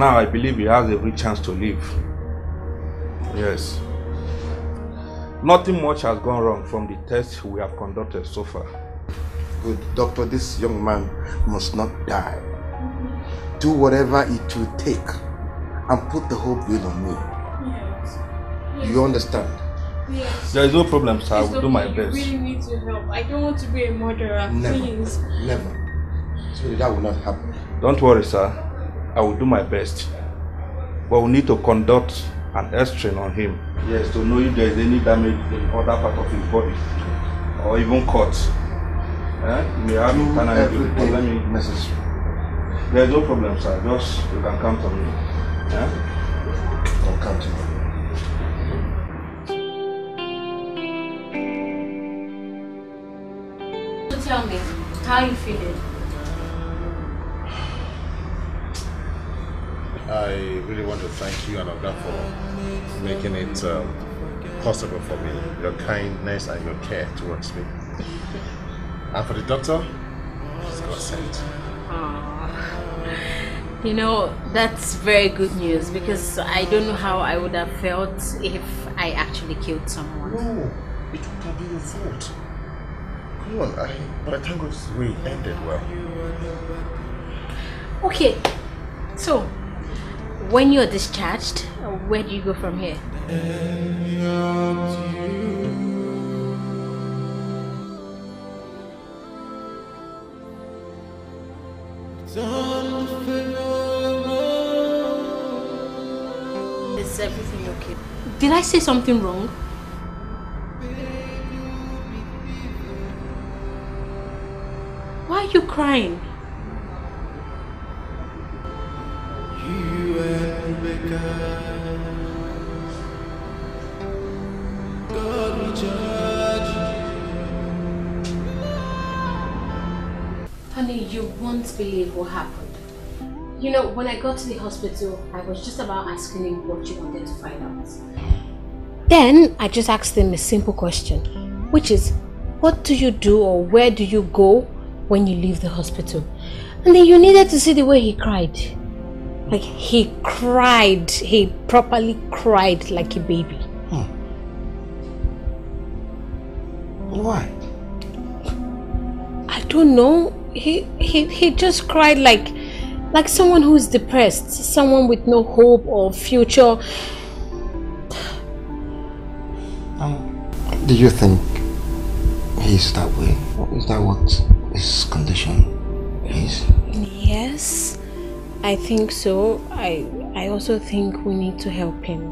now, I believe he has every chance to live. Yes. Nothing much has gone wrong from the tests we have conducted so far. Good. Doctor, this young man must not die. Do whatever it will take and put the whole bill on me. Yes. yes. You understand? Yes. There is no problem, sir. I will do my best. You really need to help. I don't want to be a murderer. Never. Please. Never. So that will not happen. Don't worry, sir. I will do my best. But we need to conduct an X-ray on him. Yes, to know if there is any damage in other part of his body or even cuts. Eh? You may have internal injury, let me necessary. There is no problem, sir. Just you can come to me. Eh? I'll come to you. tell me, how you feeling? Really want to thank you and Oga for making it um, possible for me, your kindness and your care towards me. and for the doctor, he's got sent. You know, that's very good news because I don't know how I would have felt if I actually killed someone. No, it would have been your fault. Come on, I, but I thank God we ended well. Okay, so when you're discharged, where do you go from here? Is everything okay? Did I say something wrong? Why are you crying? Believe what happened. You know, when I got to the hospital, I was just about asking him what you wanted to find out. Then I just asked him a simple question, which is, what do you do or where do you go when you leave the hospital? And then you needed to see the way he cried. Like he cried, he properly cried like a baby. Hmm. Why? I don't know. He, he, he just cried like, like someone who's depressed, someone with no hope or future. Um, do you think he's that way? Is that what his condition is? Yes, I think so. I I also think we need to help him.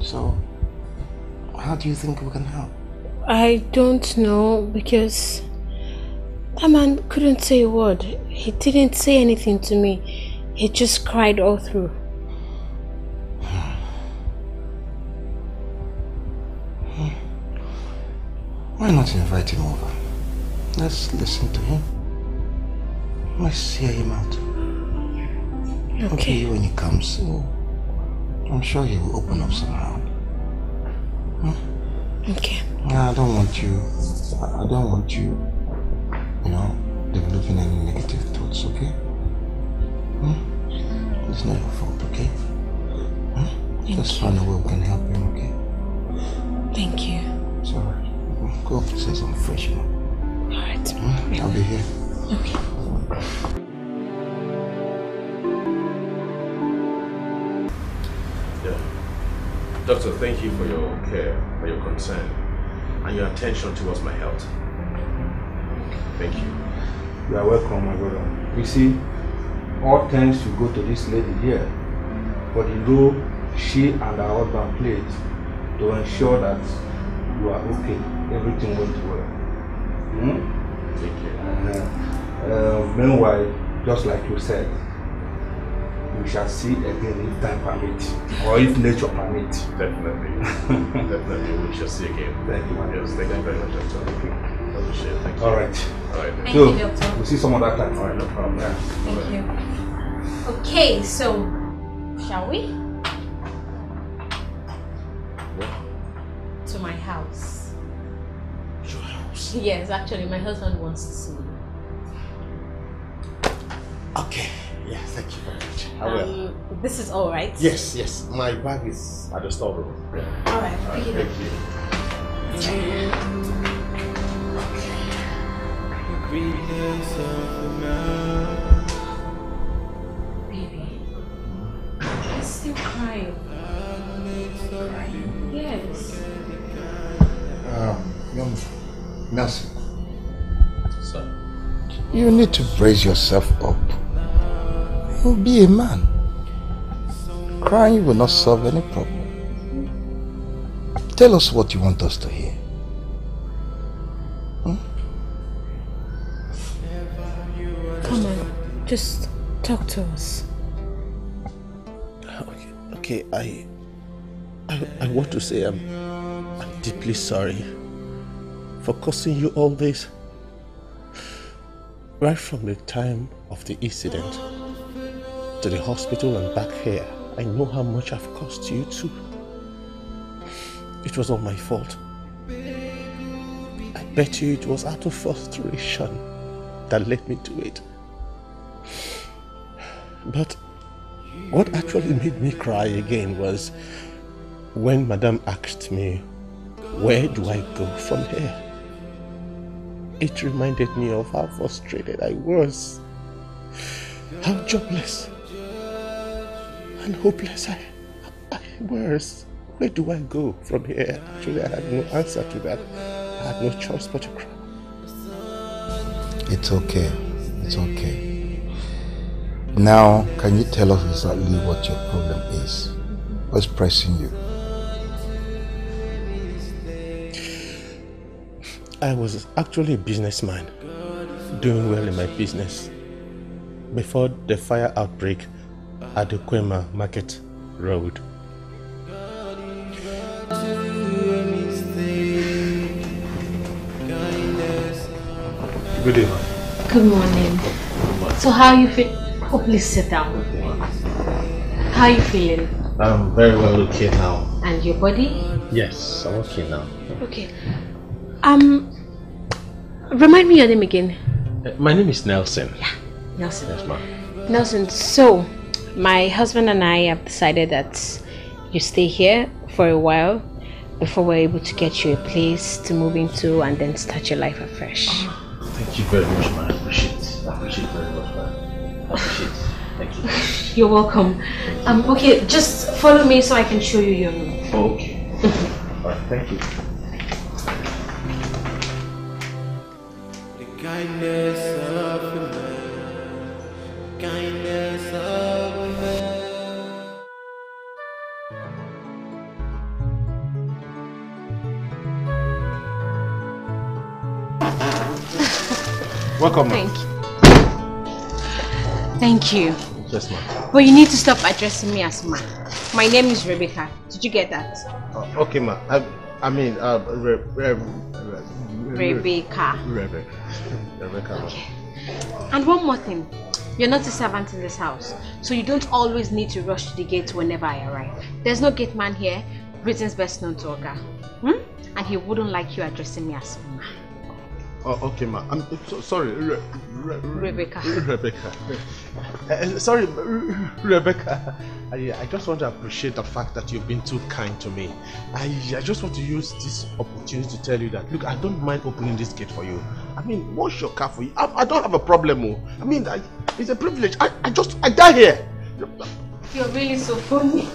So, how do you think we can help? I don't know because that man couldn't say a word. He didn't say anything to me. He just cried all through. Why not invite him over? Let's listen to him. Let's hear him out. Okay. Maybe when he comes, I'm sure he will open up somehow. Okay. I don't want you, I I don't want you, you know, developing any negative thoughts, okay? Hmm? It's not your fault, okay? Hmm? Just find a way we can help him, okay? Thank you. It's alright. Go upstairs and freshen up. Alright. Hmm? I'll be here. Okay. Yeah. Doctor, thank you for your care, for your concern, and your attention towards my health. Thank you. You are welcome, my brother. You see, all thanks to go to this lady here for the role she and her husband played to ensure that you are okay. Everything went well. Hmm? Thank you. Uh, uh, meanwhile, just like you said, we shall see again if time permits or if nature permits. Definitely. Definitely. We shall see again. Thank you, man. Yes, thank you very much, Doctor. Thank you. Appreciate. Thank you. All right. All right. Thank so, you, doctor. we'll see some other time. All right, no problem. Yeah. Thank you. Okay, so shall we? To my house. Your house. Yes, actually, my husband wants to see you. Okay. Yeah, thank you very much. I will. Um, this is all right. yes, yes. My bag is at the storeroom. Yeah. All right. All right, pick it thank you. Baby, I'm still crying. Yes. Um, young Nelson, Sir. you need to brace yourself up. You'll be a man. Crying will not solve any problem. Tell us what you want us to hear. Hmm? Come on, just talk to us. Ah, okay, okay I, I, I want to say I'm, I'm deeply sorry for causing you all this. Right from the time of the incident to the hospital and back here, I know how much I've cost you too. It was all my fault. I bet you it was out of frustration that led me to it. But what actually made me cry again was when Madame asked me, Where do I go from here? It reminded me of how frustrated I was, how jobless and hopeless I, I was. Where do I go from here? Actually, I had no answer to that. I had no choice but to cry. It's okay. It's okay. Now, can you tell us exactly what your problem is? What's pressing you? I was actually a businessman, doing well in my business. Before the fire outbreak at the Kwema Market Road. Good evening. Good morning. So how you feel? Oh, please sit down. How are you feeling? I'm very well okay now. And your body? Yes, I'm okay now. Okay. Um, remind me your name again. Uh, My name is Nelson. Yeah, Nelson. Yes, ma'am. Nelson, so my husband and I have decided that you stay here for a while before we're able to get you a place to move into and then start your life afresh. Thank you very much, man. I appreciate it. I appreciate it very much, man. I appreciate it. Thank you. You're welcome. Um, okay, just follow me so I can show you your room. Okay. All right, thank you. The kindness Welcome. Thank you. Thank you. Yes, ma'am. But you need to stop addressing me as ma. My name is Rebecca. Did you get that? Uh, okay, ma. I, I mean, uh, Re, Re, Re, Rebecca. Rebecca. Rebecca. Okay. And one more thing. You're not a servant in this house, so you don't always need to rush to the gate whenever I arrive. There's no gate man here. Britain's best known to Oga. Hmm? And he wouldn't like you addressing me as ma. Oh, okay, ma. I'm so, sorry, Re, Re, Rebecca. Rebecca. Uh, sorry, Re, Rebecca. I, I just want to appreciate the fact that you've been too kind to me. I, I just want to use this opportunity to tell you that, look, I don't mind opening this gate for you. I mean, wash your car for you. I, I don't have a problem. Oh. I mean, I, it's a privilege. I, I just, I die here. You're really so funny.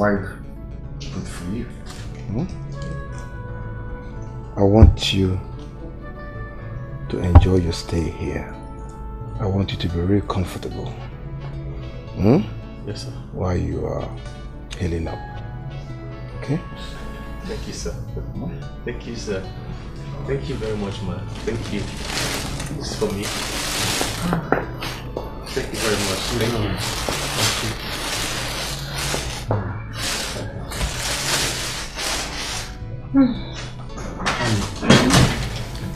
Wife put for you. Hmm? I want you to enjoy your stay here. I want you to be very comfortable. Hmm? Yes, sir. While you are healing up. Okay? Thank you, sir. Thank you, sir. Thank you very much, man. Thank you. This is for me. Thank you very much. Thank you. Thank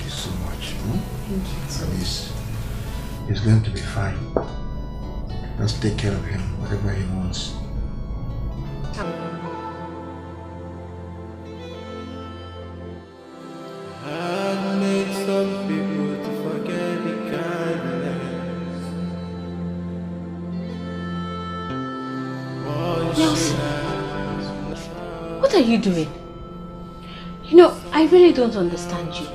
you so much. Hmm? At least he's going to be fine. Let's take care of him, whatever he wants. I'd make some people to forget the kindness. What are you doing? You know, I really don't understand you.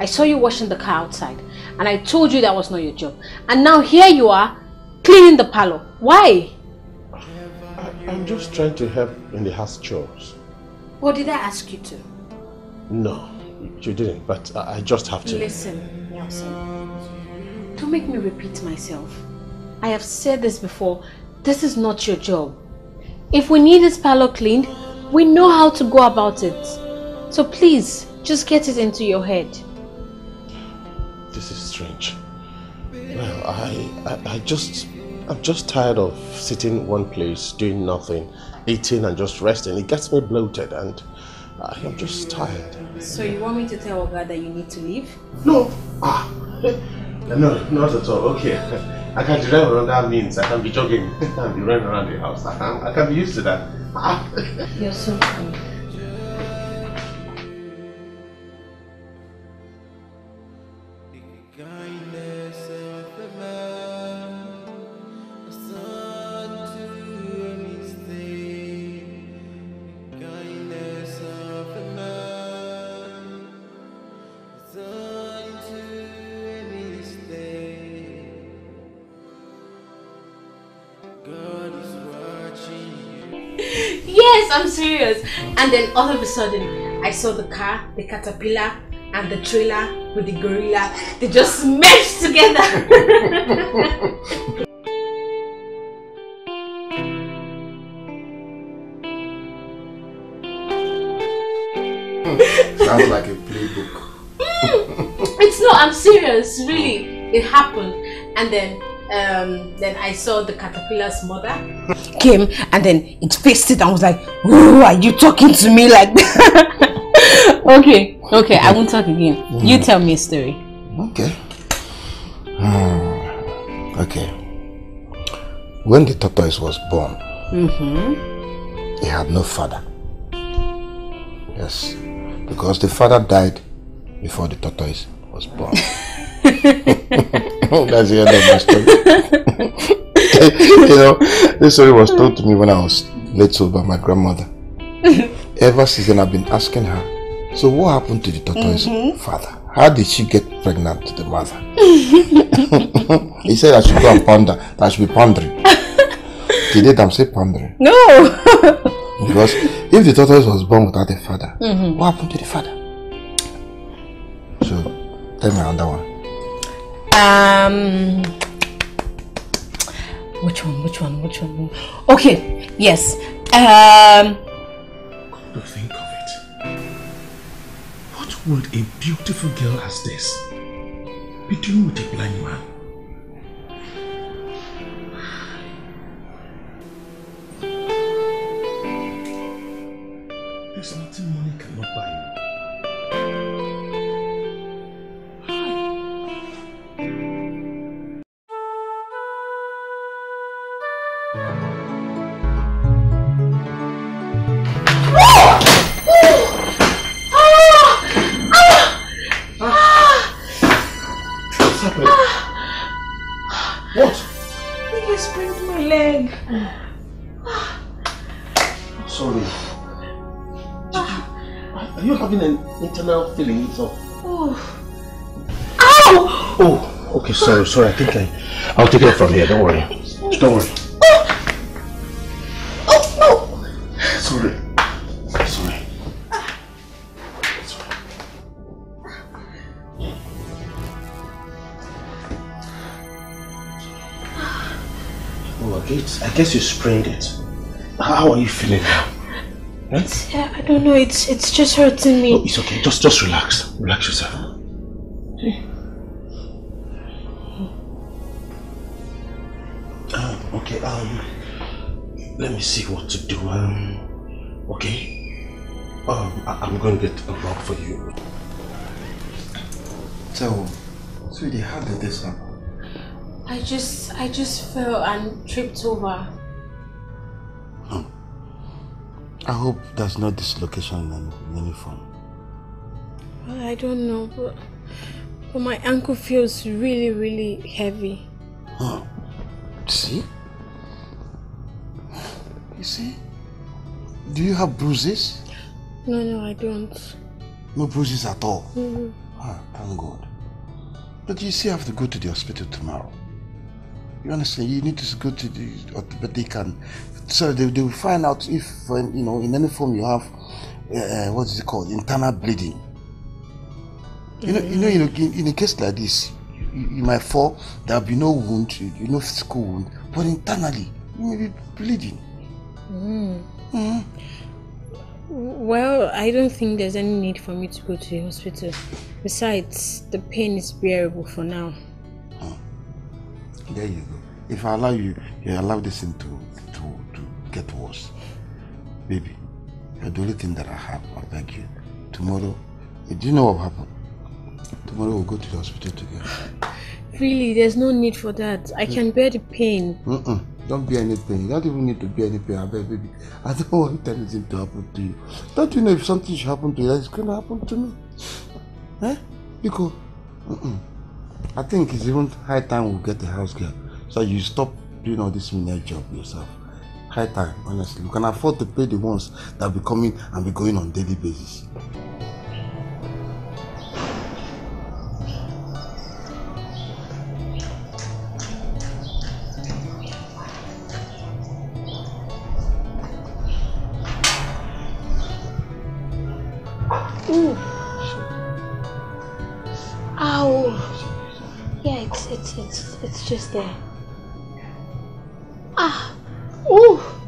I saw you washing the car outside and I told you that was not your job. And now here you are cleaning the parlor. Why? I, I'm just trying to help in the house chores. What did I ask you to? No, you didn't, but I, I just have to. Listen, Nelson. Don't make me repeat myself. I have said this before. This is not your job. If we need this parlor cleaned, we know how to go about it. So please, just get it into your head. This is strange. Well, I, I, I just, I'm just tired of sitting one place, doing nothing, eating and just resting. It gets me bloated and I am just tired. So you want me to tell Oga that you need to leave? No. Ah. No, not at all. Okay. I can derive around that means I can be jogging and be running around the house. I can, I can be used to that. Ah. You're so funny. And then all of a sudden, I saw the car, the caterpillar, and the trailer with the gorilla. They just meshed together. Hmm. Sounds like a playbook. Hmm. it's not. I'm serious. Really, it happened. And then, um, then I saw the caterpillar's mother came, and then it faced it and was like, "Who are you talking to me like?" that?" okay, okay. I won't talk again. You tell me a story. Okay. Hmm. Okay. when the tortoise was born, Mm-hmm. he had no father. Yes, because the father died before the tortoise was born. That's the end of my story. you know, this story was told to me when I was little by my grandmother. Ever since then, I've been asking her, so what happened to the tortoise mm-hmm. father? How did she get pregnant to the mother? he said I should go and ponder, that I should be pondering. Did it? I'm say pondering. No. Because if the tortoise was born without a father, mm-hmm. what happened to the father? So, tell me another one. Um, which one? Which one? Which one? Okay. Yes. Um. Come To think of it. What would a beautiful girl as this be doing with a blind man? There's nothing an internal feeling of... Oh. Ow! Oh, okay, sorry, sorry. I think I, I'll take it from here. Don't worry. Don't worry. Oh, oh no! Sorry. Sorry. Sorry. Oh, I guess, I guess you sprained it. How are you feeling now? Yeah, I don't know. It's it's just hurting Oh, me. it's okay. Just, just relax. Relax yourself. Um, okay. Um, let me see what to do. Um, okay. Um, I, I'm going to get a rug for you. So, sweetie, how did this happen? I just I just fell and tripped over. I hope there's no dislocation in in. Well, I don't know, but but my ankle feels really really heavy. Huh. See? You see? Do you have bruises? No, no, I don't. No bruises at all. Mhm. Ah, thank God. But you see, I have to go to the hospital tomorrow. You understand? You need to go to the orthopedic and so they, they will find out if, uh, you know, in any form you have, uh, what is it called, internal bleeding. You know, you know, you know in, in a case like this, you, you might fall, there will be no wound, you know, physical wound, but internally, you may be bleeding. Mm. Mhm. Well, I don't think there's any need for me to go to the hospital. Besides, the pain is bearable for now. There you go. If I allow you, you allow this thing to get worse. Baby, you're the only thing that I have. I beg you. Tomorrow, do you know what will happen? Tomorrow we'll go to the hospital together. Really, there's no need for that. I can bear the pain. Mm-mm. Don't be anything. You don't even need to be any pain. I beg, baby. I don't want anything to happen to you. Don't you know if something should happen to you, it's going to happen to me? Eh? Because, mm-mm. I think it's even high time we get a house girl. So you stop doing all this menial job yourself. High time, honestly. We can afford to pay the ones that will be coming and be going on daily basis. Ooh. Ow. Yeah, it's it's it's it's just there. Ooh.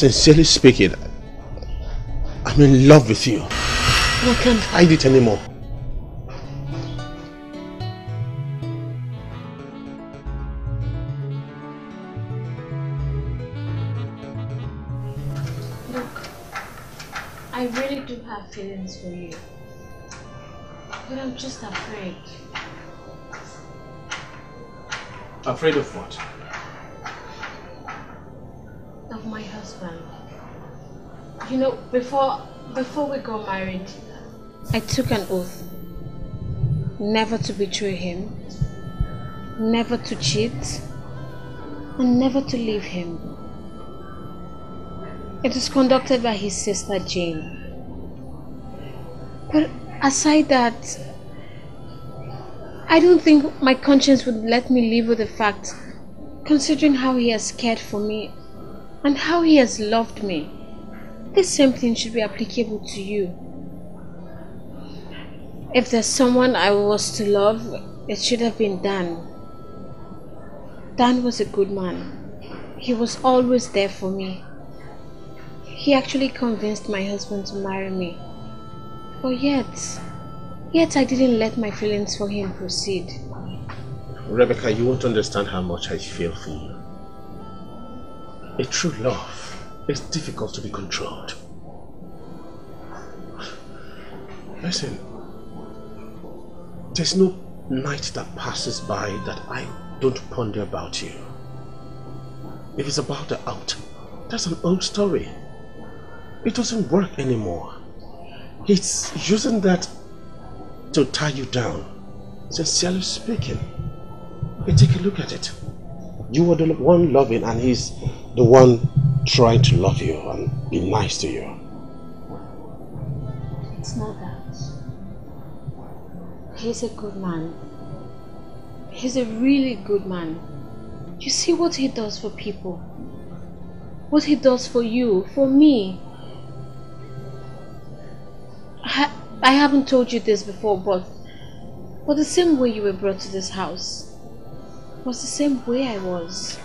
Sincerely speaking, I'm in love with you. I can't hide it anymore. Before before we got married, I took an oath never to betray him, never to cheat, and never to leave him. It was conducted by his sister Jane. But aside that, I don't think my conscience would let me live with the fact, considering how he has cared for me and how he has loved me. This same thing should be applicable to you. If there's someone I was to love, it should have been Dan. Dan was a good man. He was always there for me. He actually convinced my husband to marry me. But yet, yet I didn't let my feelings for him proceed. Rebecca, you won't understand how much I feel for you. A true love is difficult to be controlled. Listen, there's no night that passes by that I don't ponder about you. If it's about the out, that's an old story. It doesn't work anymore. It's using that to tie you down. Sincerely speaking. Okay, take a look at it. You are the one loving and he's the one trying to love you and be nice to you. It's not that. He's a good man. He's a really good man. You see what he does for people. What he does for you, for me. I, I haven't told you this before, but but the same way you were brought to this house was the same way I was.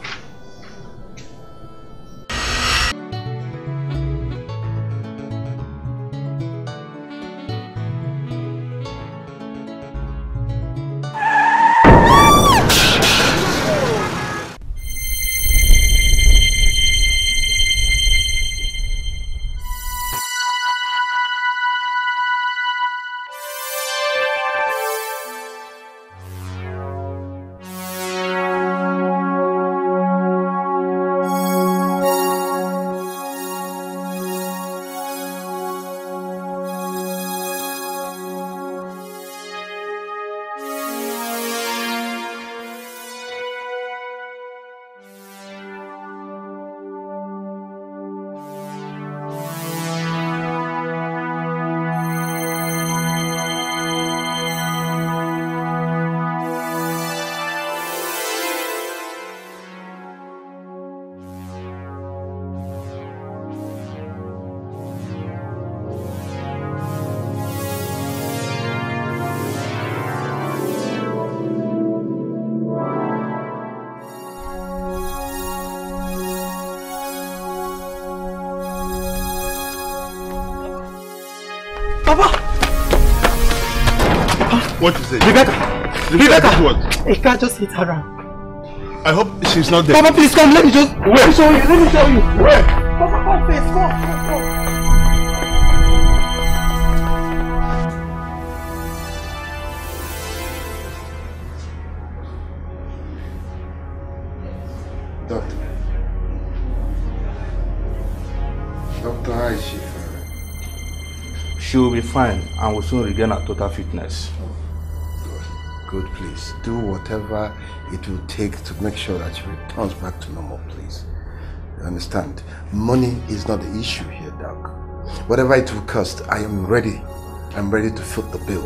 Rebecca! A car just hit her around. I hope she's not there. Papa, please come. Let me just. Where? Let me show you. Let me show you. Where? Papa, come, please. Come, come, come. Doctor. Doctor, how is? She will be fine and will soon regain her total fitness. Please. Do whatever it will take to make sure that she returns back to normal, please. You understand? Money is not the issue here, Doc. Whatever it will cost, I am ready. I'm ready to foot the bill.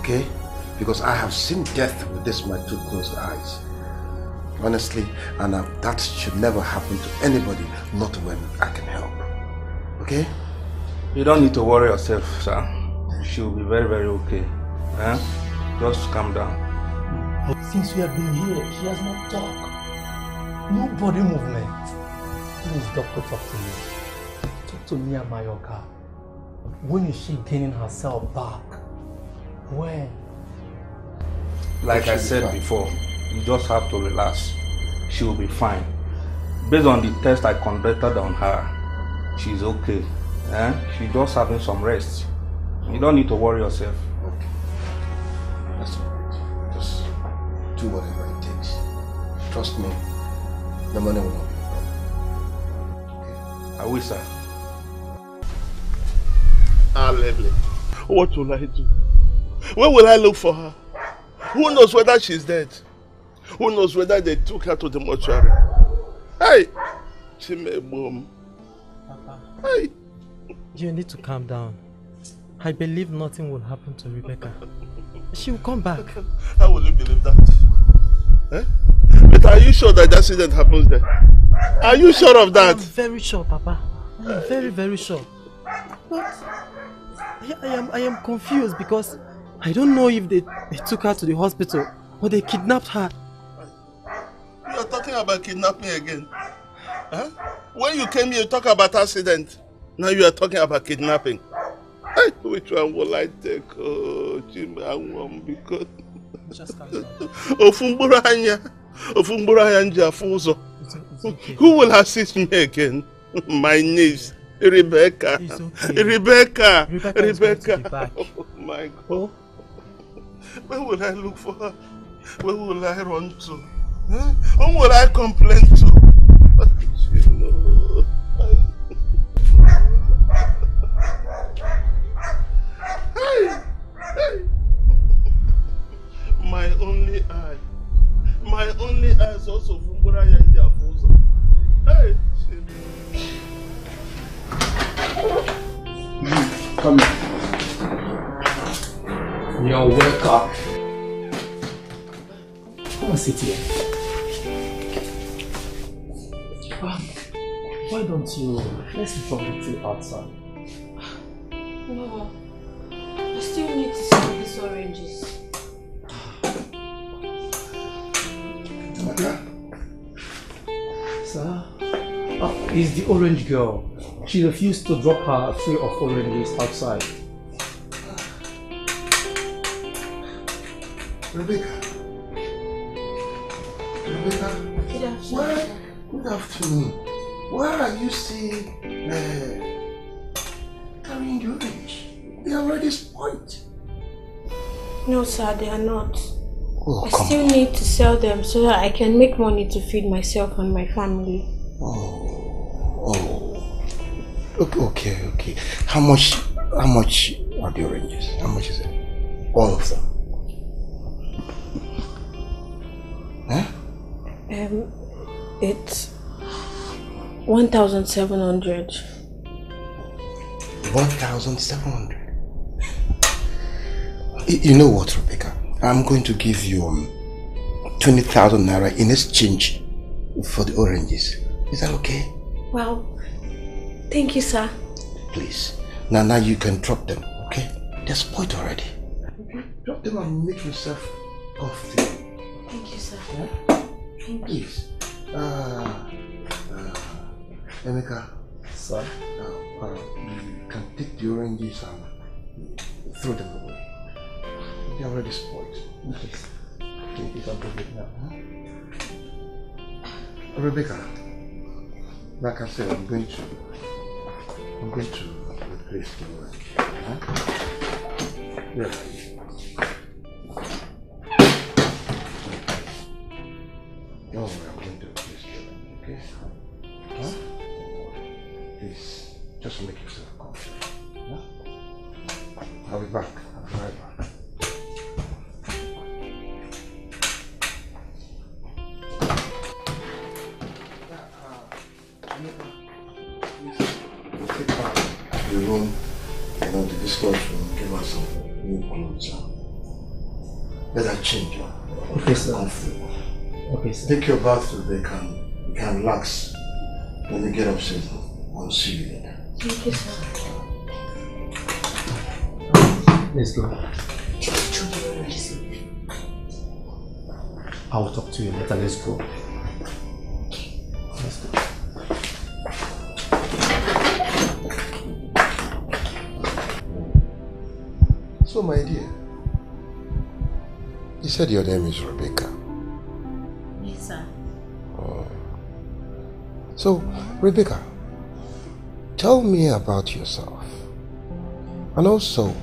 Okay? Because I have seen death with this my two closed eyes. Honestly, and uh, that should never happen to anybody, not when I can help. Okay? You don't need to worry yourself, sir. She will be very, very okay. Eh? Just calm down. Since we have been here, she has not talked. No body movement. Please, doctor, talk to me. Talk to me and Mayoka. When is she gaining herself back? When? Like I said before, you just have to relax. She will be fine. Based on the test I conducted on her, she's okay. Eh? She's just having some rest. You don't need to worry yourself. Okay. That's all right. Just do whatever it takes. Trust me, the money will not be a problem. I will, sir. Ah, lovely. What will I do? Where will I look for her? Who knows whether she's dead? Who knows whether they took her to the mortuary? Hey! Chimebum. Papa, Hey! you need to calm down. I believe nothing will happen to Rebecca. She will come back. How will you believe that? Eh? But are you sure that the accident happens there? Are you sure of I'm that? very sure, Papa. I am very, very sure. But I, I am I am confused because I don't know if they, they took her to the hospital or they kidnapped her. You are talking about kidnapping again. Huh? When you came here, you talk about accident. Now you are talking about kidnapping. Which one will I take? Oh, Jim, I want because. Just calm down. Ofu mkpụrụ anya, ofu mkpụrụ anya m ji afụ ụzọ. Who will assist me again? My niece, Rebecca. It's okay. Rebecca. Rebecca Rebecca. Oh my God. Where will I look for her? Where will I run to? Huh? Whom will I complain to? You know. My only eye. My only eye is also Fumbura Yanja Fuzo. Hey, Come here. You're welcome. Come and sit here. Um, why don't you let's drop the tea outside? No. I still need to see these oranges. Sir? Oh, it's the orange girl. She refused to drop her tray of oranges outside. Rebecca. Rebecca. Good afternoon. Why? Good afternoon. Why are you still uh, sir, they are not. Oh, I still on. need to sell them so that I can make money to feed myself and my family. Oh, oh. Okay, okay, okay. How much? How much are the oranges? How much is it? All of them. Huh? Um, it's 1,700. One thousand seven hundred. You know what, Rebecca? I'm going to give you um, twenty thousand naira in exchange for the oranges. Is that okay? Wow. Thank you, sir. Please. Now, now you can drop them. Okay? They're spoiled already. Okay. Drop them and make yourself comfortable. Thank you, sir. Thank you. Please. Uh, uh, Emeka. Sir? Now, uh, you can take the oranges and throw them away. They're already spoiled. It. Rebecca, like I said, I'm going to, I'm going to replace the orange. Huh? Yeah. Worry, I'm going to replace the orange, okay? Huh? Please, just make yourself Take your bath so they can, you can relax. When you get upset, I'll see you later. Thank you, sir. Let's go. I'll talk to you later. Let's go. Let's go. So, my dear, you said your name is Rebecca. So, Rebecca, tell me about yourself. And also,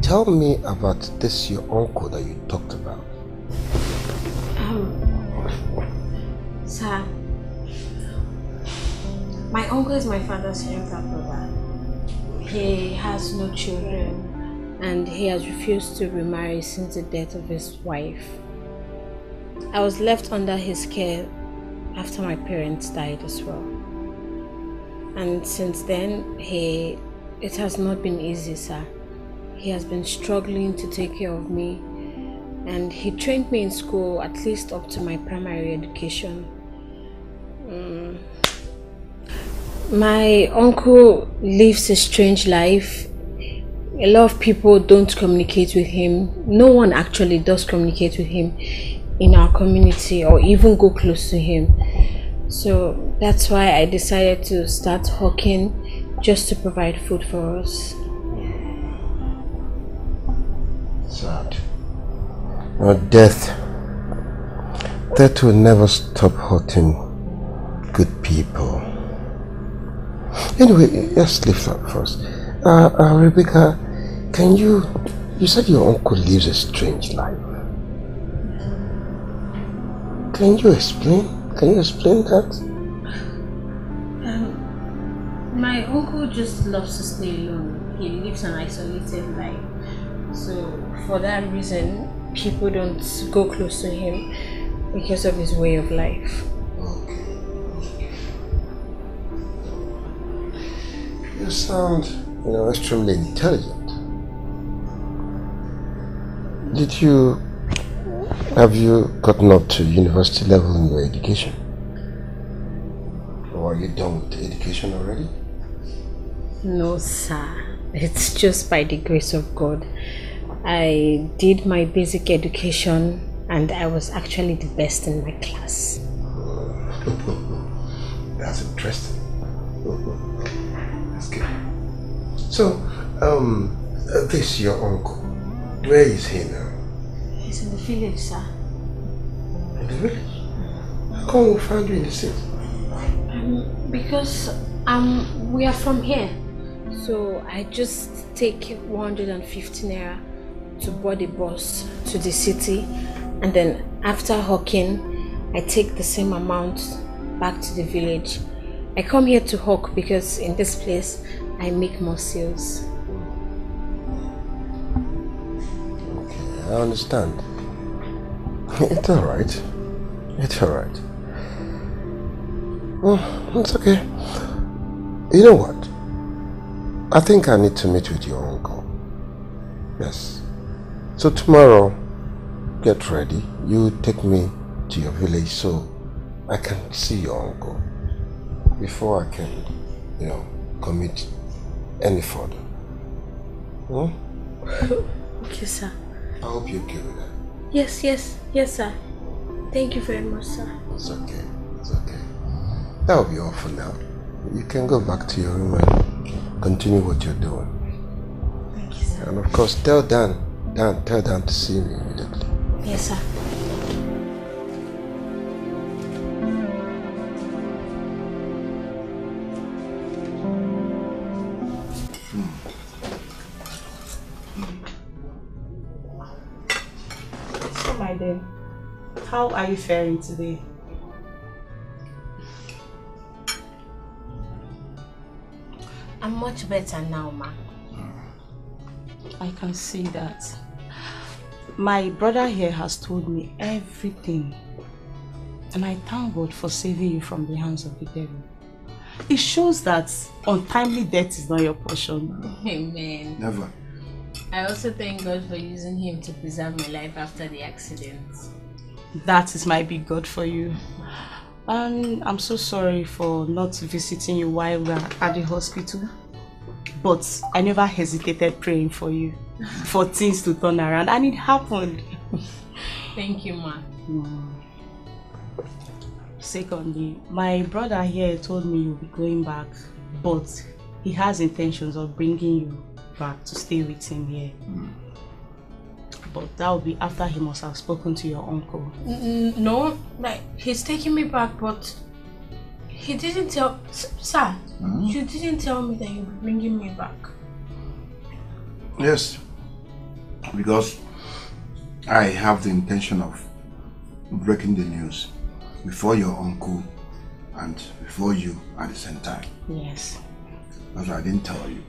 tell me about this your uncle that you talked about. Um, sir, my uncle is my father's younger brother. He has no children and he has refused to remarry since the death of his wife. I was left under his care after my parents died as well. And since then, he it has not been easy, sir. He has been struggling to take care of me and he trained me in school at least up to my primary education. Mm. My uncle lives a strange life. A lot of people don't communicate with him. No one actually does communicate with him in our community or even go close to him. So that's why I decided to start hawking just to provide food for us. Sad. Now, death. Death will never stop hurting good people. Anyway, let's leave that first. Uh, uh, Rebecca, can you... You said your uncle lives a strange life. Can you explain? Can you explain that? Um, my uncle just loves to stay alone. He lives an isolated life. So, for that reason, people don't go close to him because of his way of life. You sound, you know, extremely intelligent. Did you... Have you gotten up to university level in your education? Or are you done with education already? No, sir. It's just by the grace of God. I did my basic education and I was actually the best in my class. That's interesting. That's good. So, um, uh, this your uncle. Where is he now? He's in the village, sir. In the village? How come we found you in the city? Um, because um, we are from here. So I just take 150 naira to board a bus to the city and then after hawking I take the same amount back to the village. I come here to hawk because in this place I make more sales. I understand. It's alright. It's alright. Well, it's okay. You know what? I think I need to meet with your uncle. Yes. So tomorrow, get ready. You take me to your village so I can see your uncle before I can, you know, commit any further. Hmm? okay, sir. I hope you're okay with that. Yes, yes, yes, sir. Thank you very much, sir. It's okay. It's okay. That'll be all for now. You can go back to your room and continue what you're doing. Thank you, sir. And of course, tell Dan, Dan, tell Dan to see me immediately. Yes, sir. How are you faring today? I'm much better now, ma. I can see that. My brother here has told me everything. And I thank God for saving you from the hands of the devil. It shows that untimely death is not your portion. Amen. Never. I also thank God for using him to preserve my life after the accident. That is my big God for you. And I'm so sorry for not visiting you while we are at the hospital. But I never hesitated praying for you, for things to turn around, and it happened. Thank you, ma. Mm. Secondly, my brother here told me you'll be going back, but he has intentions of bringing you back to stay with him here. But that will be after he must have spoken to your uncle. N- no, like he's taking me back, but he didn't tell. S- sir, hmm? you didn't tell me that you'll be bringing me back. Yes, because I have the intention of breaking the news before your uncle and before you at the same time. Yes. That's why I didn't tell you,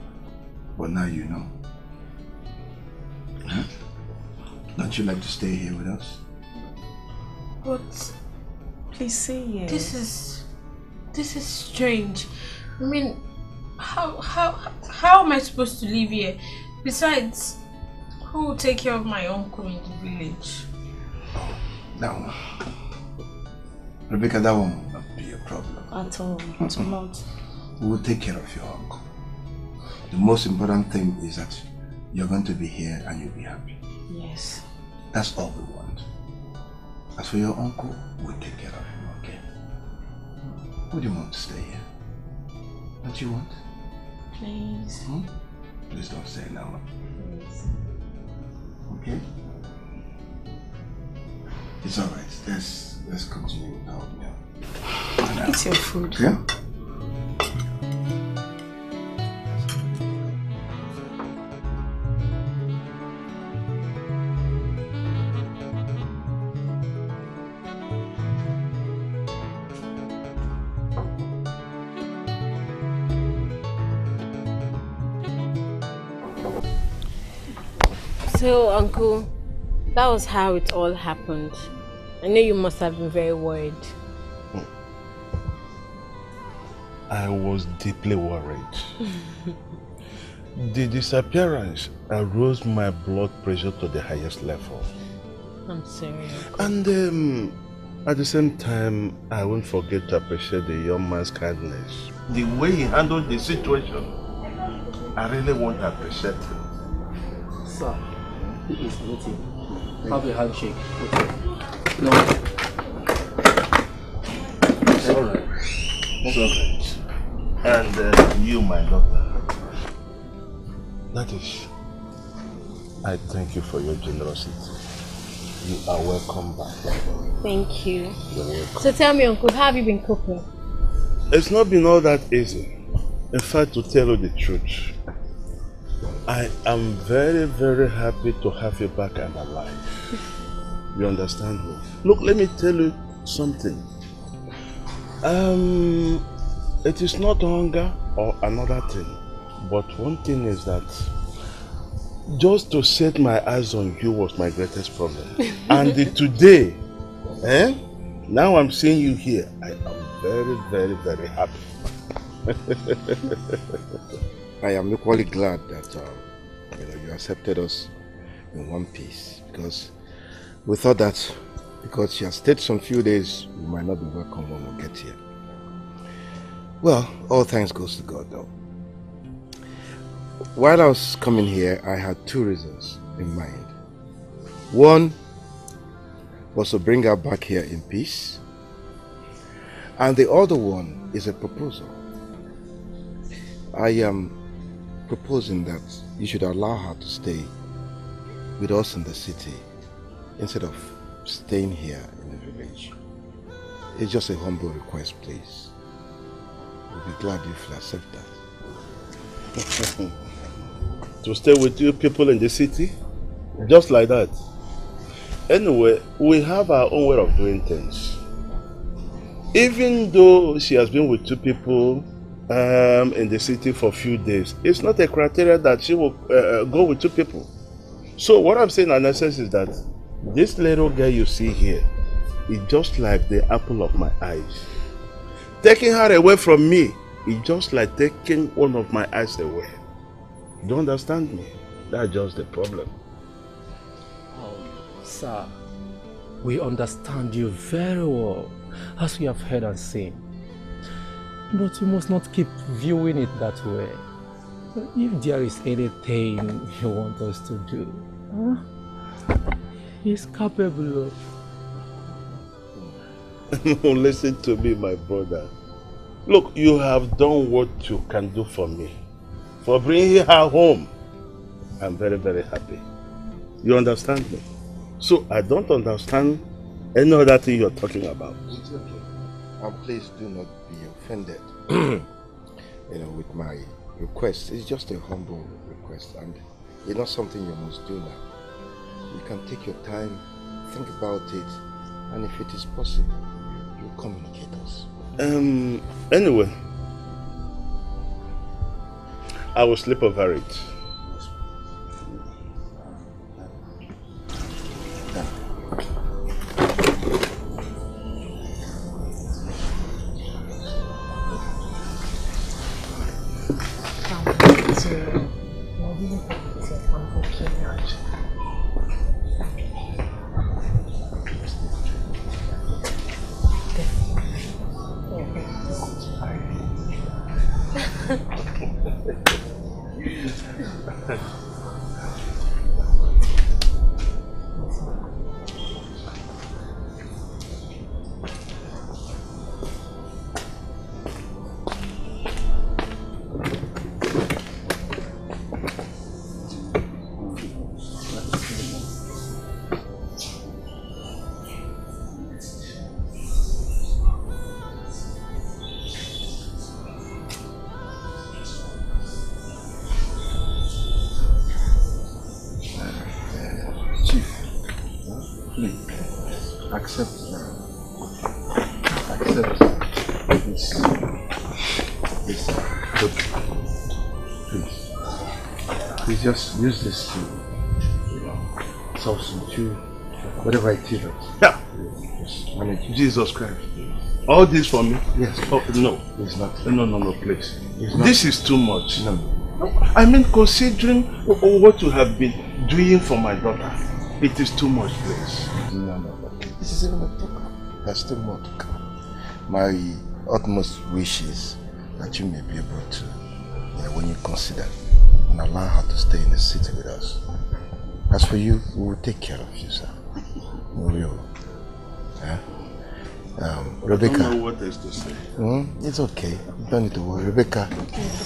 but now you know. Huh? Don't you like to stay here with us? But Please say yes. this is this is strange. I mean, how how how am I supposed to live here? Besides, who will take care of my uncle in the village? No. Rebecca, that won't be a problem. At all. It will not. We will take care of your uncle. The most important thing is that you're going to be here and you'll be happy. Yes. That's all we want. As for your uncle, we'll take care of him, okay? Would you want to stay here? Don't you want? Please. Hmm? Please don't say no. Please. Okay? It's alright. Let's let's continue with our meal. Eat your food. Yeah? So, uncle, that was how it all happened. I know you must have been very worried. I was deeply worried. the disappearance arose my blood pressure to the highest level. I'm sorry. And um, at the same time, I won't forget to appreciate the young man's kindness. The way he handled the situation, I really want to appreciate him. Sir, he is waiting. Have a handshake. No. It's alright. It's alright. And uh, you, my daughter. That is, I thank you for your generosity. You are welcome back. Thank you. You're welcome. So tell me, uncle, how have you been coping? It's not been all that easy. In fact, to tell you the truth, I am very, very happy to have you back and alive. You understand me? Look, let me tell you something. Um, it is not hunger or another thing, but one thing is that just to set my eyes on you was my greatest problem. and the today, eh? Now I'm seeing you here. I am very, very, very happy. I am equally glad that uh, you, know, you accepted us in one piece because we thought that because she has stayed some few days, we might not be welcome when we get here. Well, all thanks goes to God though. While I was coming here, I had two reasons in mind. One was to bring her back here in peace, and the other one is a proposal. I am proposing that you should allow her to stay with us in the city instead of staying here in the village. It's just a humble request, please. We'll be glad if you accept that. to stay with you people in the city? Just like that. Anyway, we have our own way of doing things. Even though she has been with two people um, in the city for a few days, it's not a criteria that she will uh, go with two people. So what I'm saying in essence is that this little girl you see here is just like the apple of my eyes. Taking her away from me is just like taking one of my eyes away. You understand me? That's just the problem. Oh, sir, we understand you very well, as we have heard and seen. But you must not keep viewing it that way. If there is anything you want us to do, huh? He's capable of. Listen to me, my brother. Look, you have done what you can do for me. For bringing her home. I'm very, very happy. You understand me? So I don't understand any other thing you're talking about. It's okay. And please do not be offended. you know, with my request. It's just a humble request and it's not something you must do now. You can take your time, think about it, and if it is possible, you, communicate us. Um, anyway, I will sleep over it. Use this to you know substitute whatever it is. Yeah. It. Jesus Christ. All this for me? Yes. Oh, no. It's not. No, no, no, please. This is too much. No. I mean, considering wh- wh- what you have been doing for my daughter, it is too much, please. No, no, no. This is even a token. There's still more to come. My utmost wish is that you may be able to, know, when you consider and allow her to stay in the city with us. As for you, we will take care of you, sir. We will. Yeah? Um, I Rebecca. don't know what else to say. Hmm? It's okay. You don't need to worry. Rebecca.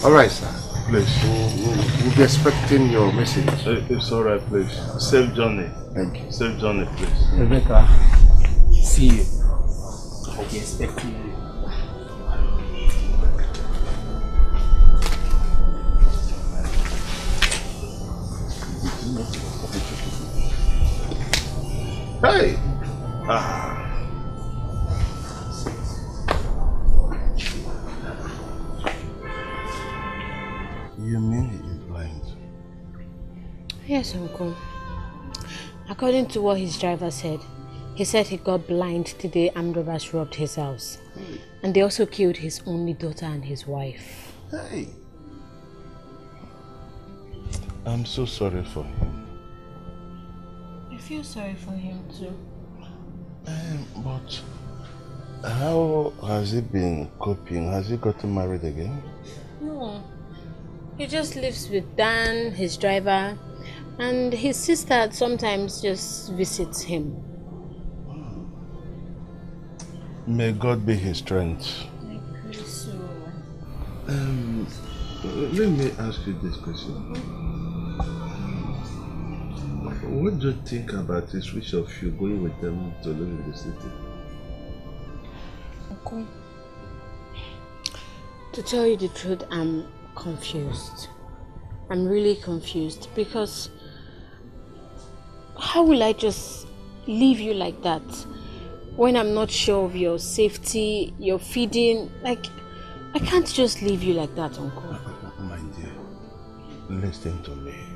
All right, sir. Please. We'll, we'll, we'll be expecting your message. It's all right, please. Safe journey. Thank you. Safe journey, please. Rebecca, see you. I'll be expecting you. Hey! Ah. You mean he's blind? Yes, Uncle. According to what his driver said, he said he got blind the day armed robbers robbed his house. And they also killed his only daughter and his wife. Hey! I'm so sorry for him. I feel sorry for him too. Um, but how has he been coping? Has he gotten married again? No. He just lives with Dan, his driver, and his sister sometimes just visits him. May God be his strength. So, Um, let me ask you this question. What do you think about this wish of you going with them to live in the city? Uncle, to tell you the truth, I'm confused. I'm really confused because how will I just leave you like that when I'm not sure of your safety, your feeding? Like, I can't just leave you like that, Uncle. My dear, listen to me.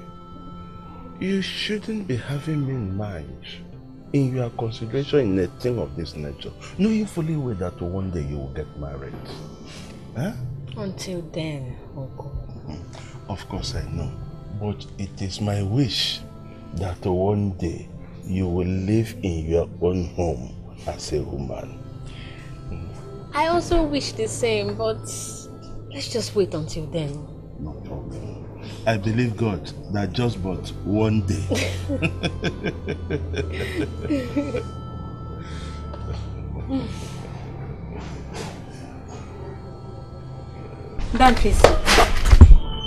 You shouldn't be having me in mind in your consideration in a thing of this nature, knowing fully well that one day you will get married. Huh? Until then, Uncle. Hmm. Of course I know, but it is my wish that one day you will live in your own home as a woman. I also wish the same, but let's just wait until then. No problem. I believe God that just but one day. Dan, please.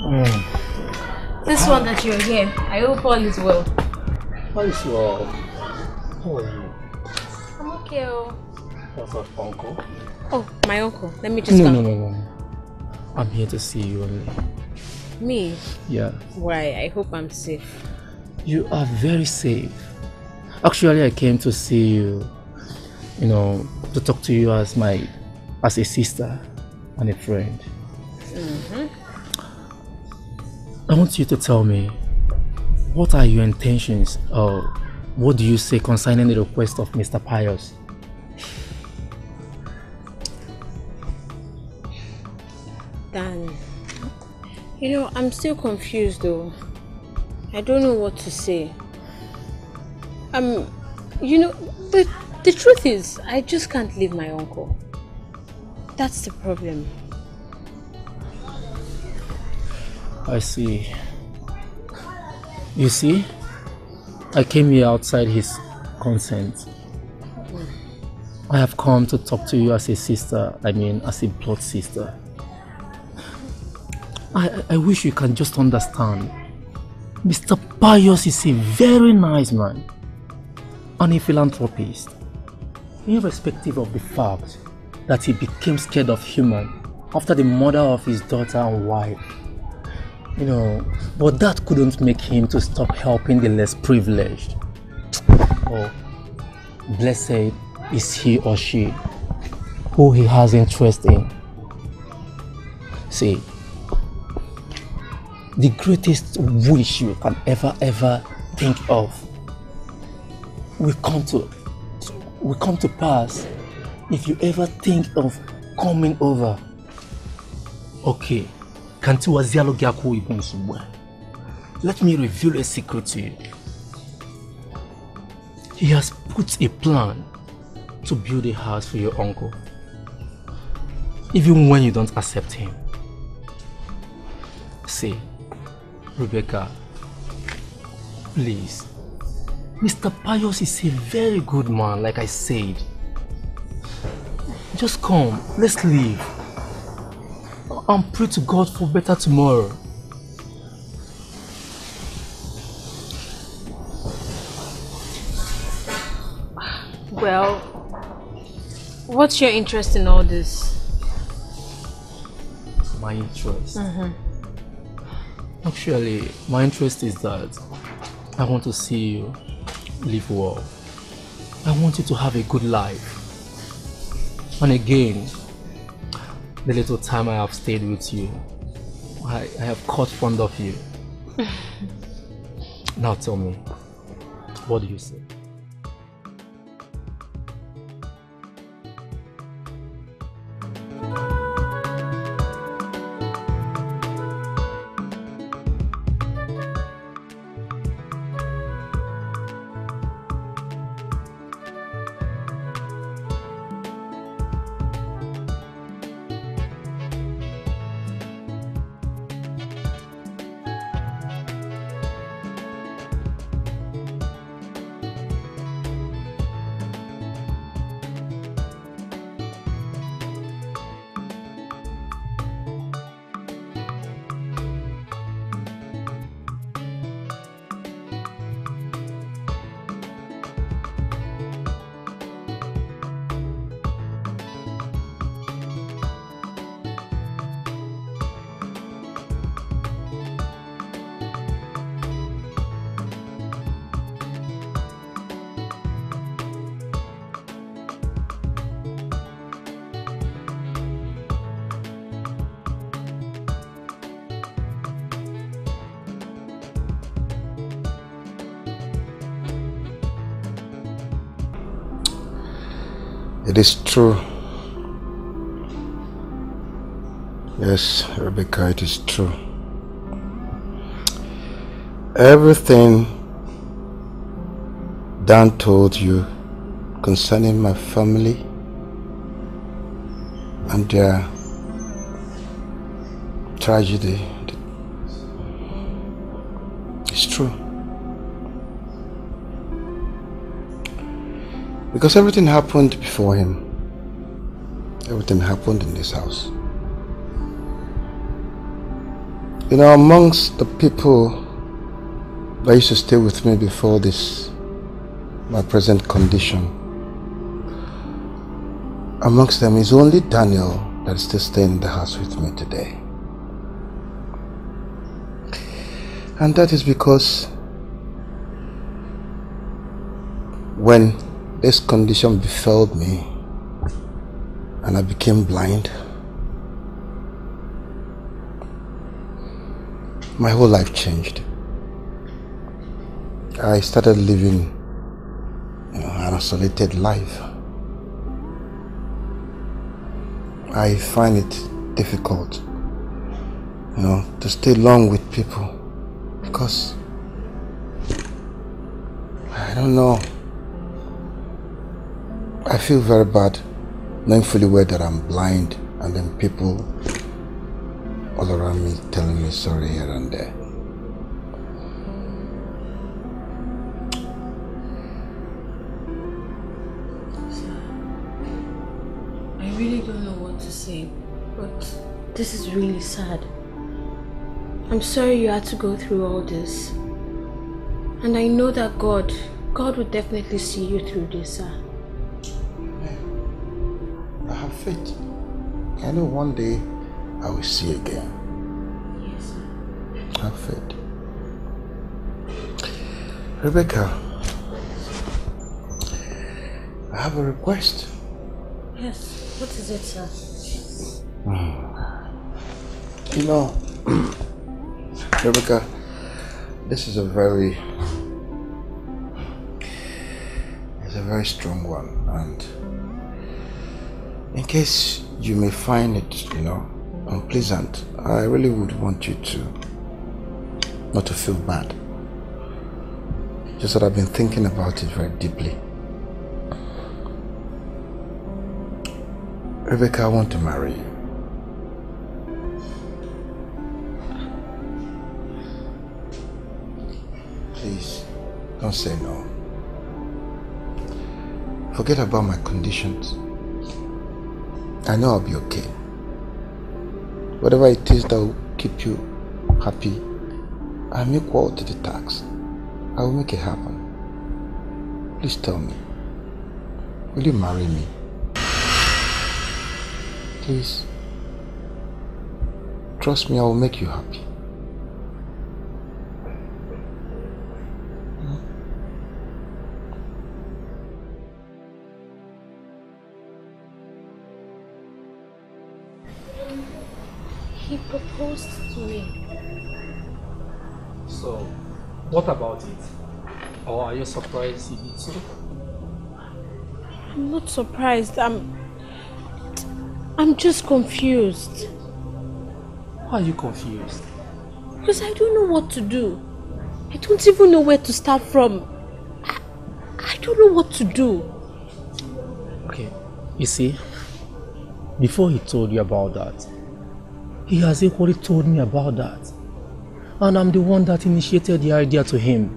Mm. This one that you're here, I hope all is well. All is well. How are you? I'm okay. Oh, What's up, uncle? oh my uncle. Let me just No, come. no, no, no. I'm here to see you only. Me? Yeah. Why? I hope I'm safe. You are very safe. Actually, I came to see you, you know, to talk to you as my, as a sister and a friend. Mm-hmm. I want you to tell me, what are your intentions or what do you say concerning the request of Mr. Pius? You know, I'm still confused though. I don't know what to say. Um, you know, the, the truth is, I just can't leave my uncle. That's the problem. I see. You see, I came here outside his consent. I have come to talk to you as a sister, I mean, as a blood sister. I, I- wish you can just understand. Mr. Pius is a very nice man and a philanthropist. Irrespective of the fact that he became scared of human after the murder of his daughter and wife. You know, but that couldn't make him to stop helping the less privileged. Oh, blessed is he or she who he has interest in. See, the greatest wish you can ever ever think of will come to will come to pass if you ever think of coming over. Okay, kanti wazialo gyako ibu nsogbu a. Let me reveal a secret to you. He has put a plan to build a house for your uncle. Even when you don't accept him. Say, Rebecca, please. Mr. Pius is a very good man, like I said. Just come, let's leave. And pray to God for better tomorrow. Well, what's your interest in all this? My interest. Mhm. Actually, my interest is that I want to see you live well. I want you to have a good life. And again, the little time I have stayed with you, I, I have caught fond of you. now tell me, what do you say? true. Yes, Rebecca, it is true. Everything Dan told you concerning my family and their tragedy is true. Because everything happened before him. Everything happened in this house. You know, amongst the people that used to stay with me before this, my present condition, amongst them is only Daniel that is still staying in the house with me today. And that is because when this condition befell me and I became blind, my whole life changed. I started living you know, an isolated life. I find it difficult, you know, to stay long with people because I don't know. I feel very bad knowing fully well that I'm blind and then people all around me telling me sorry here and there. I really don't know what to say, but this is really sad. I'm sorry you had to go through all this. And I know that God, God will definitely see you through this, sir. I faith. I know one day I will see again. Yes, sir. Have faith. Rebecca, I have a request. Yes, what is it, sir? Hmm. You know, Rebecca, this is a very, it's a very strong one, and in case you may find it, you know, unpleasant, I really would want you to not to feel bad. Just that I've been thinking about it very deeply. Rebecca, I want to marry you. Please, don't say no. Forget about my conditions. I know I'll be okay. Whatever it is that will keep you happy, I'm equal to the tax. I will make it happen. Please tell me. Will you marry me? Please. Trust me, I will make you happy. Proposed to me. So, what about it? Or are you surprised he did so? I'm not surprised. I'm. I'm just confused. Why are you confused? Because I don't know what to do. I don't even know where to start from. I, I don't know what to do. Okay, you see, before he told you about that, he has equally told me about that. And I'm the one that initiated the idea to him.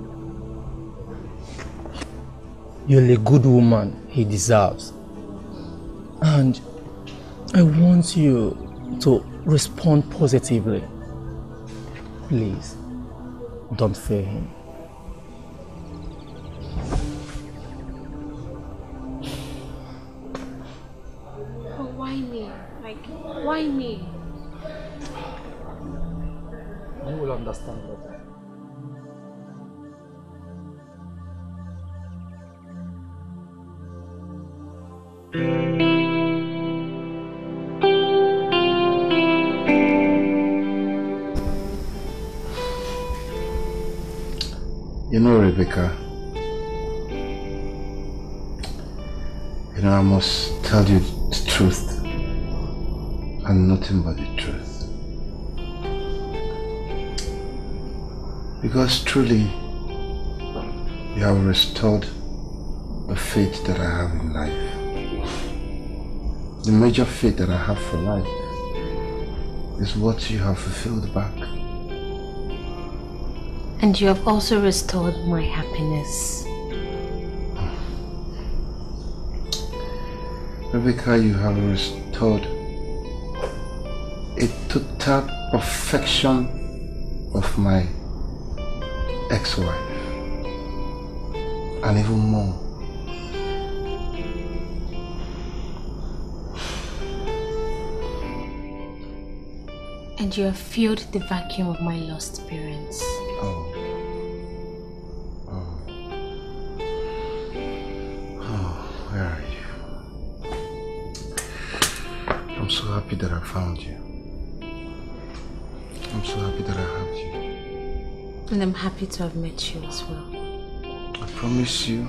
You're a good woman he deserves. And I want you to respond positively. Please, don't fear him. But why me? Like, why me? Will understand better. You know, Rebecca, you know, I must tell you the truth and nothing but the truth. Because truly, you have restored the faith that I have in life. The major faith that I have for life is what you have fulfilled back. And you have also restored my happiness. Rebecca, you have restored a total perfection of my ex-wife. And even more. And you have filled the vacuum of my lost parents. Oh. Oh. Oh, where are you? I'm so happy that I found you. I'm so happy that I. And I'm happy to have met you as well. I promise you,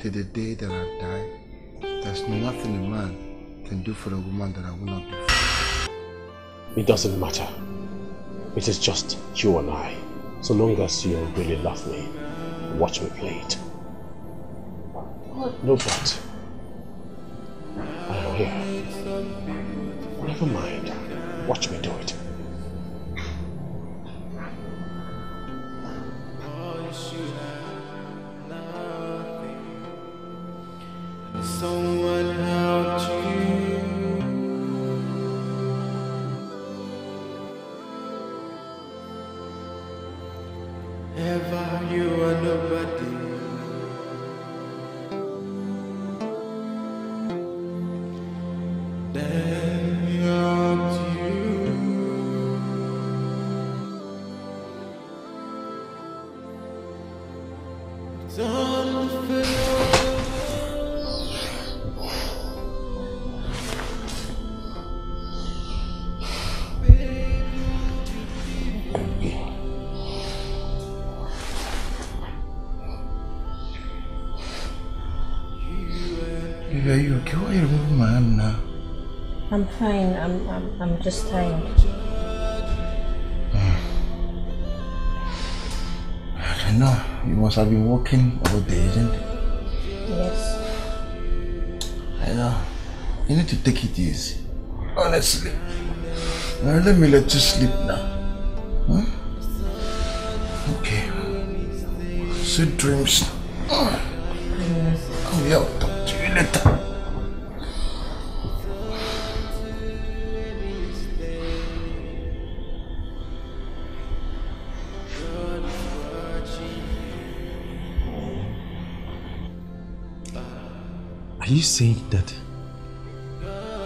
till the day that I die, there's nothing a man can do for a woman that I will not do for. It doesn't matter. It is just you and I. So long as you really love me, watch me play it. No but. I am here. Never mind. Watch me do it. Fine. I'm, I'm, I'm just tired. I know. You must have been working all day, isn't it? Yes. I know. You need to take it easy. Honestly. Now let me let you sleep now. Huh? Okay. Sweet dreams. Here, I'll talk to you later. You saying that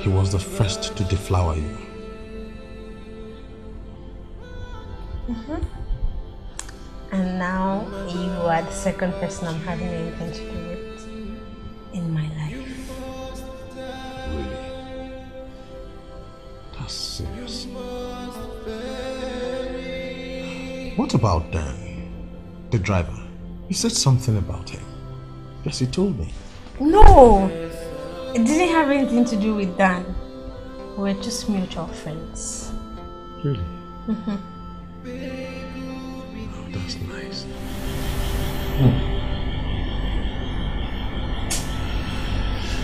he was the first to deflower you? Mm-hmm. And now you are the second person I'm having anything to do with in my life. Really? That's serious. What about Dan, the driver? You said something about him. Yes, he told me. No! It didn't have anything to do with Dan. We're just mutual friends. Really? Mm-hmm. Oh, that's nice.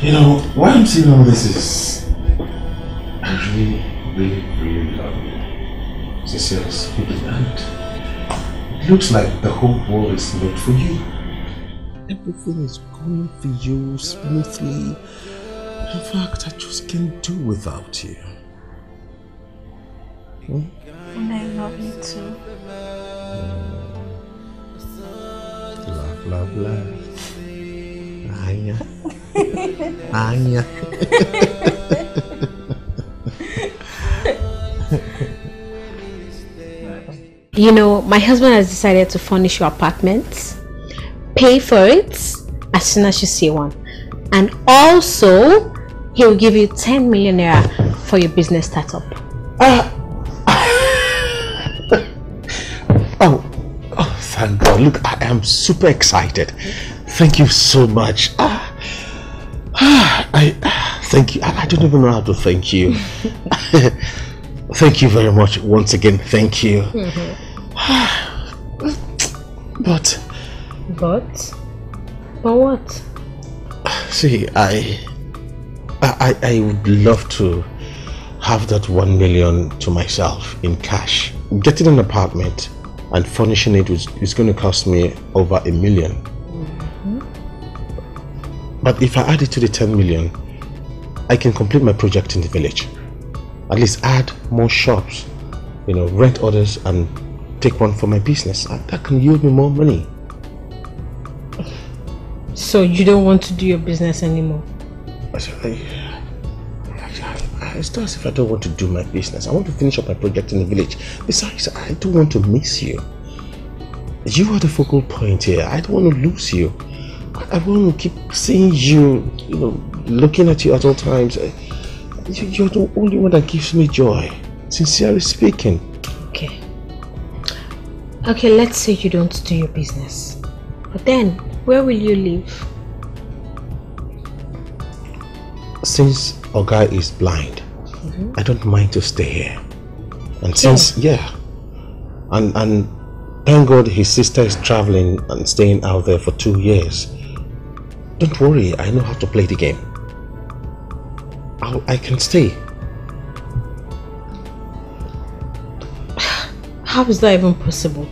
You know, why I'm saying all this is I really, really, really love you. Sincerely speaking, and it looks like the whole world is made for you. Everything is going for you smoothly. In fact, I just can't do without you. Hmm? And I love you too. Love, love, love. Anya. Anya. You know, my husband has decided to furnish your apartment, pay for it as soon as you see one. And also, he will give you 10 million naira for your business startup. Oh, oh, thank God. Look, I am super excited. Thank you so much. Ah, ah, I ah, thank you. I, I don't even know how to thank you. thank you very much once again. Thank you. But But? But what? see, I, I, I would love to have that one million to myself in cash. Getting an apartment and furnishing it is, is going to cost me over a million. Mm-hmm. But if I add it to the 10 million, I can complete my project in the village. At least add more shops, you know, rent others and take one for my business. That can yield me more money. So you don't want to do your business anymore? I, I, it's not as if I don't want to do my business. I want to finish up my project in the village. Besides, I don't want to miss you. You are the focal point here. I don't want to lose you. I want to keep seeing you, you know, looking at you at all times. You're the only one that gives me joy. Sincerely speaking. Okay. Okay, let's say you don't do your business. But then, where will you live? Since Oga is blind, mm -hmm. I don't mind to stay here. And since, yeah, yeah and, and thank God his sister is traveling and staying out there for two years. Don't worry, I know how to play the game. I'll, I can stay. How is that even possible?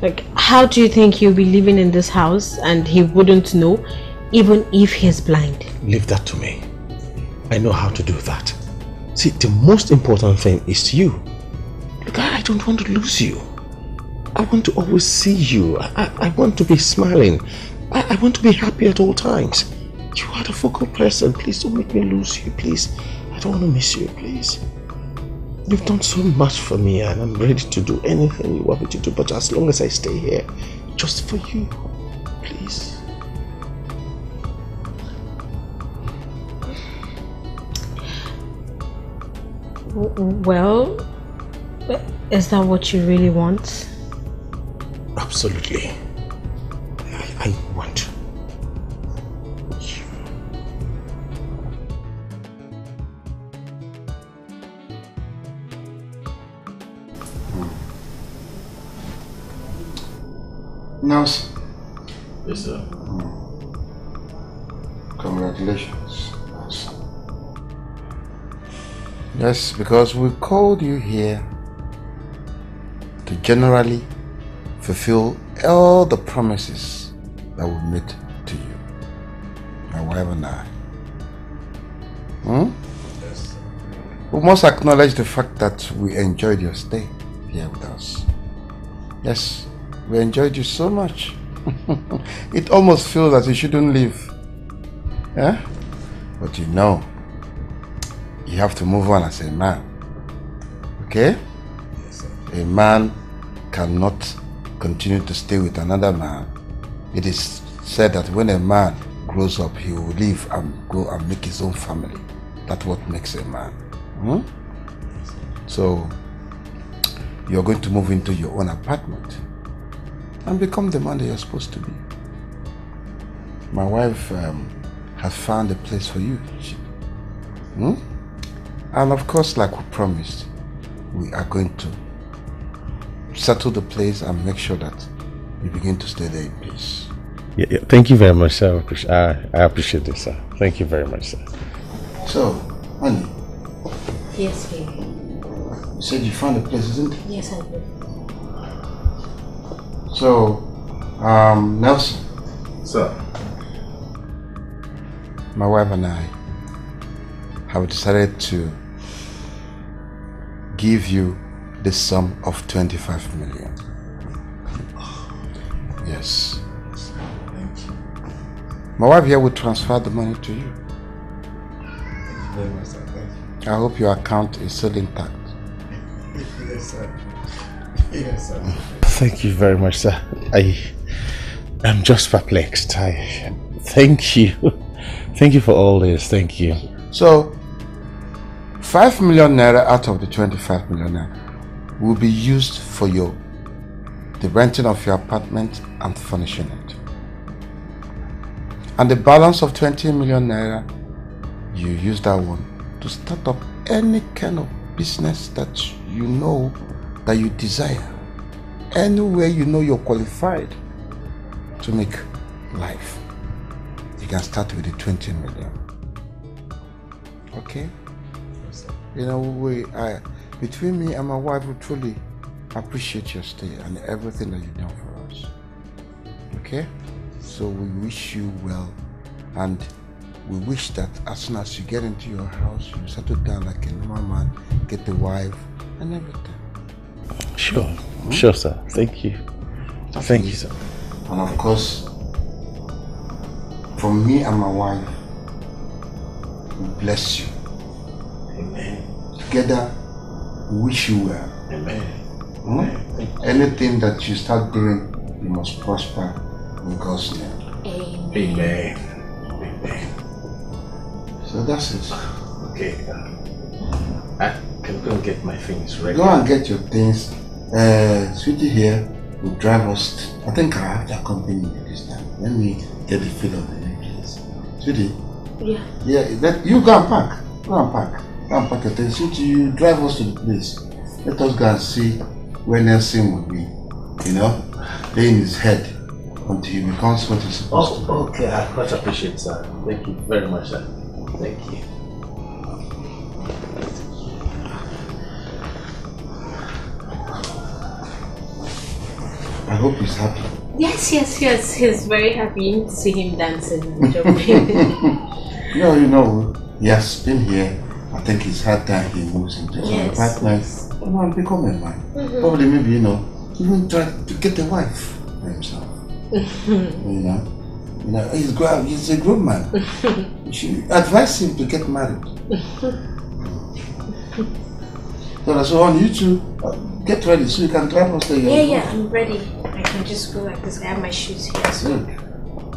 Like, how do you think he'll be living in this house and he wouldn't know, even if he's blind? Leave that to me. I know how to do that. See, the most important thing is you. Look, I don't want to lose you. I want to always see you. I, I want to be smiling. I, I want to be happy at all times. You are the focal person. Please don't make me lose you, please. I don't want to miss you, please. You've done so much for me and I'm ready to do anything you want me to do, but as long as I stay here, just for you, please. Well, is that what you really want? Absolutely. I, I want Nelson. Yes, Yes, because we called you here to generally fulfill all the promises that we made to you, my wife and I. Hmm? Yes. We must acknowledge the fact that we enjoyed your stay here with us. Yes, we enjoyed you so much. it almost feels as you shouldn't leave. Yeah? But you know, you have to move on as a man. Okay? Yes, a man cannot continue to stay with another man. It is said that when a man grows up, he will leave and go and make his own family. That's what makes a man. Hmm? So, you're going to move into your own apartment and become the man that you're supposed to be. My wife um, has found a place for you. She, hmm? And of course, like we promised, we are going to settle the place and make sure that you begin to stay there in peace. Yeah, yeah. Thank you very much, sir. I, I appreciate this, sir. Thank you very much, sir. So, honey. Yes, baby. You said you found a place, isn't it? Yes, I did. So, um, Nelson. Sir. My wife and I have decided to give you the sum of 25 million. Yes. Thank you. My wife here will transfer the money to you. Thank you very much, sir. Thank you. I hope your account is still intact. yes, sir. Yes, sir. Thank you very much, sir. I am just perplexed. I thank you. Thank you for all this. Thank you. So, 5 million naira out of the 25 million naira will be used for your the renting of your apartment and furnishing it. And the balance of 20 million naira, you use that one to start up any kind of business that you know that you desire. Anywhere you know you're qualified to make life. You can start with the 20 million. Okay? You know, we, I, between me and my wife, we truly appreciate your stay and everything that you've done for us. Okay? So we wish you well and we wish that as soon as you get into your house, you settle down like a normal man, get the wife, and everything. Sure, hmm? sure, sir. Thank you. Thank you, sir. And of course, from me and my wife, we bless you. Amen. Together, we wish you well. Amen. Hmm? Anything that you start doing, you must prosper in God's name. Amen. Amen. So that's it. Okay. Uh, I can go and get my things ready. Go and get your things. Uh, sweetie here will drive us. I think I have to accompany you this time. Let me get the feel of the new place. Sweetie, Yeah. yeah, that, you go and park. Go and park. Go and park your things. Sweetie, you drive us to the place. Let us go and see where Nelson will be. You know, laying his head until he becomes what he's supposed to be. Oh, okay. I much appreciate, sir. Thank you very much, sir. Thank you. I hope he's happy. Yes, yes, yes. He's very happy You to see him dancing and jumping. No, you know, he has been here. I think it's hard time he moves into some Yes. You know, and become a man. Mhm. Probably maybe, you know, even try to get a wife for himself. You know? You know, he's, grown, he's a grown man. You should advise him to get married. So all on you two. Uh, get ready so you can drive us there. yeah, yeah, I'm ready. I can just go like this. I have my shoes here. So. Good.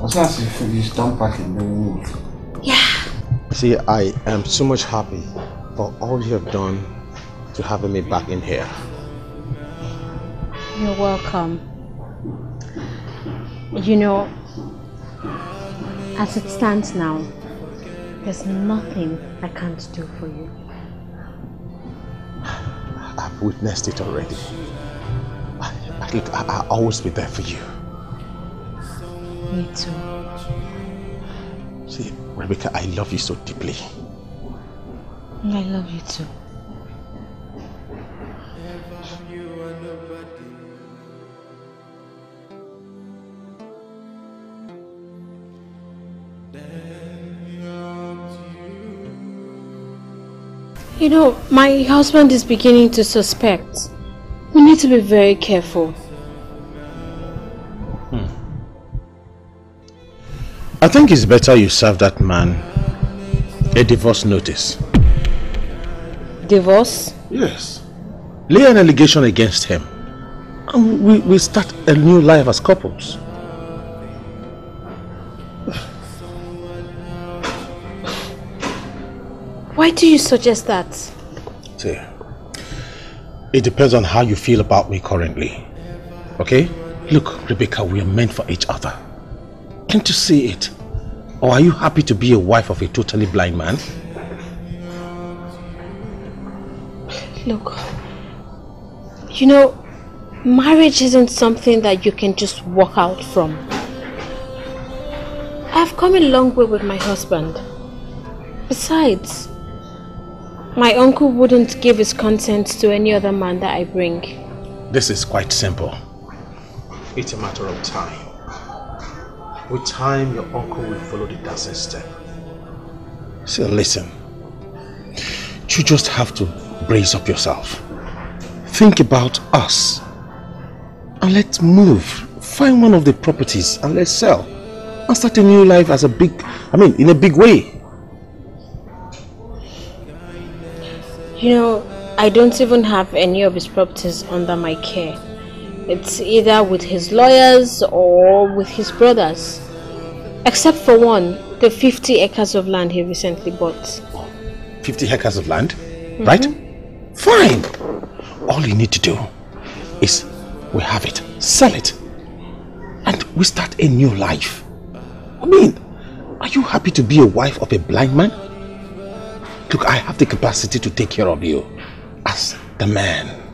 As soon as you finish done packing, then we move. See, I am so much happy for all you have done to having me back in here. You're welcome. You know, as it stands now, there's nothing I can't do for you. I've witnessed it already. I, I, I'll always be there for you. Me too. Rebecca, I love you so deeply. I love you too. You know, my husband is beginning to suspect. We need to be very careful. I think it's better you serve that man a divorce notice. Divorce? Yes. Lay an allegation against him. And we, we start a new life as couples. Why do you suggest that? See, it depends on how you feel about me currently. Okay? Look, Rebecca, we are meant for each other. Can't you see it? Or are you happy to be a wife of a totally blind man? Look, you know, marriage isn't something that you can just walk out from. I've come a long way with my husband. Besides, my uncle wouldn't give his consent to any other man that I bring. This is quite simple. It's a matter of time. With time, your uncle will follow the dancing step. So listen, you just have to brace up yourself. Think about us. And let's move. Find one of the properties and let's sell. And start a new life as a big, I mean, in a big way. You know, I don't even have any of his properties under my care. It's either with his lawyers or with his brothers. Except for one, the 50 acres of land he recently bought. 50 hectares of land, mm-hmm. right? Fine. All you need to do is we have it, sell it, and we start a new life. I mean, are you happy to be a wife of a blind man? Look, I have the capacity to take care of you as the man.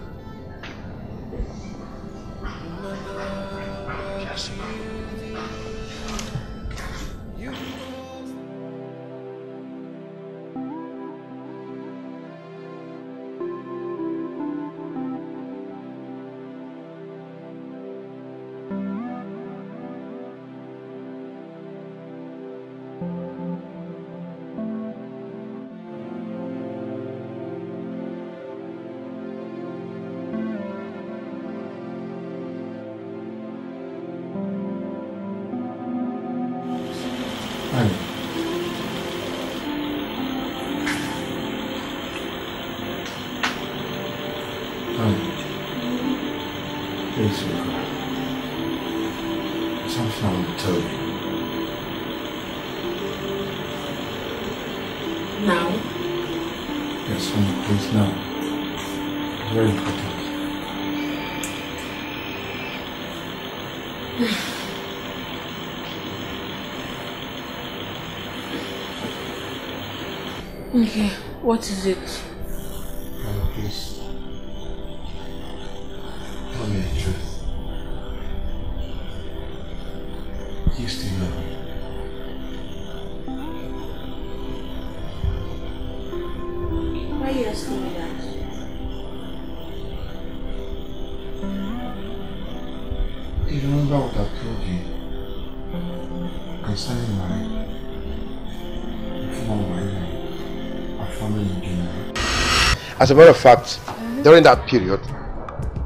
Okay, what is it? As a matter of fact, during that period,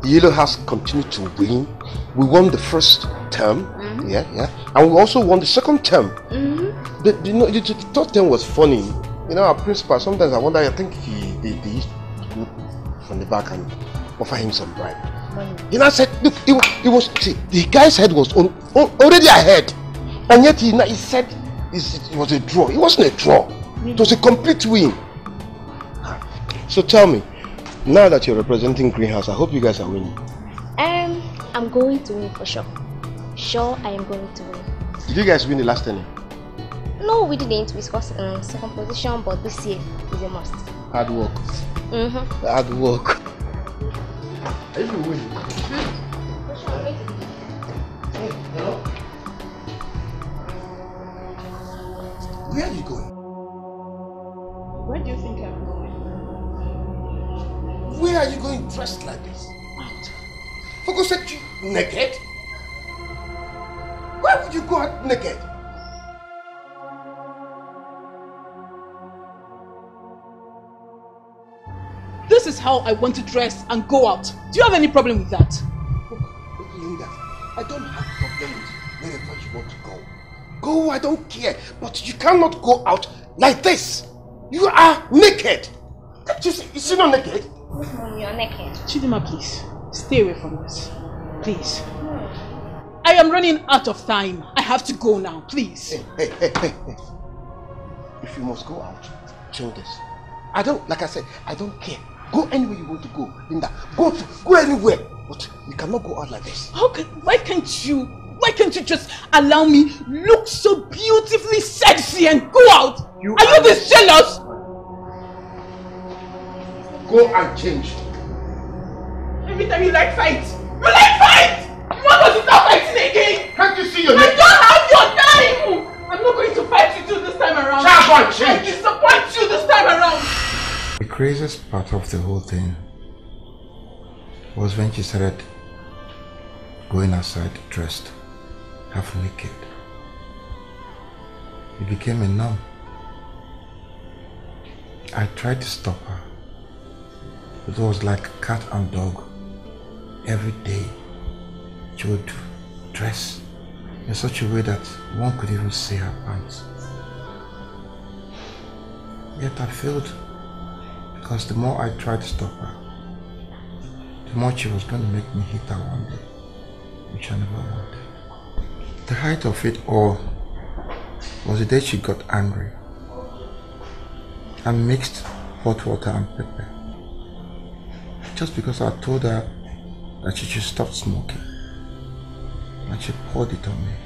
Yellow has continued to win. We won the first term, yeah, yeah, and we also won the second term. Mm-hmm. The, the, you know, the, the third term was funny. You know, our principal, sometimes I wonder, I think he, they, they used to go from the back and offer him some bribe. You know, I said, look, it, it was, see, the guy's head was on, on, already ahead. And yet he, he said it was a draw. It wasn't a draw. It was a complete win. So tell me, now that you're representing Greenhouse, I hope you guys are winning. Um, I'm going to win for sure. Sure, I am going to win. Did you guys win the last inning? No, we didn't. We scored um, second position, but this year is a must. Hard work. Mm-hmm. Hard work. Are you winning? Where are you going? Where do you think I'm going? Where are you going dressed like this? For God's sake, you naked? Why would you go out naked? This is how I want to dress and go out. Do you have any problem with that? Look, Linda, I don't have problem with wherever you want to go. Go, I don't care. But you cannot go out like this. You are naked. Can't you see? Is she not naked? Look, Mom, you're naked. Chidima, please. Stay away from this. Please. I am running out of time. I have to go now. Please. Hey, hey, hey, hey. If you must go out, change this. I don't, like I said, I don't care. Go anywhere you want to go, Linda. Go to, go anywhere. But you cannot go out like this. How can, why can't you, why can't you just allow me look so beautifully sexy and go out? You are you this jealous? Go and change. Every time you like fight, you like fight! You want us to stop fighting again? Can't you see your name? I don't have your time! I'm not going to fight you two this time around. Child, go and I disappoint you this time around. The craziest part of the whole thing was when she started going outside dressed, half naked. It became a norm. I tried to stop her. It was like cat and dog. Every day, she would dress in such a way that one could even see her pants. Yet I failed because the more I tried to stop her, the more she was going to make me hit her one day, which I never wanted. The height of it all was the day she got angry and mixed hot water and pepper. Just because I told her that she should stop smoking. And she poured it on me.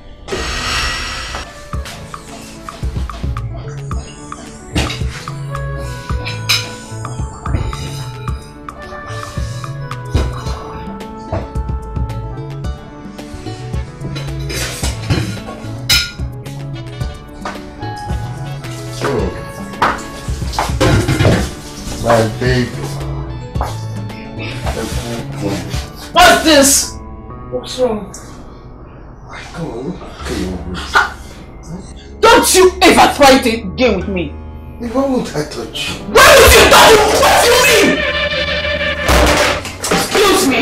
What's wrong? Come on, come on. Don't you ever try it again with me. Why won't I touch you? Why would you touch What do you mean? Excuse me.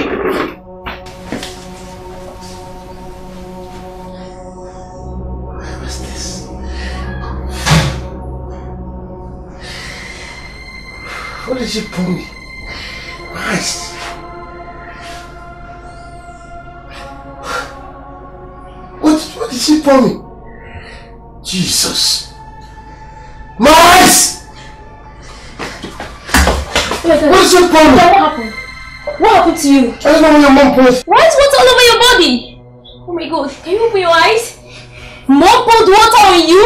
Where is this? What did you pull me? For me? Jesus. My eyes! What is your problem? What happened? What happened to you? I don't know where your mom put What? What's all over your body? Oh my god, can you open your eyes? Mom poured water on you?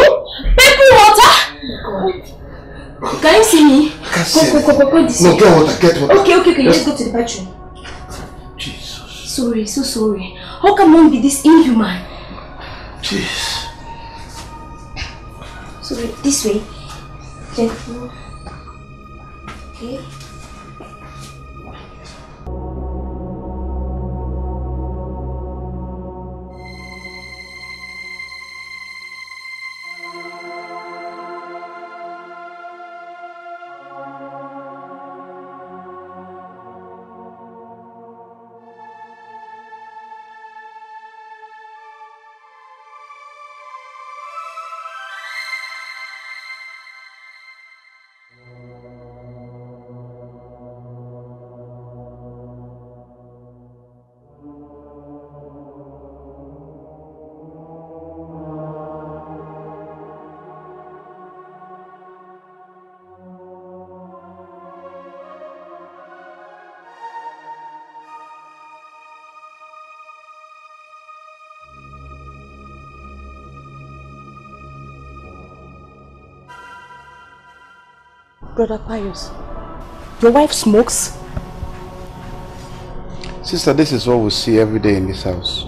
Pepper water? God. Can you see me? I can't see Go, go, go, go, go this No, way. get water, get water. Okay, okay, okay, let's go to the bedroom. Jesus. Sorry, so sorry. How can mom be this inhuman? Jeez. Sorry, this way. Gentle. Okay. Brother Pius, your wife smokes? Sister, this is what we see every day in this house.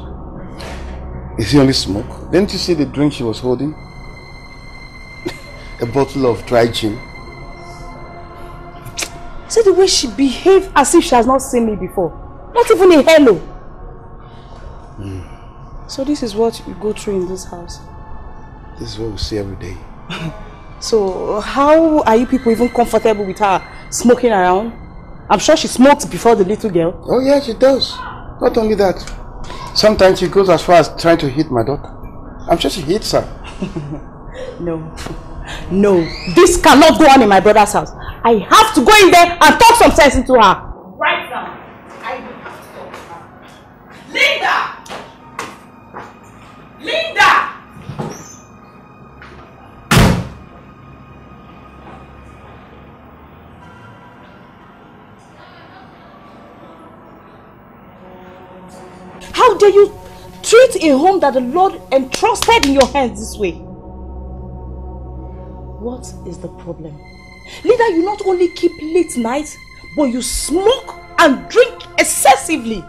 Is he only smoke? Didn't you see the drink she was holding? A bottle of dry gin. See the way she behaved as if she has not seen me before. Not even a hello. Hmm. So this is what you go through in this house. This is what we see every day. So how are you people even comfortable with her smoking around? I'm sure she smoked before the little girl. Oh yeah, she does. Not only that. Sometimes she goes as far as trying to hit my daughter. I'm sure she hits her. No. No. This cannot go on in my brother's house. I have to go in there and talk some sense into her. How dare you treat a home that the Lord entrusted in your hands this way? What is the problem? Linda, you not only keep late nights, but you smoke and drink excessively.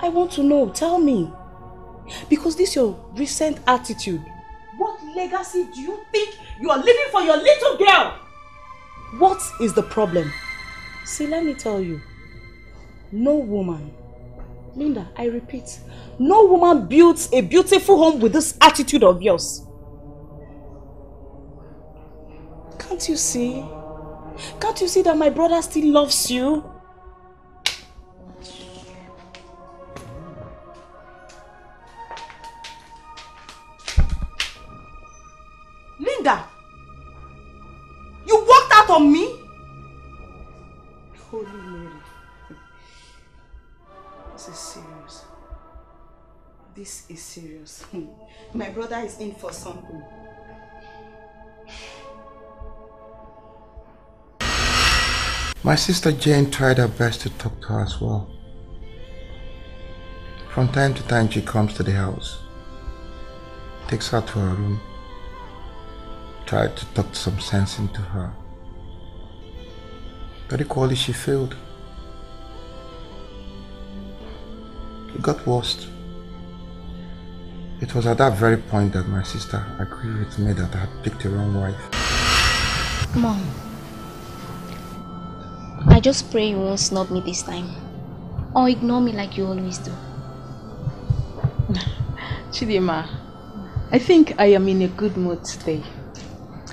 I want to know, tell me. Because this your recent attitude. What legacy do you think you are leaving for your little girl? What is the problem? See, let me tell you. No woman, Linda, I repeat, no woman builds a beautiful home with this attitude of yours. Can't you see? Can't you see that my brother still loves you? This is serious. Hmm. My brother is in for something. My sister Jane tried her best to talk to her as well. From time to time she comes to the house, takes her to her room, tried to talk some sense into her. But equally she failed. It got worse. It was at that very point that my sister agreed with me that I had picked the wrong wife. Mom, I just pray you won't snub me this time. Or ignore me like you always do. Chidima, I think I am in a good mood today.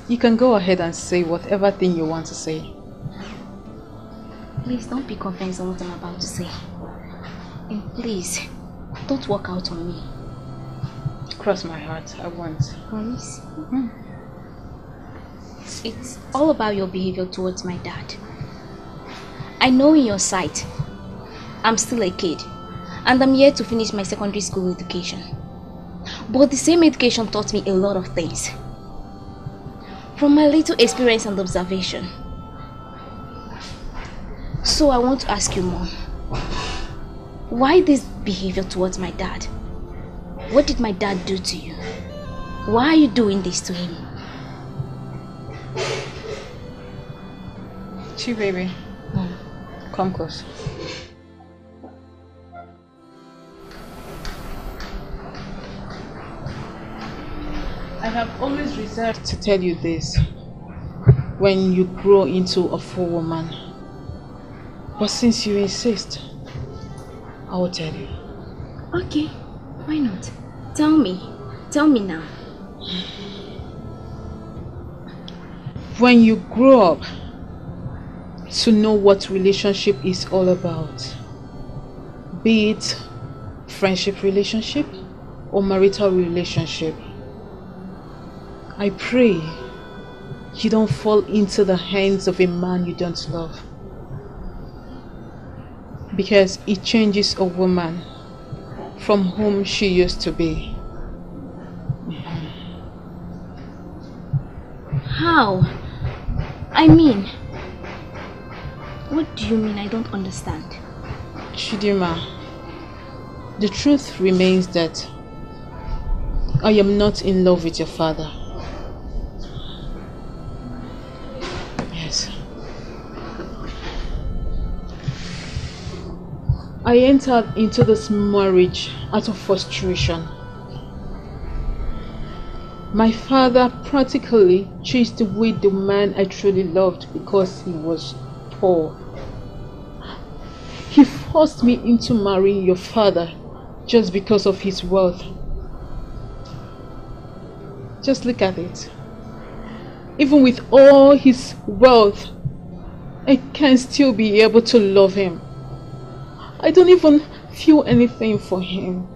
You can go ahead and say whatever thing you want to say. Please don't pick offense on what I'm about to say. And please, don't walk out on me. Cross my heart, I won't. Promise? Mm-hmm. It's all about your behavior towards my dad. I know in your sight, I'm still a kid. and I'm here to finish my secondary school education. But the same education taught me a lot of things. From my little experience and observation. So I want to ask you, Mom. Why this behavior towards my dad? What did my dad do to you? Why are you doing this to him? Chi baby. Hmm. Come close. I have always reserved to tell you this when you grow into a full woman. But since you insist, I will tell you. Okay, why not? Tell me. Tell me now. When you grow up to know what relationship is all about, be it friendship relationship or marital relationship, I pray you don't fall into the hands of a man you don't love. Because it changes a woman from whom she used to be. How? I mean, what do you mean? I don't understand. Chidima, the truth remains that I am not in love with your father. I entered into this marriage out of frustration. My father practically chased away the man I truly loved because he was poor. He forced me into marrying your father just because of his wealth. Just look at it. Even with all his wealth, I can still be able to love him. I don't even feel anything for him.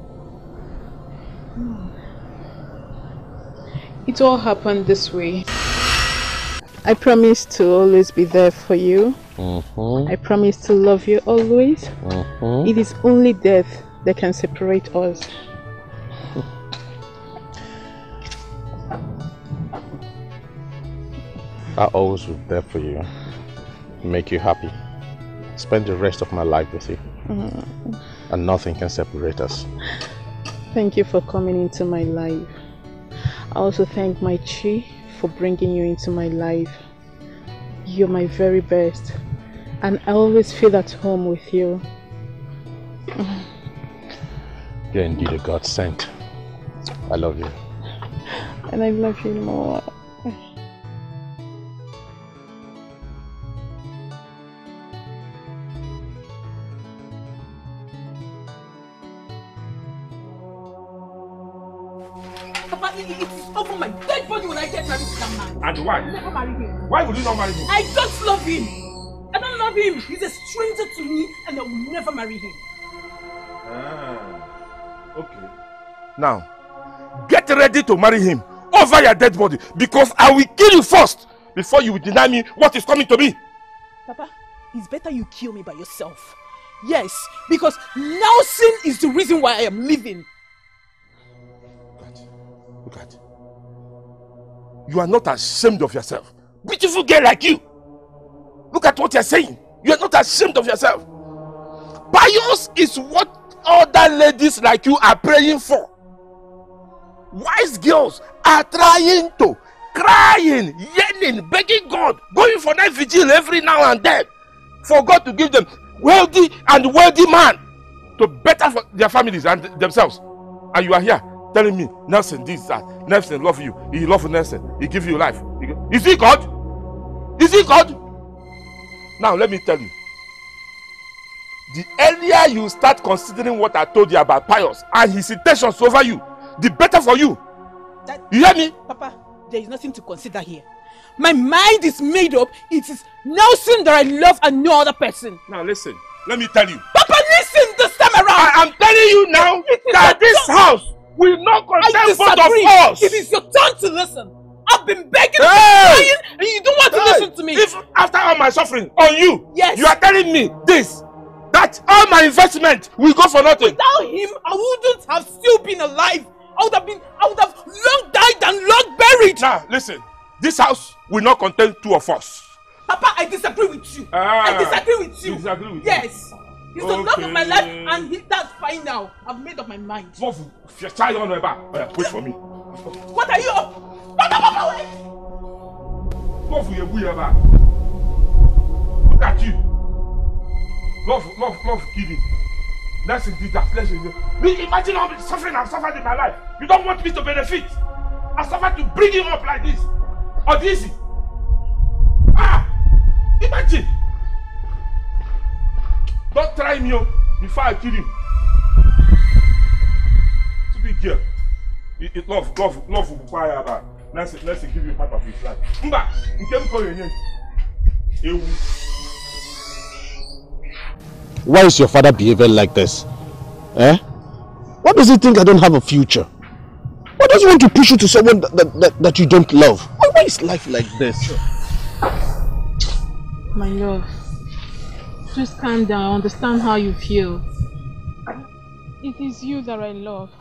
It all happened this way. I promise to always be there for you. Mm-hmm. I promise to love you always. Mm-hmm. It is only death that can separate us. I always will be there for you, make you happy, spend the rest of my life with you, Mm. and nothing can separate us. Thank you for coming into my life. I also thank my chi for bringing you into my life. You're my very best, and I always feel at home with you. You're indeed a God sent. I love you. And I love you more. That why? Never marry him. Why would you not marry him? I don't love him. I don't love him. He's a stranger to me and I will never marry him. Ah, okay. Now, get ready to marry him over your dead body because I will kill you first before you will deny me what is coming to me. Papa, it's better you kill me by yourself. Yes, because Nelson is the reason why I am living. Look at You are not ashamed of yourself. Beautiful girl like you. Look at what you're saying. You are not ashamed of yourself. Pious is what other ladies like you are praying for. Wise girls are trying to, crying, yearning, begging God, going for night vigil every now and then for God to give them wealthy and wealthy man to better their families and themselves. And you are here telling me Nelson this that Nelson love you. He love Nelson. He give you life. He is he God? Is he God? Now let me tell you. The earlier you start considering what I told you about Pius and his intentions over you the better for you. You hear me? Papa, there is nothing to consider here. My mind is made up. It is Nelson that I love and no other person. now listen. Let me tell you. Papa, listen this time around. I am telling you now that this house will not I contain both of us It is your turn to listen. I've been begging, Hey! crying, and you don't want to Hey! listen to me. If after all my suffering on you, Yes. you are telling me this, that all my investment will go for nothing. Without him, I wouldn't have still been alive. I would have been, I would have long died and long buried. Now, listen. This house will not contain two of us. Papa, I disagree with you. Ah, I disagree with you. disagree with yes. He's the love of my life, Okay. and he, that's fine now. I've made up my mind. Wofu, if your child on ever, uh, wait for me. What are you up? Papa, Papa, wait! Wofu, you weird man. Look at you. Love, love, love, kidding. Let's do that. Let's do that. Imagine how much suffering I've suffered in my life. You don't want me to benefit. I suffered to bring you up like this. Or this. Ah! Imagine. Don't try me oh, before I kill him. Stupid girl. It, it, love, love, love will require about. Let's, let's give you part of his life. Mba, nke m kọrọ enye. Ewu. Why is your father behaving like this? Eh? What does he think I don't have a future? Why does he want to push you to someone that, that, that, that you don't love? Why, why is life like this? My love, just calm down. I understand how you feel. It is you that I love.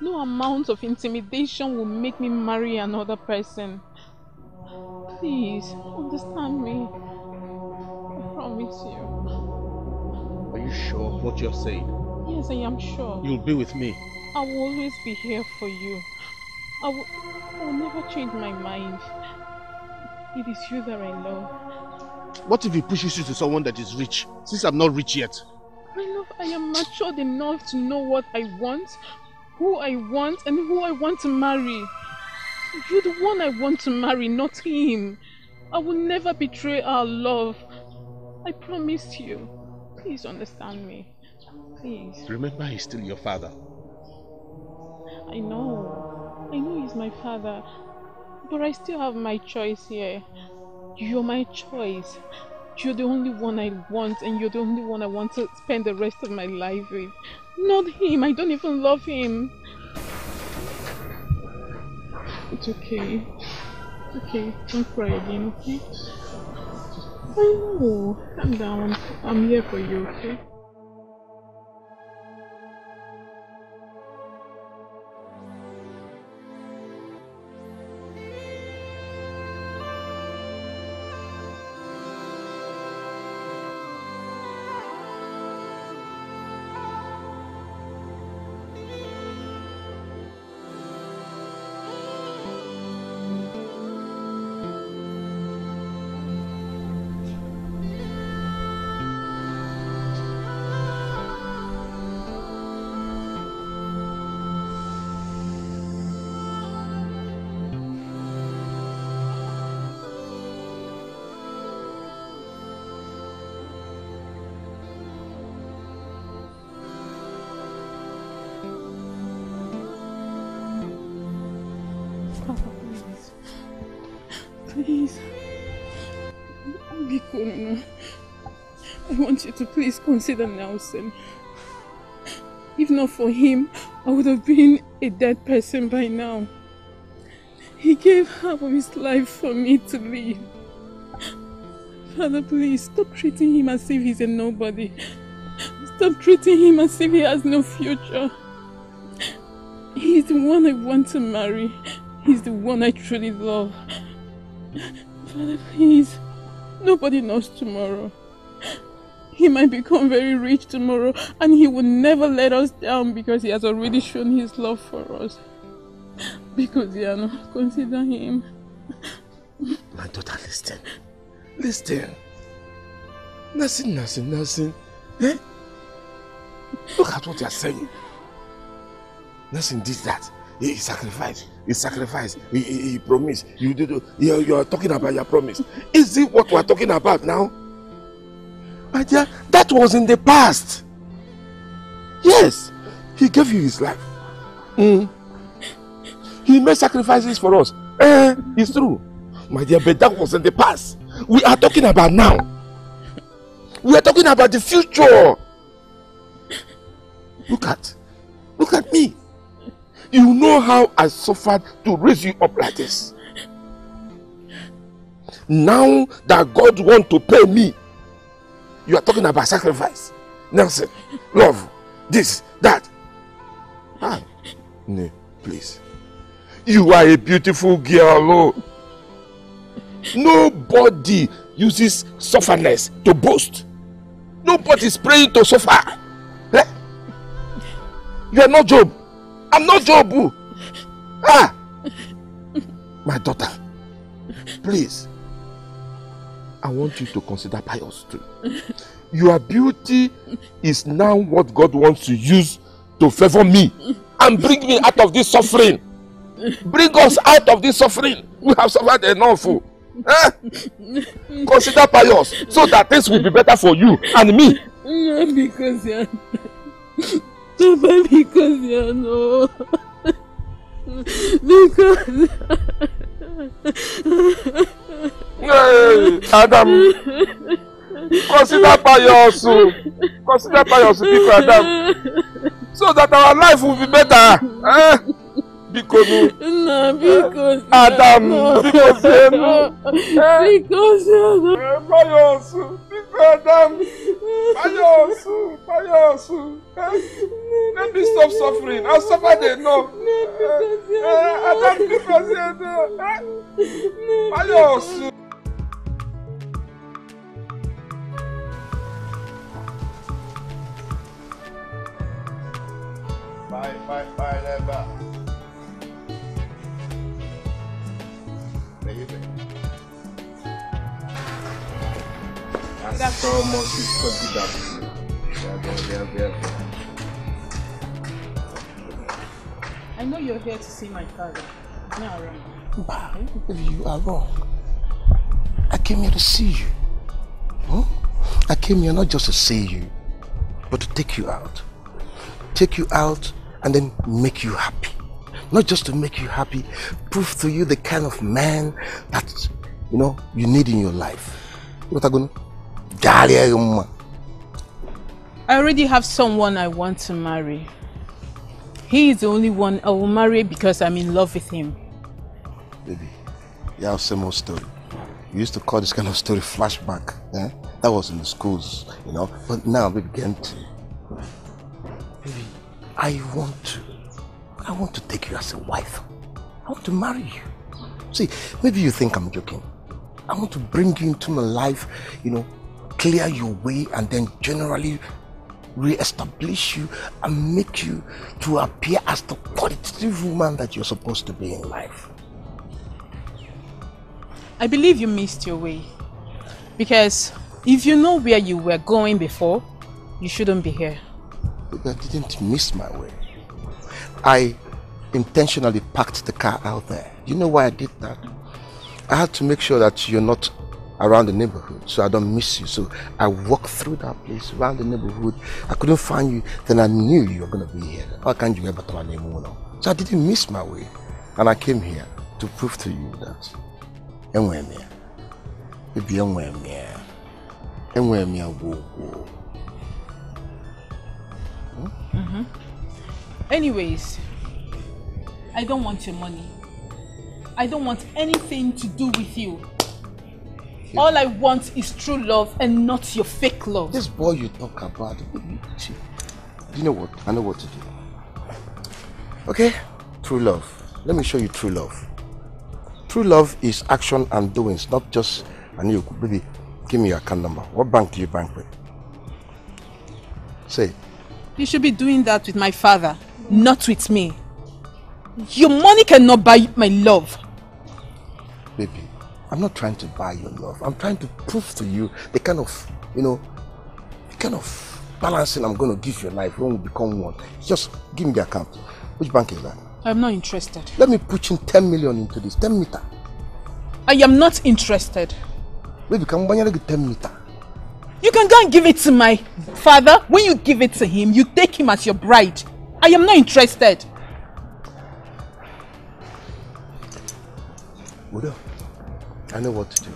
No amount of intimidation will make me marry another person. Please, understand me. I promise you. Are you sure of what you're saying? Yes, I am sure. You'll be with me. I will always be here for you. I will, I will never change my mind. It is you that I love. What if he pushes you to someone that is rich, since I'm not rich yet? My love, I am matured enough to know what I want, who I want, and who I want to marry. You're the one I want to marry, not him. I will never betray our love. I promise you. Please understand me. Please. Remember, he's still your father. I know. I know he's my father. But I still have my choice here. You're my choice. You're the only one I want, and you're the only one I want to spend the rest of my life with. Not him. I don't even love him. It's okay. It's okay. Don't cry again, okay? I know. Calm down. I'm here for you, okay? Consider Nelson. If not for him, I would have been a dead person by now. He gave half of his life for me to live. Father, please stop treating him as if he's a nobody. Stop treating him as if he has no future. He's the one I want to marry. He's the one I truly love. Father, please. Nobody knows tomorrow. He might become very rich tomorrow and he will never let us down because he has already shown his love for us. Because, Yana, consider him. My daughter, listen. Listen. Nothing, nothing, nothing. Eh? Look at what you're saying. Nothing did that. He, sacrificed. He sacrificed. He, he, he promised. You. You, you are talking about your promise. Is it what we're talking about now? My dear, that was in the past. Yes, he gave you his life. Mm. He made sacrifices for us. Eh, it's true. My dear, but that was in the past. We are talking about now. We are talking about the future. Look at, look at me. You know how I suffered to raise you up like this. Now that God wants to pay me, you are talking about sacrifice. Nelson, love, this, that. Ah, no, please. You are a beautiful girl. Oh. Nobody uses sufferness to boast. Nobody is praying to suffer. Eh? You are not Job. I'm not Job. oh. Ah! My daughter, please. I want you to consider pious too. Your beauty is now what God wants to use to favor me and bring me out of this suffering. Bring us out of this suffering. We have suffered enough. oh. Eh? Consider pious so that things will be better for you and me. Not because you're not because you're no. Because Adam, consider pious. oh. Consider pious people, Adam. So that our life will be better. Eh? Because No, because Adam, no. because you know. Eh? Because you're no. Eh, Pius, because Adam. Pius, Pius. Eh? Let me stop suffering. I've suffered enough. Eh, eh, Adam, because you know. Eh? Pius. Bye, bye, bye, never. I so much responsibility. Yeah, yeah, yeah, yeah. I know you're here to see my father. He's not around. Bah, you are wrong. I came here to see you. Hmm? I came here not just to see you, but to take you out. Take you out and then make you happy. Not just to make you happy, prove to you the kind of man that, you know, you need in your life. What are going to I already have someone I want to marry. He is the only one I will marry because I'm in love with him. Baby, you have same old story. You used to call this kind of story flashback. Eh? That was in the schools, you know. But now we began to. Baby, I want to. I want to take you as a wife. I want to marry you. See, maybe you think I'm joking. I want to bring you into my life, you know, clear your way and then generally re-establish you and make you to appear as the qualitative woman that you're supposed to be in life. I believe you missed your way. Because if you know where you were going before, you shouldn't be here. Baby, I didn't miss my way. I intentionally parked the car out there. You know why I did that? I had to make sure that you're not around the neighborhood so I don't miss you. So I walked through that place around the neighborhood. I couldn't find you. Then I knew you were going to be here. Why can't you ever my name now? So I didn't miss my way. And I came here to prove to you that enwere m ya. Enwere m ya gwogwo. Mm-hmm. Anyways, I don't want your money. I don't want anything to do with you. All I want is true love and not your fake love. This boy you talk about, see, you know what? I know what to do. Okay? True love. Let me show you true love. True love is action and doings, not just and you baby, give me your account number. What bank do you bank with? Say, You should be doing that with my father, not with me. Your money cannot buy my love. baby, I'm not trying to buy your love. I'm trying to prove to you the kind of, you know, the kind of balancing I'm going to give your life when we become one. Just give me the account. Which bank is that? I'm not interested. Let me put in 10 million into this. 10 meter. I am not interested. Baby, can you 10 meter? You can go and give it to my father. When you give it to him, you take him as your bride. I am not interested. Udo, I know what to do.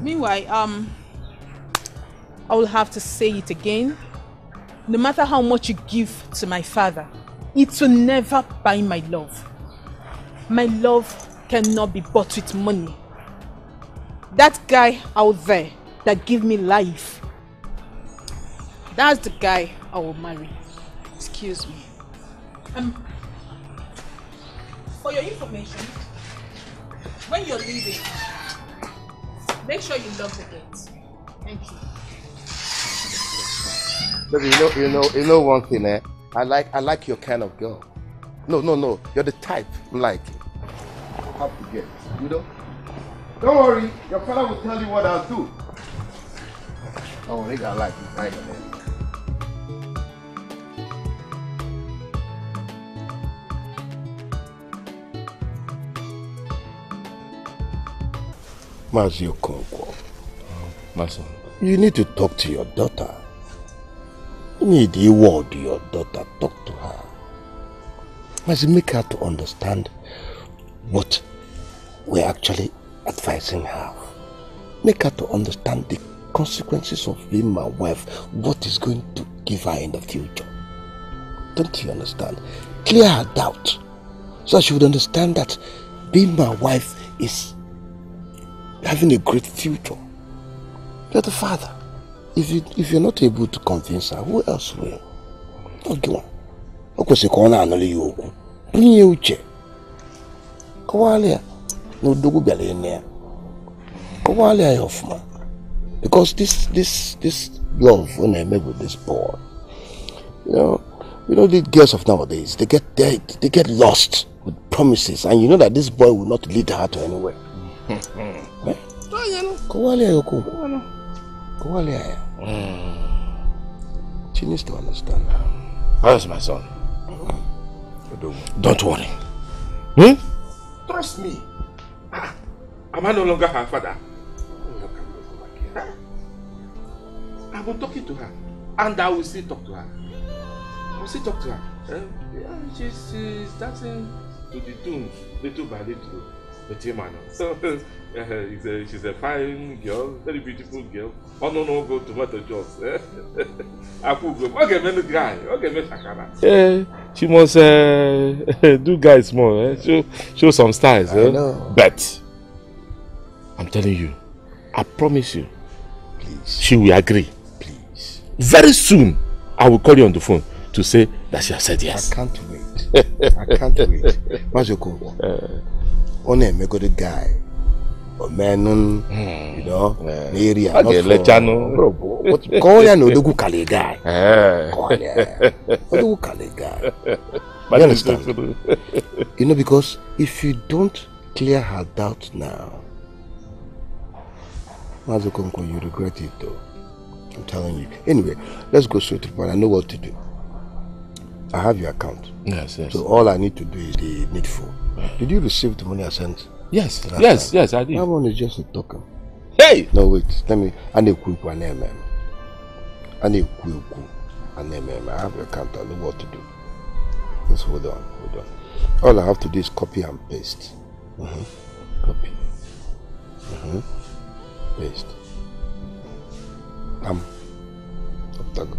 Meanwhile, um, I will have to say it again. No matter how much you give to my father, it will never buy my love. My love cannot be bought with money. That guy out there that gave me life That's the guy I will marry. Excuse me. Um, for your information, when you're leaving, make sure you lock the gate. Thank you. Baby, you know, you know, you know one thing, eh? I like, I like your kind of girl. No, no, no. You're the type I'm like. Have to get, you know. Don't worry, your father will tell you what I'll do. Oh, they got like you, right, man. Mazi Okonkwo, My son. you need to talk to your daughter. You need a word to your daughter. Talk to her. Mazi, make her to understand what we're actually advising her. Make her to understand the consequences of being my wife, what is going to give her in the future. Don't you understand? Clear her doubt. So she would understand that being my wife is having a great future. You're the father. If you if you're not able to convince her, who else will? Oge nwa. O kwesịrị ka ọ na-anụrụ ya okwu. Bunye ya uche. Kọwara ya na odogwu bịara. Because this this this love ọ na-eme with this boy. You know, you know the girls of nowadays, they get they, they get lost with promises and you know that this boy will not lead her to anywhere. Eh? Kọwara ya okwu. Kọwara ya ya. She needs to understand. How's my son? Don't worry. Hmm? Trust me. Ah, am I no longer her father? I will talking to her. And I will still talk to her. I will still talk to her. Eh, yeah, she's, she's dancing to the tunes little by little. But yeah, man. So, uh, she's, a, she's a fine girl, very beautiful girl. Oh no, no, go tomato juice. Eh? I put go. Okay, man, guy. Okay, man, shakara. Yeah, she must uh, do guys more. Eh? Show, show some styles. I eh? know. But I'm telling you, I promise you, please, she will agree. Please. Very soon, I will call you on the phone to say that she has said yes. I can't wait. I can't wait. Mazi Okonkwo, ọ na-emegodi guy omenun you know n'area Ọ ga-elechanụ. kọọ ya na odogwu kali guy. Eh. Kọọ ya. odogwu kali guy. You understand? you know because if you don't clear her doubt now Mazi Okonkwo you regret it though. I'm telling you. Anyway let's go straight to point. I know what to do. I have your account. Yes, yes. so all I need to do is the needful. Did you receive the money I sent Yes, yes, yes, I did. That one is just a token. Hey! No, wait. Let me. I need quick one name. I need quick one name. I have your account. I know what to do. Just hold on. Hold on. All I have to do is copy and paste. Mm-hmm. Copy. Mm-hmm. Paste. Um. Octagon.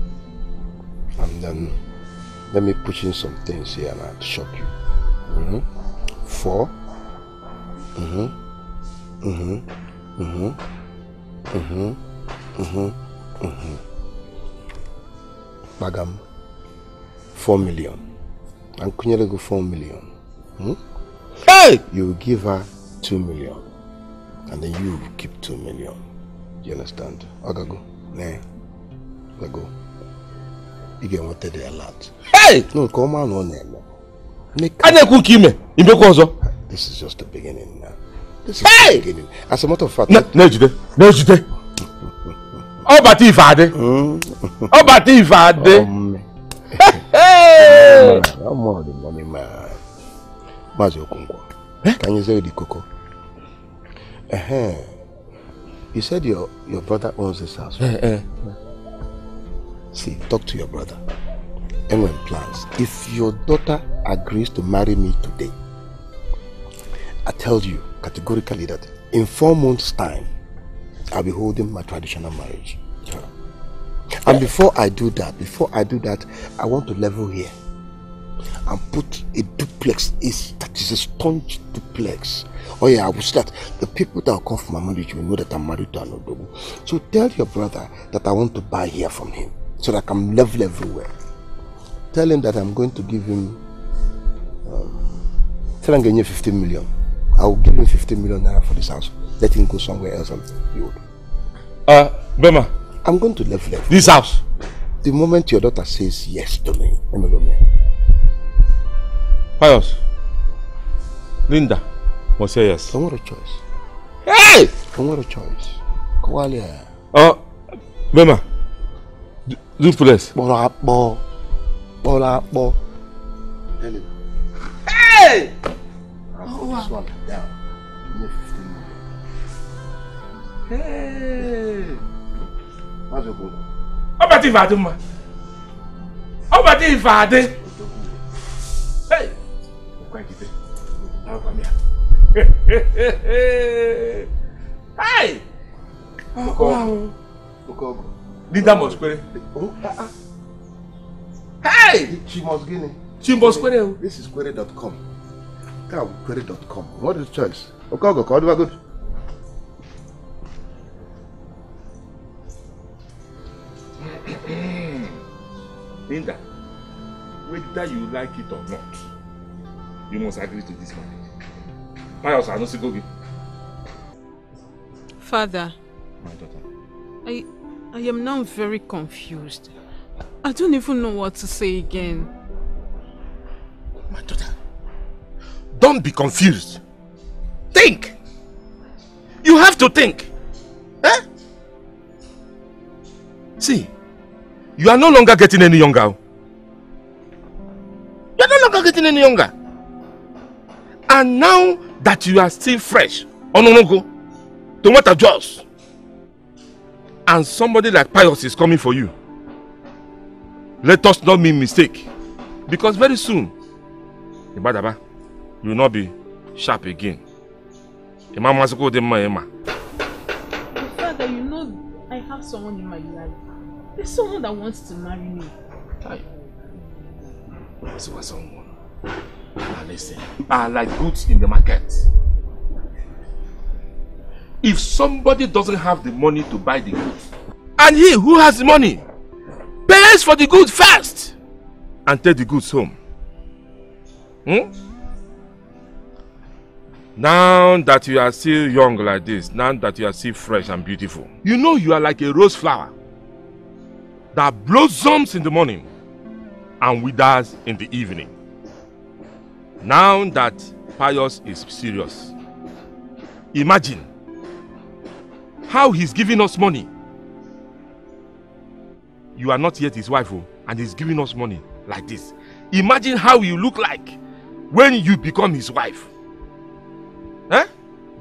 And then let me push in some things here and I'll shock you. Mm-hmm. Four. Bagam. Four million. And Kunyere go four million. Hmm? Hey! You give her two million. And then you keep two million. You understand? Ogago. Nah. Ogago. You get what they a lot. Hey! No, come on on there. Make ka ime, imekwa ọzọ. This is just the beginning Hey! the beginning. As a matter of fact, Na- Na-ejide, na-ejide. Ọ bata ife adị. Ọ bata ife adị. Hey! I'm more the money man. Mazi Okonkwo. Can you say the cocoa? Uh-huh. You said your, your brother owns this house. Eh, eh. See, talk to your brother. And when plans. If your daughter agrees to marry me today, I tell you categorically that in four months' time, I'll be holding my traditional marriage. her. And before I do that, before I do that, I want to level here and put a duplex is that is a sponge duplex. Oh yeah, I will start. The people that will come for my marriage will know that I'm married to an Odogwu. So tell your brother that I want to buy here from him. so that I can level everywhere. Tell him that I'm going to give him. Um, tell him give 15 million. I will give him 15 million naira for this house. Let him go somewhere else and build. Uh, Bema. I'm going to level everywhere. This house? The moment your daughter says yes to me, let me go there. Pius. Linda must say yes. Don't want a choice. Hey! Don't want a choice. Kawalia. Uh, Bema. Do, pọ̀. Bọ́lá pọ̀. Tell him. Hey! I'll put this one down. Give me 15 million. Hey! What's your goal? Ọba ti fàdé ma. Ọba ti fàdé. Hey! Ọkọ ẹ̀jẹ̀ tẹ̀. Ọkọ mi à. Hey! Ọkọ àwọn. Ọkọ ọgọ. Linda must query. Oh, ah, ah. Hey! She must guinea. She must query. o. This is query.com. Cow What is the choice? Ọkọ ọgọ kọ ọdún bá good. Linda, whether you like it or not, you must agree to this marriage. Pius Anusigogi. Father, My daughter. I, I am now very confused. I don't even know what to say again. My daughter, don't be confused. Think. You have to think. Eh? See, you are no longer getting any younger. You are no longer getting any younger. And now that you are still fresh, Ononogo, tomato juice, and somebody like Pius is coming for you, let us not make mistake. Because very soon, Ibadaba, you will not be sharp again. Ima masiko de ma ema. Father, you know I have someone in my life. There's someone that wants to marry me. So was someone. Now listen. Are like goods in the market. If somebody doesn't have the money to buy the goods, and he who has the money pays for the goods first and take the goods home. Hmm? Now that you are still young like this, now that you are still fresh and beautiful, you know you are like a rose flower that blossoms in the morning and withers in the evening. Now that Pius is serious, imagine how he's giving us money. You are not yet his wife, oh, and he's giving us money like this. Imagine how you look like when you become his wife. Eh?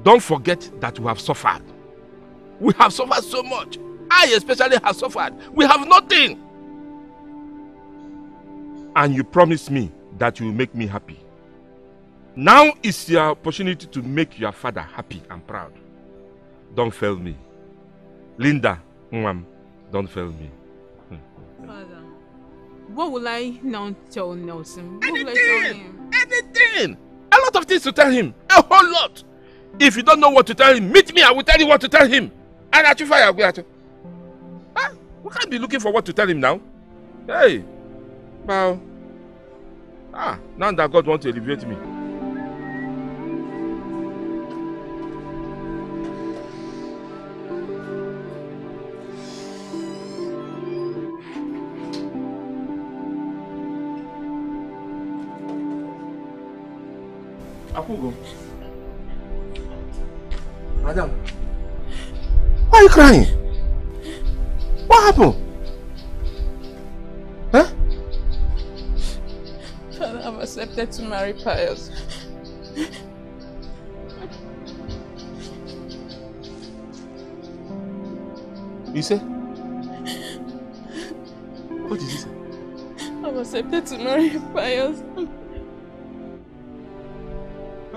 Don't forget that we have suffered. We have suffered so much. I especially have suffered. We have nothing. And you promised me that you will make me happy. Now is your opportunity to make your father happy and proud. Don't fail me. Linda, Mwam, don't fail me. Father, what will I now tell Nelson? What will I tell him? Anything! A lot of things to tell him. A whole lot. If you don't know what to tell him, meet me. I will tell you what to tell him. And at you fire. Ah, we can't be looking for what to tell him now. Hey, well, ah, now that God wants to elevate me. Akugo. Madam, why are you crying? What happened? Huh? Father, I've accepted to marry Pius. You say? What did you say? I've accepted to marry Pius.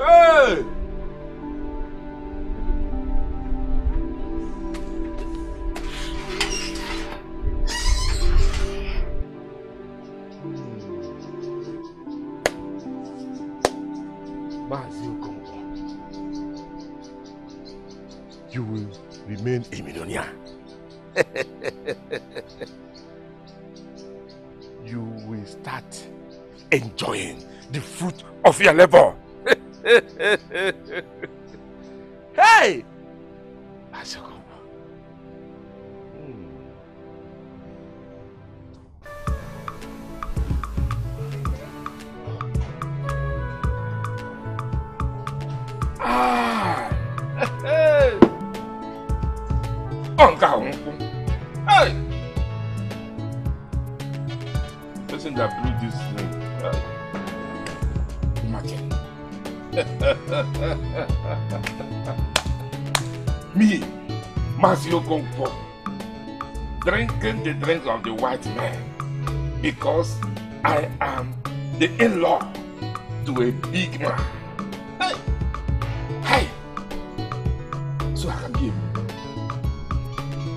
Hey! You will remain a millionaire. will start enjoying the fruit of your labor. Hey! Asoko. Ah! Hey! Ọ̀nkà ònkú. Hey! Person that blew this thing. Hey. Imagine. Me, Masio Okonkwo, drinking the drink of the white man because I am the in-law to a big man. Hey! Hey! So I can be a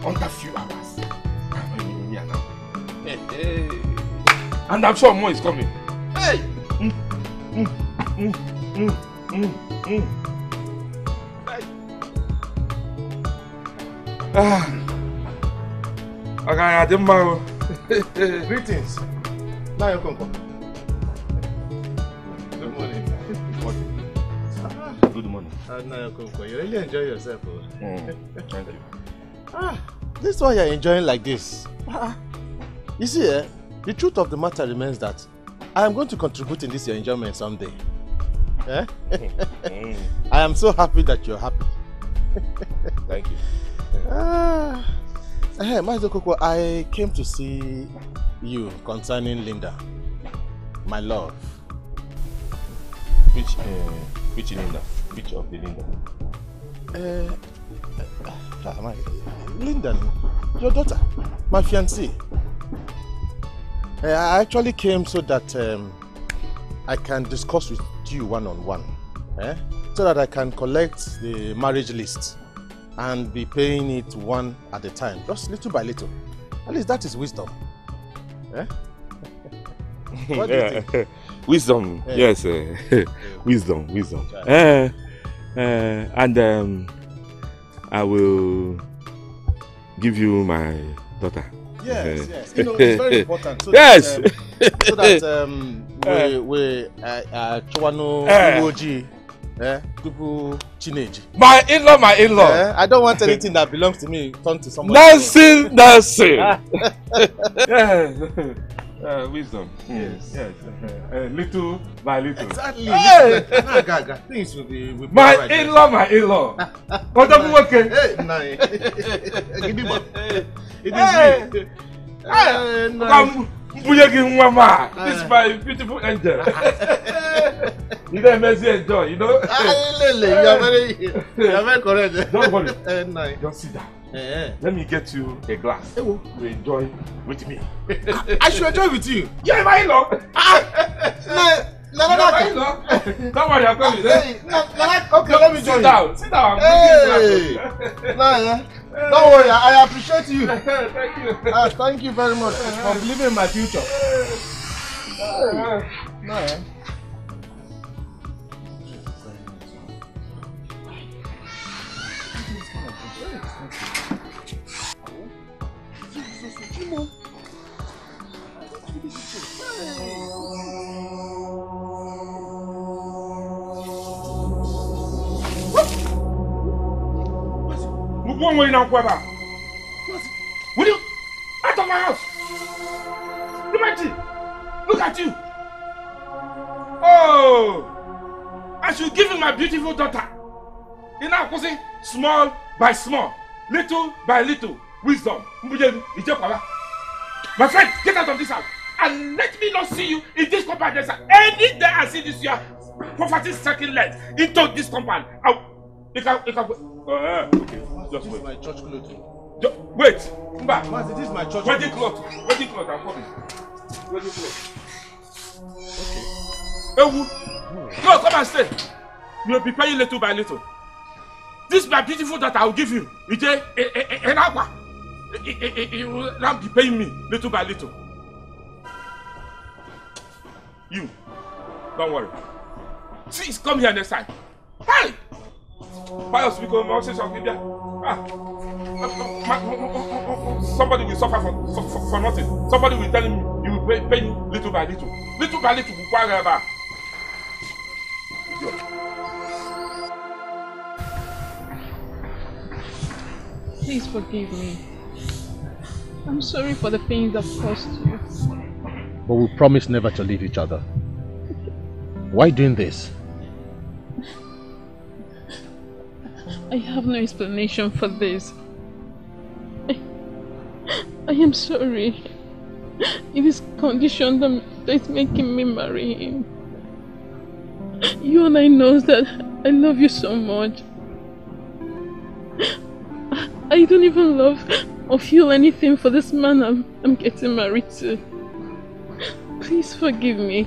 under few hours. I'm a millionaire now. Hey, hey. And I'm sure more is coming. Ah. Ọ̀gá àdé mma o. Greetings. Now you come. Good morning. Good morning. Now you come. You really enjoy yourself. Oh. Mm, thank you. Ah, this one you're enjoying like this. Ah, you see, eh, the truth of the matter remains that I am going to contribute in this your enjoyment someday. Eh? I am so happy that you're happy. Thank you. Ah, hey, Master Koko, I came to see you concerning Linda, my love. Which, uh, which Linda? Which of the Linda? Uh, uh, my, Linda, your daughter, my fiancée. Uh, I actually came so that um, I can discuss with you one on one, eh? so that I can collect the marriage list and be paying it one at a time, just little by little. At least that is wisdom. Eh? What do you think? wisdom, Yeah. yes, uh, wisdom, wisdom. Uh, uh, and um, I will give you my daughter. Yes, Uh, yes. You know, it's very important. So yes. That, um, so that um, we, we, uh, uh, Chowano, Eh. Iwoji, eh, people, Chineji. My in-law, my in-law. Eh, I don't want anything that belongs to me turn to somebody. Nothing, nothing. yes. Uh, wisdom. Yes. Yes. Uh, little by little. Exactly. Hey! Nah, Gaga, Things will be. Will be My alright. in-law, my in-law. What the fuck? Hey, nah. Gidigba. It is Hey! me. Hey! nah. Come, mbunye gị nwa ma. This is my beautiful angel. you don't mess enjoy, you know. Ah, Lele, you are very, you are very correct. Don't worry. Eh, nah. Just sit down. Eh. Let me get you a glass to enjoy with me. I should enjoy with you. You're my nah, You're nah, my nah. in-law. Don't worry, I'm coming. Hey, okay, let me Sit join you. down. Sit down. Hey, nah, yeah. Don't worry, I, I appreciate you. Thank you. Ah, thank you very much for believing in my future. Nah, yeah. Mugbu onwe gị na nkwụ ebe a. Will you? Out of my house! Look at you! Look at you! Oh! I should give you my beautiful daughter. Ị na-akwụsị small by small, little by little, wisdom. My friend, get out of this house and let me not see you in this compound. There's any day I see this your poverty stricken legs into this compound. I'll, you you uh, okay, just This is wait. my church clothing. Ju- wait, Mba. Mazi, this is my church Wedding cloth. cloth. Wedding cloth, I'm coming. Wedding cloth. Ewu. No, come and stay. You will be paying little by little. This my beautiful daughter I will give you. Ije, an agua. You will now be paying me little by little. You, don't worry. Please come here next time. Hey! Pius, we go say something there. Ah. Somebody will suffer for, for, for, for nothing. Somebody will tell him you will pay, pay little by little. Little by little, whatever. Please forgive me. I'm sorry for the pains I've caused you. But we promise never to leave each other. Why doing this? I have no explanation for this. I, I am sorry. It is condition that is making me marry him. You and I knows that I love you so much. I don't even love or feel anything for this man I'm, I'm getting married to. Please forgive me.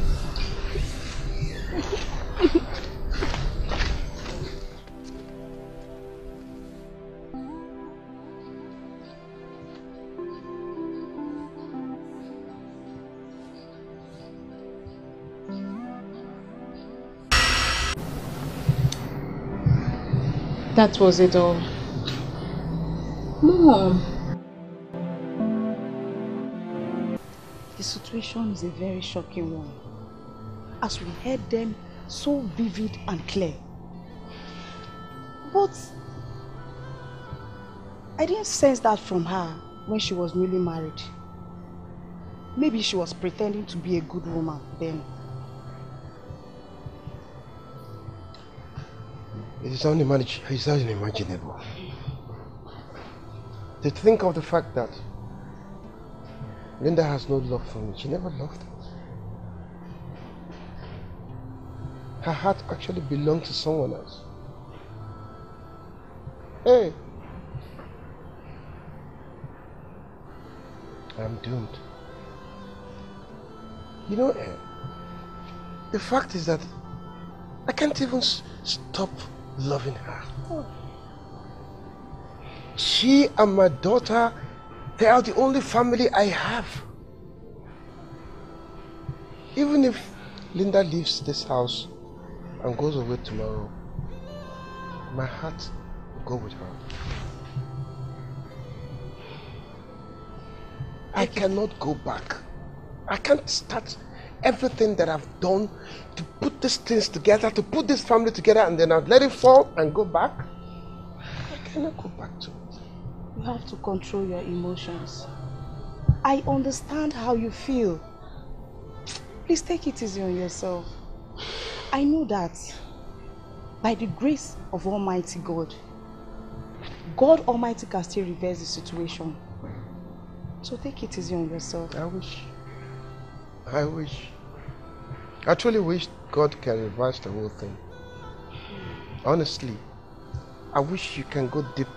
That was it all. Mom. The situation is a very shocking one. As we heard them so vivid and clear. But I didn't sense that from her when she was newly married. Maybe she was pretending to be a good woman then. It is unimaginable. It's unimaginable. To think of the fact that Linda has no love for me. She never loved me. Her heart actually belonged to someone else. Hey! I'm doomed. You know, eh, the fact is that I can't even stop loving her. She and my daughter, they are the only family I have. Even if Linda leaves this house and goes away tomorrow, my heart will go with her. I cannot go back. I can't start everything that I've done to put these things together, to put this family together, and then I'll let it fall and go back. I cannot go back to it. You have to control your emotions. I understand how you feel. Please take it easy on yourself. I know that by the grace of Almighty God, God Almighty can still reverse the situation. So take it easy on yourself. I wish. I wish. I truly wish God can reverse the whole thing. Honestly, I wish you can go deep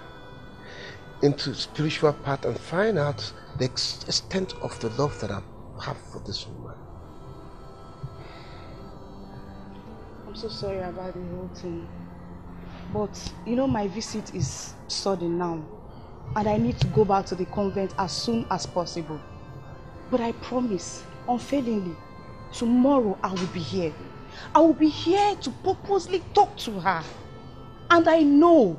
into spiritual part and find out the ex- extent of the love that I have for this woman. I'm so sorry about the whole thing. But you know my visit is sudden now. And I need to go back to the convent as soon as possible. But I promise, unfailingly, tomorrow I will be here. I will be here to purposely talk to her. And I know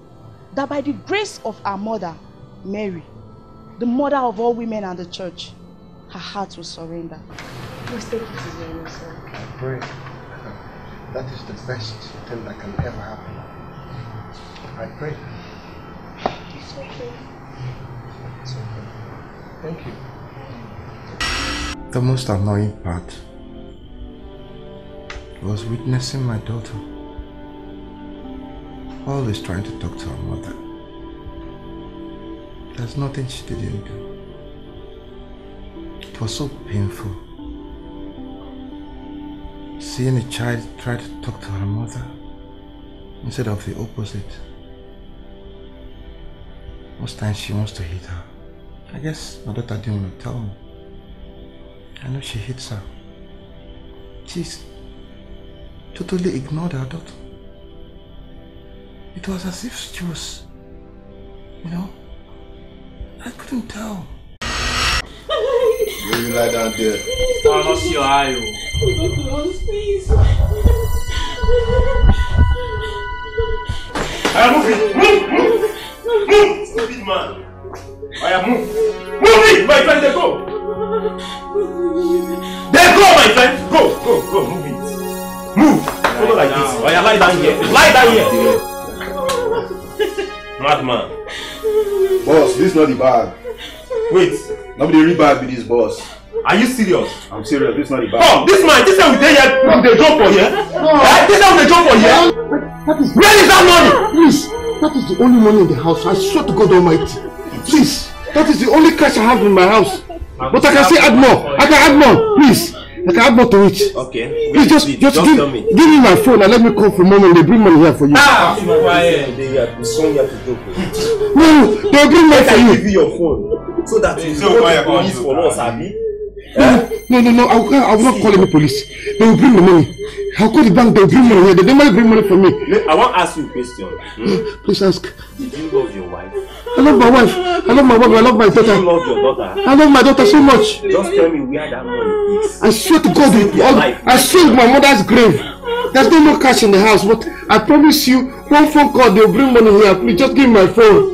that by the grace of our mother, Mary, the mother of all women and the church, her heart will surrender. Please take it easy on yourself. I pray that is the best thing that can ever happen. I pray. It's okay. It's okay. Thank you. The most annoying part was witnessing my daughter always trying to talk to her mother. There's nothing she didn't do. It was so painful. Seeing a child try to talk to her mother instead of the opposite. Most times she wants to hit her. I guess my daughter didn't want to tell me. I know she hates her. She's totally ignored her daughter. It was as if she was You know? I couldn't tell. Maybe lie down there. I don't see your eye. Please. I move it. Move, move, move, stupid man. I am move. Move it, my friend. They go. They go, my friend. Go, go, go. Move it. Move. Follow like this. Oh, yeah, lie down here. Lie down here. Madman. Boss, this is not the bag. Wait. Nobody read bag with this boss. Are you serious? I'm serious, this is not the bag. Come, this man, this man we dey here, we dey jump for here. Eh? This man we dey jump for here. That is, Where is that money? Please, that is the only money in the house. I swear to God Almighty. Please, that is the only cash I have in my house. But I can still add more. I can add more. Please, I can add more to it. Okay. Please just, wait, just, just give, tell me. give me my phone and let me call for and they bring money here for you. Ah, quiet. To. No, they'll bring money for you. give you your phone so that you quiet, to police for us, abi? No, no, no, no, I will, I will not call any police. They will bring the money. I'll call the bank, they will bring money here. They normally bring money for me. I wan ask you a question. Hmm? Please ask. Did you love your wife? I love my wife. I love my wife. I love my Did you daughter. love your daughter? I love my daughter so much. Just tell me where that money is. I swear to God, all- life. I swear to my mother's grave. There's no more cash in the house, but I promise you, one phone call, they'll bring money here. Please just give me my phone.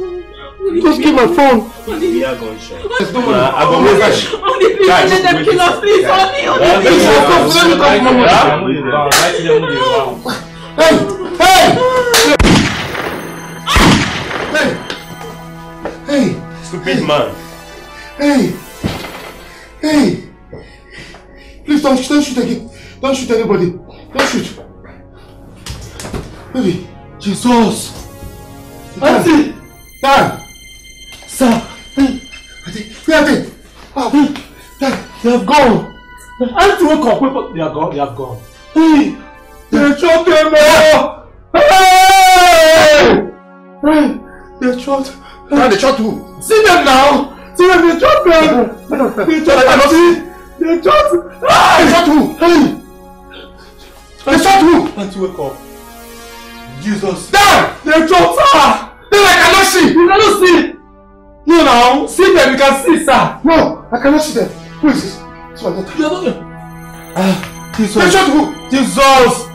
Just give my phone. We are going short. There's no money. Nah, I go No cash. Only please Guys, let them kill us, please. Only, only. Please. I'll come. Let me come, hey, hey, hey, Stupid man. hey, hey. Please don't, don't shoot again. Don't shoot anybody. Don't shoot. Baby, Jesus. Auntie! Dan! Sir! Auntie, where are they? Oh, Dan! They have gone! Auntie, wake up! Wake up! They are gone, they have gone. Hey! They shot them all! Hey! Hey! They shot... Dan, they shot who? See them now! See them, they shot them! They shot Auntie! They shot... They shot who? Hey! They shot who? Auntie, wake up. Jesus. Dan! They shot her! Then I cannot see! You cannot see! No, now! See them, you can see, sir! No, I cannot see them. Who is this? It's my daughter. You are not... Ah, Jesus. They shot who? Jesus!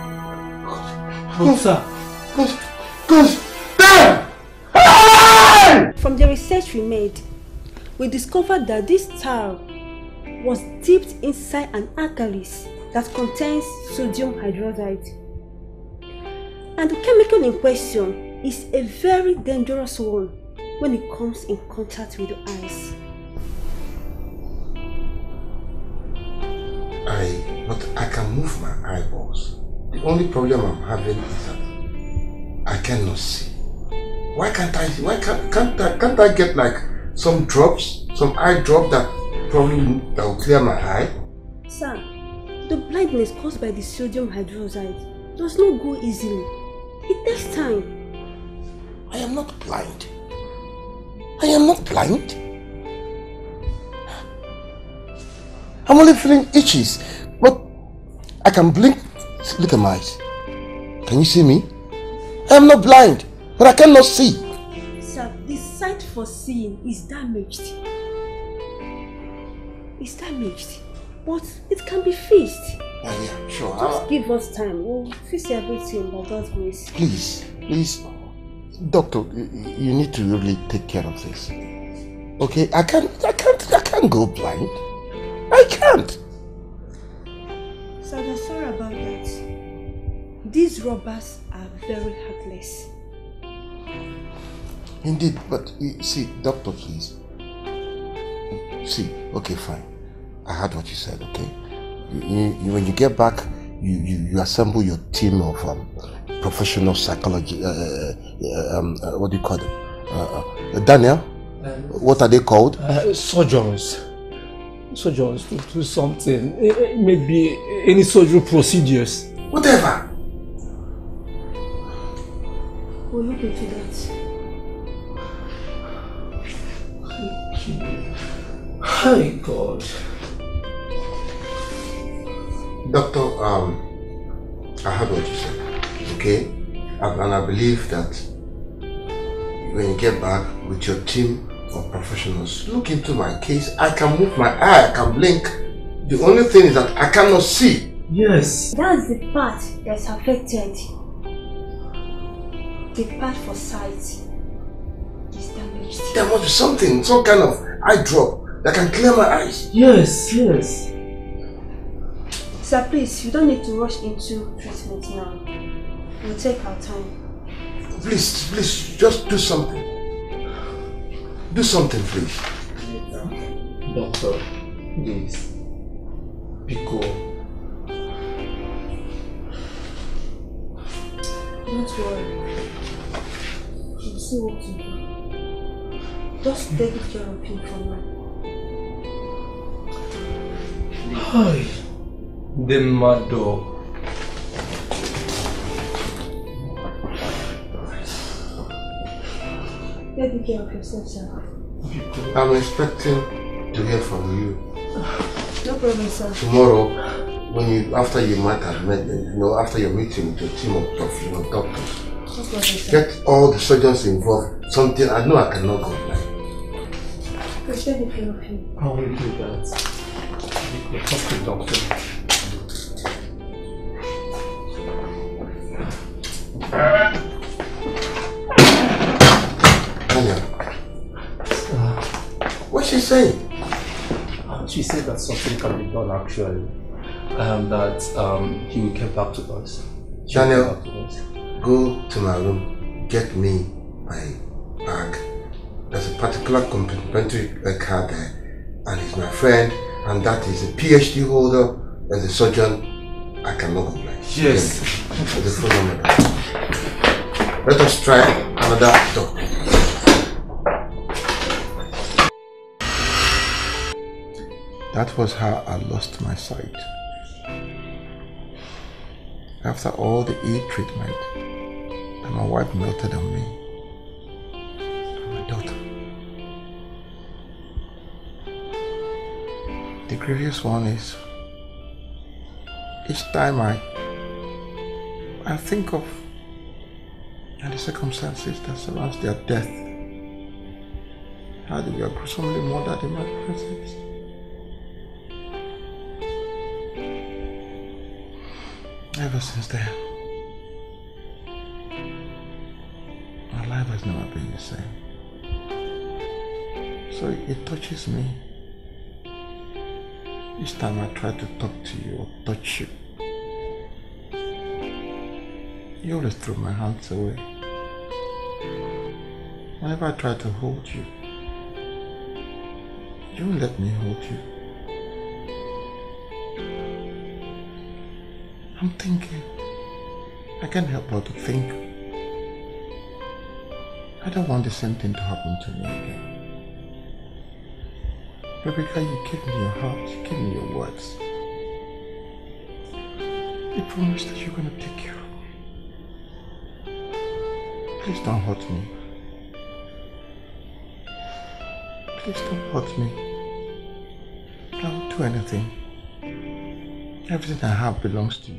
Good, sir. God, God, Dan! Hey! From the research we made, we discovered that this tile was dipped inside an alkalis that contains sodium hydroxide. And the chemical in question is a very dangerous one when it comes in contact with the eyes. I, but I can move my eyeballs. The only problem I'm having is that I cannot see. Why can't I? Why can't, can't I, can't I get like some drops, some eye drop that probably that will clear my eye? Sir, the blindness caused by the sodium hydroxide does not go easily. It takes time. I am not blind. I am not blind. I'm only feeling itches, but I can blink. Look at my eyes. Can you see me? I am not blind, but I cannot see. Sir, the sight for seeing is damaged. It's damaged, but it can be fixed. Yeah, yeah, sure. Just I- give us time. We'll fix everything by God's grace. please, please, doctor, you, you need to really take care of this. Okay, I can't, I can't, I can't go blind. I can't. Sir, I'm sorry about that. These robbers are very heartless. Indeed, but you see, doctor, please. See, okay, fine. I heard what you said. Okay, you, you, you- when you get back, you, you, you assemble your team of um, professional psychology. Uh, uh, uh, um, uh, what do you call them? Uh, uh, Daniel, what are they called? Uh, surgeons. Surgeons to do something. Eh, eh, Maybe any surgery procedures. Whatever. We'll look into that. Hi, God. Doctor, um, I heard what you said, okay? And, and I believe that when you get back with your team of professionals, look into my case. I can move my eye, I can blink. The only thing is that I cannot see. Yes. That's the part that's affected. The part for sight is damaged. There must be something, some kind of eye drop that can clear my eyes. Yes, yes. Sir, please, you don't need to rush into treatment now. We'll take our time. Please, please, just do something. Do something, please. Doctor, please. Pico. Don't worry. We'll see what to do. Just take good care of him for now. Hi. The mad dog. Take care of yourself, sir. I'm expecting to hear from you No problem, sir. tomorrow when you after you might have met you know after your meeting with your team of professional doctors. No problem, sir. Get all the surgeons involved. Something I know I cannot go take good care of him. I will do that. Pico, talk to doctor. Tanya, what's she saying? She said that something can be done actually. Um, that um, he will get back to us. Daniel, back to us. go to my room, get me my bag. There's a particular complimentary uh, card there, and he's my friend, and that is a PhD holder, as a surgeon. I cannot blind. Yes. The phone number. Let us try another doctor. That was how I lost my sight. After all the ill treatment that my wife melted on me Grievous one is each time I I think of the circumstances that surrounds their death, how they were gruesomely murdered in my presence. Ever since then, my life has never been the same. So it touches me each time I try to talk to you or touch you. You always throw my hands away. Whenever I try to hold you, you won't let me hold you. I'm thinking. I can't help but to think. I don't want the same thing to happen to me again. Rebecca, you gave me your heart, you gave me your words. You promised that you're going to take care of me. Please don't hurt me. Please don't hurt me. I'll do anything. Everything I have belongs to you.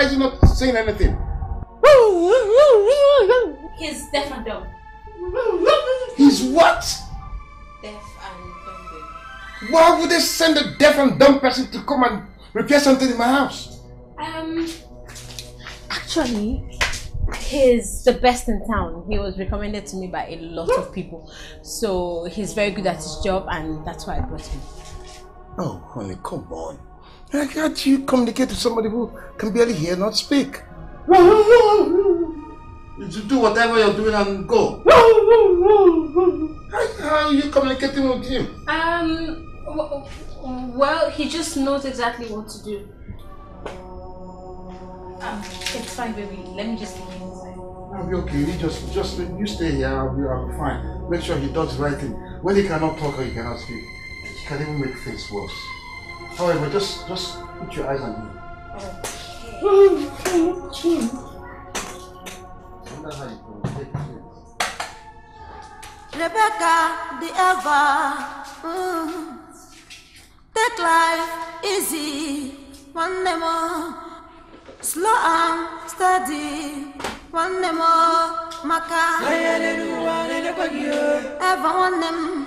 Why is he not saying anything? He's deaf and dumb. He's what? Deaf and dumb. Why would they send a deaf and dumb person to come and repair something in my house? Um, actually, he's the best in town. He was recommended to me by a lot of people. So he's very good at his job and that's why I brought him. Oh, honey, come on. How can't you communicate to somebody who can barely hear, not speak? You do whatever you're doing and go. how, how are you communicating with him? Um, well, he just knows exactly what to do. Um, it's fine, baby. Let me just take him inside. I'll be okay. You just, just you stay here. I'll be, I'll be fine. Make sure he does the right thing. When he cannot talk or he cannot speak, he can even make things worse. However, just, just put your eyes on him. Rebecca, the ever. mm. Take life easy, one more. Slow and steady, one more. Maka, one them.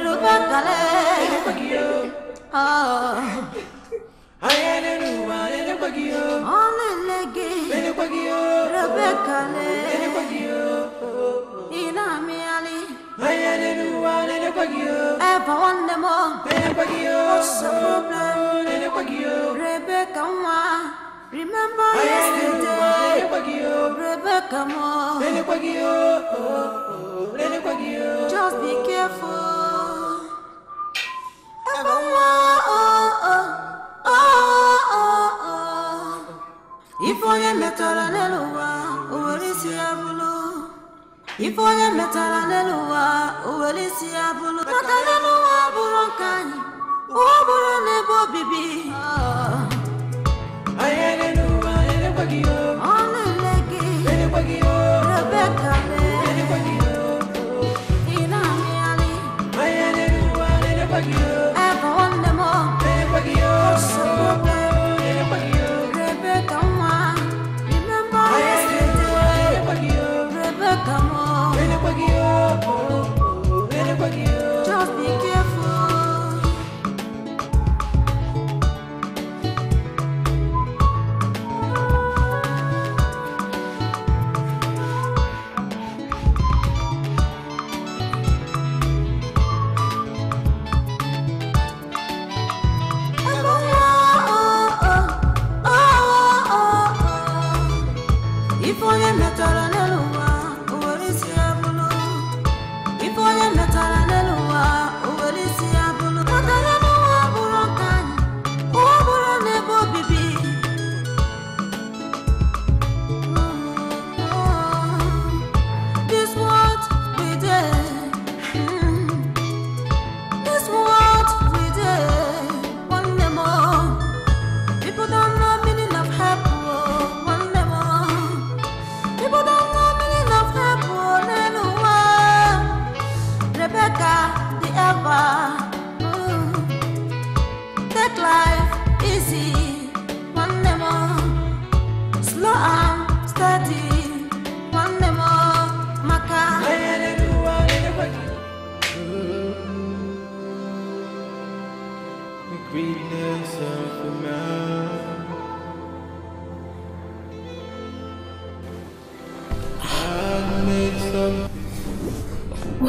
Rebecca, le. Remember yesterday. Rebecca, ma. Just be careful. If onye metara n'elu ụwa, o were isi ya bụlụ. Ife onye metara n'elu ụwa, o were isi ya bụlụ. Maka n'elu ụwa bụrụ nke anyị, ụwa bụrụ n'ebe obibi. Ọ na-ele gị, Rebecca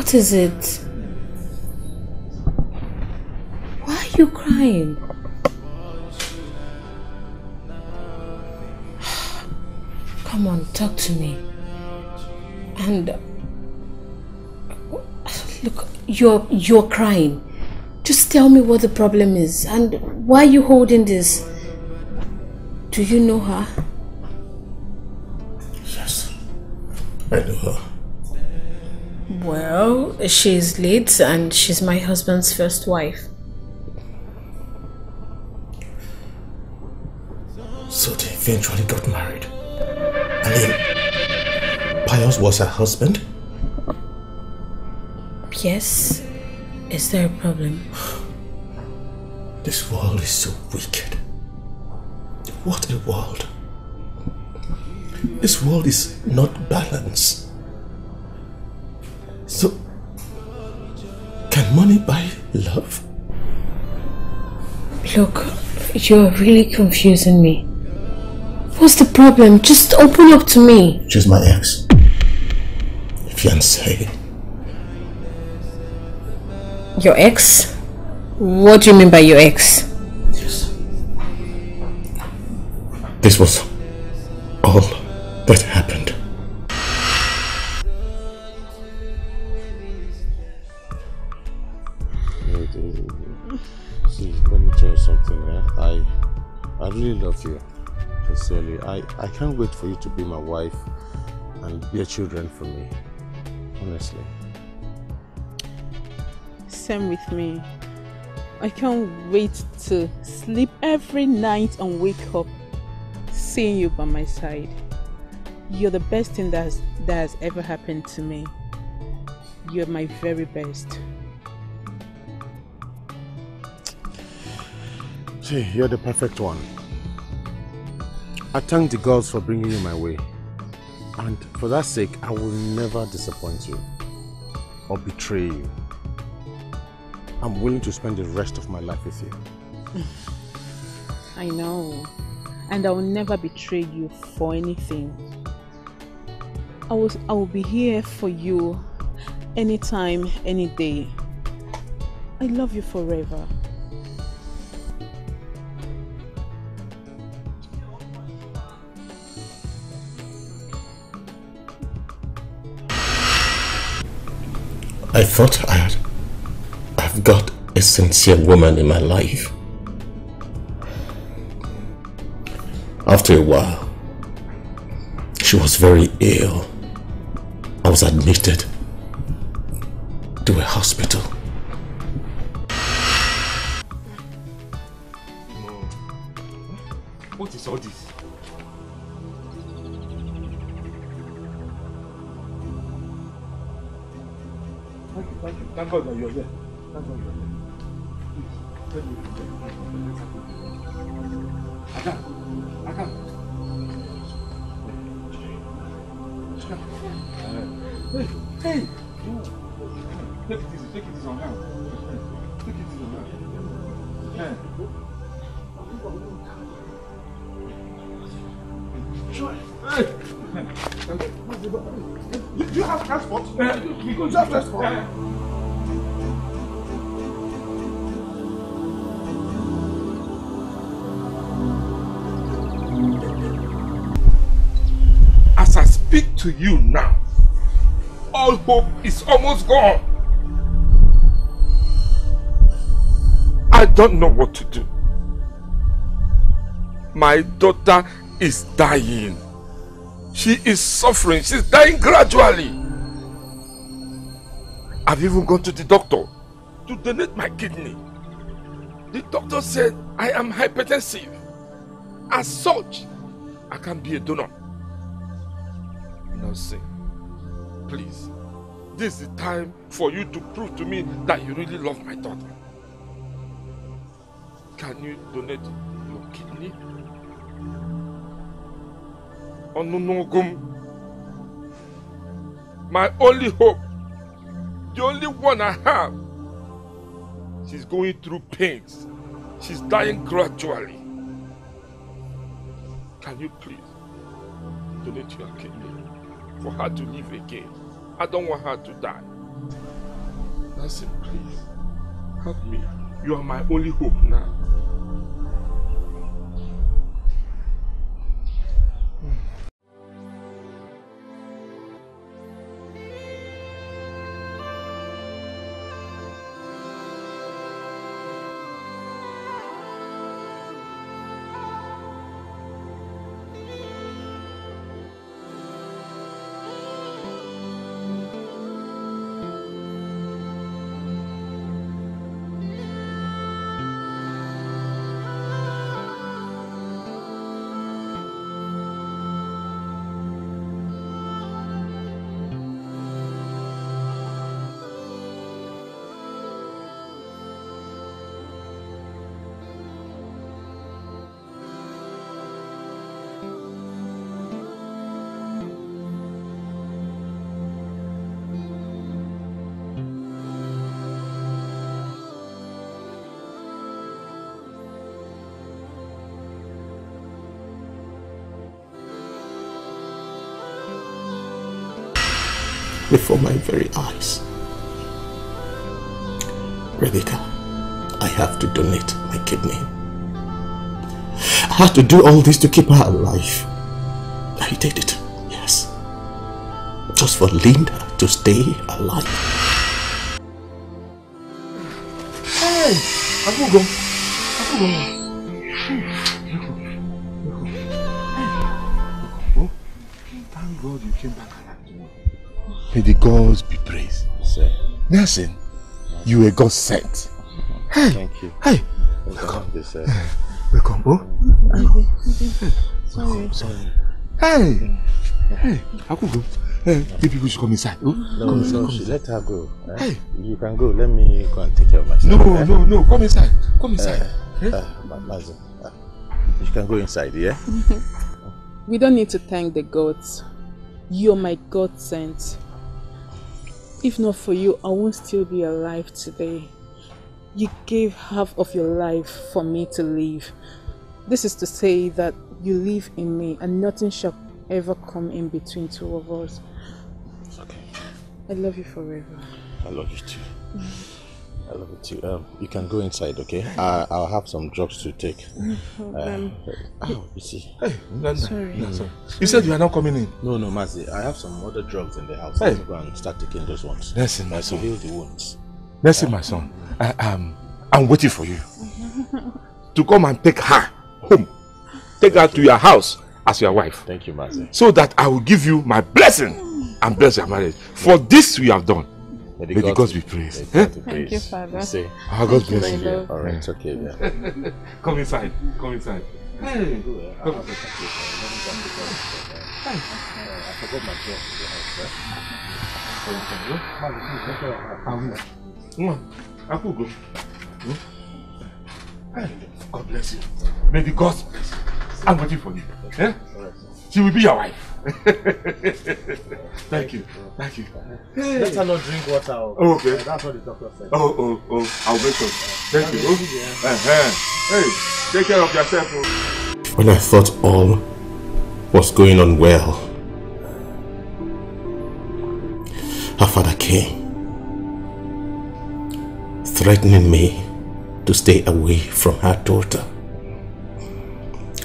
What is it? Why are you crying? Come on, talk to me. And look, you're you're crying. Just tell me what the problem is and why are you holding this? Do you know her? Yes. I know her. She's late and she's my husband's first wife. So they eventually got married. I mean, Pius was her husband? Yes. Is there a problem? This world is so wicked. What a world. This world is not balanced. Money buy love? Look, you're really confusing me. What's the problem? Just open up to me. She's my ex. Fiancé. Your ex? What do you mean by your ex? This was all that happened. With you. Sincerely. I, I can't wait for you to be my wife and bear children for me. Honestly. Same with me. I can't wait to sleep every night and wake up seeing you by my side. You're the best thing that has, that has ever happened to me. You're my very best. See, you're the perfect one. I thank the gods for bringing you my way. And for that sake, I will never disappoint you or betray you. I'm willing to spend the rest of my life with you. I know. And I will never betray you for anything. I will, I will be here for you anytime, any day. I love you forever. I thought I had I've got a sincere woman in my life. After a while, she was very ill. I was admitted to a hospital. What is all this? Thank you. Thank God that you're here. Thank God you're here. Please, let me let's have a I can't. I can't. Hey, hey! No. Take it easy, take it easy on her. Take it easy on her. Yeah. Sure. Hey! Do you have transport? Uh, we go just transport. As speak to you now, all hope is almost gone. I don't know what to do. My daughter is dying. She is suffering. She's dying gradually. I've even gone to the doctor to donate my kidney. The doctor said I am hypertensive. As such, I can't be a donor. Now say, please, this is the time for you to prove to me that you really love my daughter. Can you donate your kidney? Onunogum. My only hope, the only one I have. She's going through pains. She's dying gradually. Can you please donate your kidney for her to live again? I don't want her to die. It, please. Help me. You are my only hope now. Before my very eyes. Rebecca, I have to donate my kidney. I had to do all this to keep her alive. I did it, yes. Just for Linda to stay alive. Hey! Abugo! Abugo! May the gods be praised. Sir. Nelson, you were God sent. Hey. Thank you. Hey. Welcome. This, uh, Welcome. Oh. Sorry. Sorry. Hey. Hey. Akugo. Hey, you people should come inside. Oh, No, come inside. no, come inside. let her go. eh? Hey. You can go. Let me go and take care of myself. No, eh? no, no. Come inside. Come inside. Uh, uh, Ma- uh, you can go inside, yeah? We don't need to thank the gods. You're my God sent. If not for you, I won't still be alive today. You gave half of your life for me to live. This is to say that you live in me and nothing shall ever come in between two of us. It's okay. I love you forever. I love you too. I love it too. Um, you can go inside, okay? I, I'll have some drugs to take. Um, oh, you see. Hey, no, no, Sorry. no, sorry. You said you are not coming in. No, no, Mazi. I have some other drugs in the house. Hey. Let me go and start taking those ones. Listen, my Uh, son. heal the wounds. Mercy, my son. I, um, I'm waiting for you to come and take her home. Take her to your house as your wife. Thank you, Mazi. So that I will give you my blessing and bless your marriage. For this we have done. May the gods be praised. May the gods be Eh? Thank you, praised. Father. say. Our God Thank you, bless my you. love. All right, it's okay. Yeah. Come inside. Come inside. Hey. Come inside. I forgot my drugs in the house. Akugo. Hey, God bless you. May the gods bless you. I'm waiting for you. Eh? She will be your wife. Thank you. Thank you. Hey. Let her not drink water. Oh, okay. Uh, that's what the doctor said. Oh, oh, oh. I'll make sure. Thank you. Oh. Uh-huh. Hey, take care of yourself. Oh. When I thought all was going on well, her father came, threatening me to stay away from her daughter.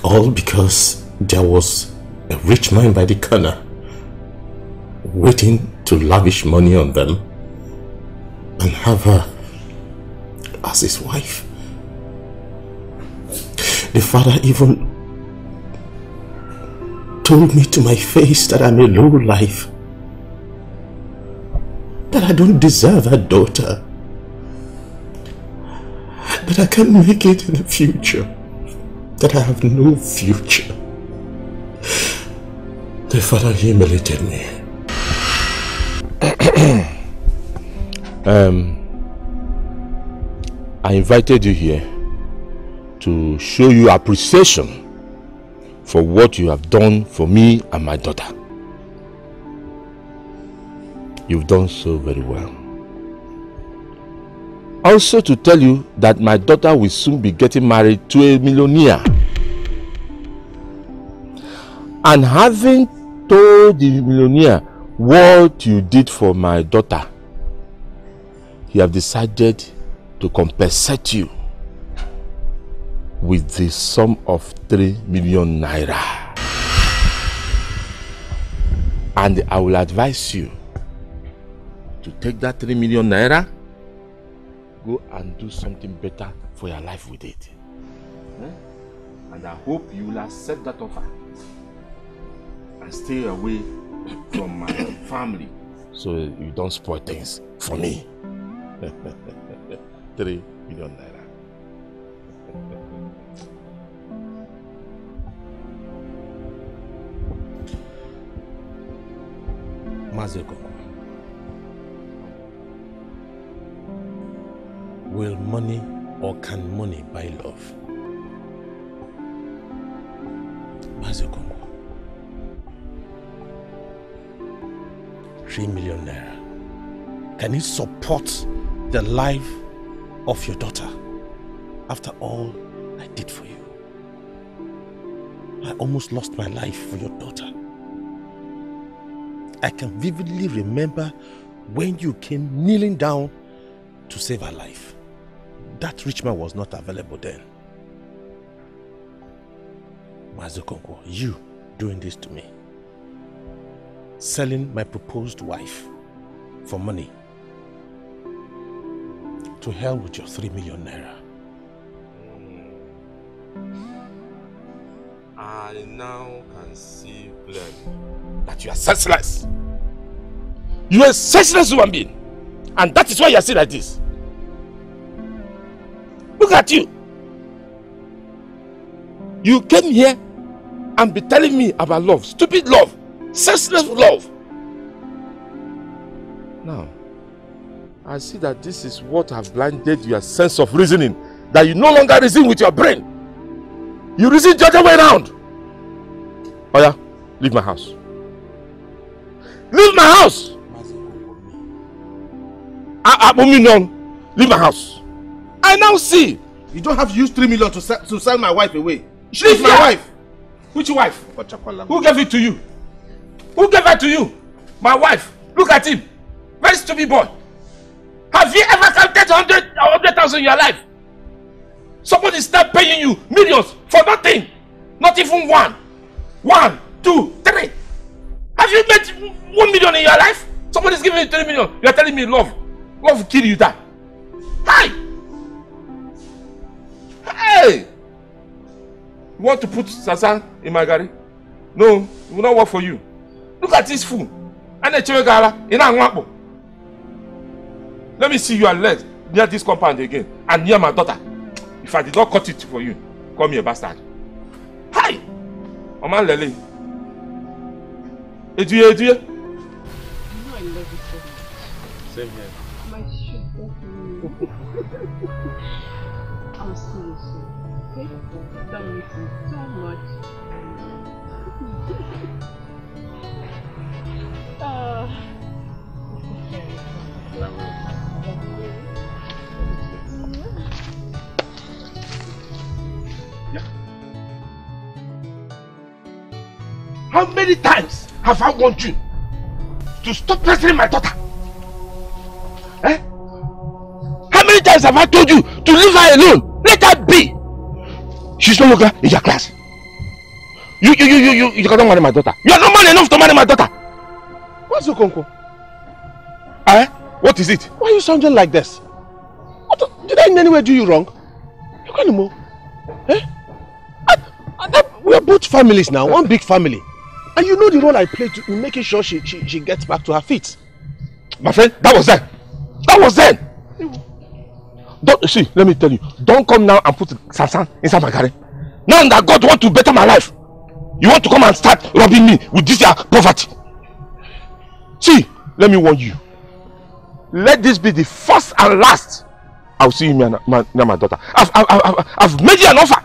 All because there was a rich man by the corner waiting to lavish money on them and have her as his wife. The father even told me to my face that I'm a low life, that I don't deserve a daughter, that I can't make it in the future, that I have no future. The father humiliated me. um, I invited you here to show you appreciation for what you have done for me and my daughter. You've done so very well. Also to tell you that my daughter will soon be getting married to a millionaire. And having told the millionaire what you did for my daughter, he have decided to compensate you with the sum of 3 million naira. And I will advise you to take that 3 million naira, go and do something better for your life with it. Eh? And I hope you will accept that offer and stay away from my family so you don't spoil things for me. 3 million naira. Mazeko. Will money or can money buy love? Mazeko. Three million naira. Can it support the life of your daughter after all I did for you? I almost lost my life for your daughter. I can vividly remember when you came kneeling down to save her life. That rich man was not available then. Mazi Okonkwo, you doing this to me. Selling my proposed wife for money. To hell with your three million naira. I now can see clearly that you are senseless. You are a senseless human being. And that is why you are still like this. Look at you. You came here and be telling me about love. Stupid love. Senseless love. Now, I see that this is what has blinded your sense of reasoning. That you no longer reason with your brain. You reason the other way around. Oh yeah, leave my house. Leave my house! Ah, ah, I, I, leave my house. I now see. You don't have to use three million to sell, to sell my wife away. She's my wife. Which wife? Who gave it to you? Who gave it to you? My wife. Look at him. Very stupid boy. Have you ever counted 100,000 100, in your life? Somebody start paying you millions for nothing. Not even one. One, two, three. Have you made one million in your life? Somebody's giving you three million. You're telling me love. Love will kill you that. Hi! Hey! You want to put Sasan in my garden? No, it will not work for you. Look at this fool. And the gala in Angwapo. Let me see your leg near this compound again and near my daughter. If I did not cut it for you, call me a bastard. Hi! Oman Lele. Eduye, Eduye. You know I love you so much. Same here. How many times have I warned you to stop pestering my daughter? Eh? How many times have I told you to leave her alone? Let her be. She's no longer in your class. You, you, you, you, you, you cannot marry my daughter. You are not man enough to marry my daughter. What's your conco? Eh? What is it? Why are you sounding like this? What, did I in any way do you wrong? You can't move. Eh? I, I, we are both families now, one big family. And you know the role I played in making sure she, she, she gets back to her feet. My friend, that was then. That was then. Don't see, let me tell you, don't come now and put Samson inside my garden. Now that God want to better my life, you want to come and start robbing me with this your poverty. See, let me warn you. Let this be the first and last I'll see you near my, near my daughter. I've, I've, I've, I've made you an offer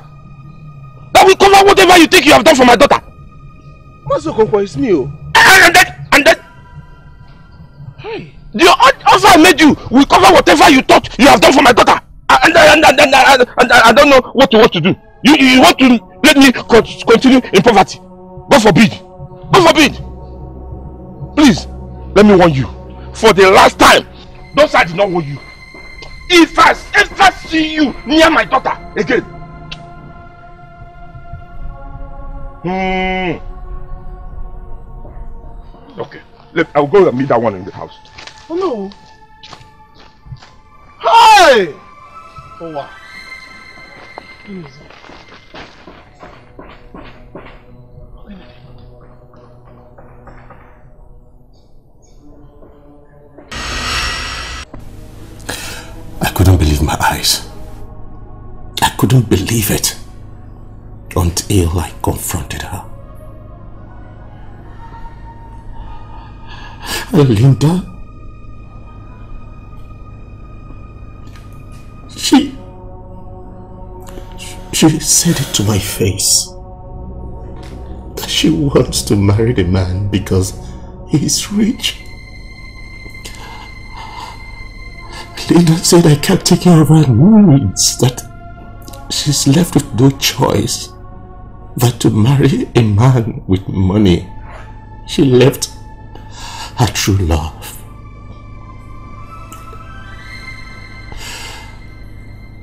that will cover whatever you think you have done for my daughter. Master Okonkwo, it's me. Oh. And then, and then, hey. the offer I made you will cover whatever you thought you have done for my daughter. And, and, and, and, and, I don't know what you want to do. You, you want to let me continue in poverty. God forbid. God forbid. Please, let me warn you. For the last time, those I did not warn you. If I ever see you near my daughter again. Hmm. Okay. Let, I'll go and meet that one in the house. Oh no. Hey! Oh wow. Please. I couldn't believe my eyes. I couldn't believe it until I confronted her. Linda, she, she said it to my face that she wants to marry the man because he's rich. Linda said I can't take care of her needs, that she's left with no choice but to marry a man with money. She left her true love.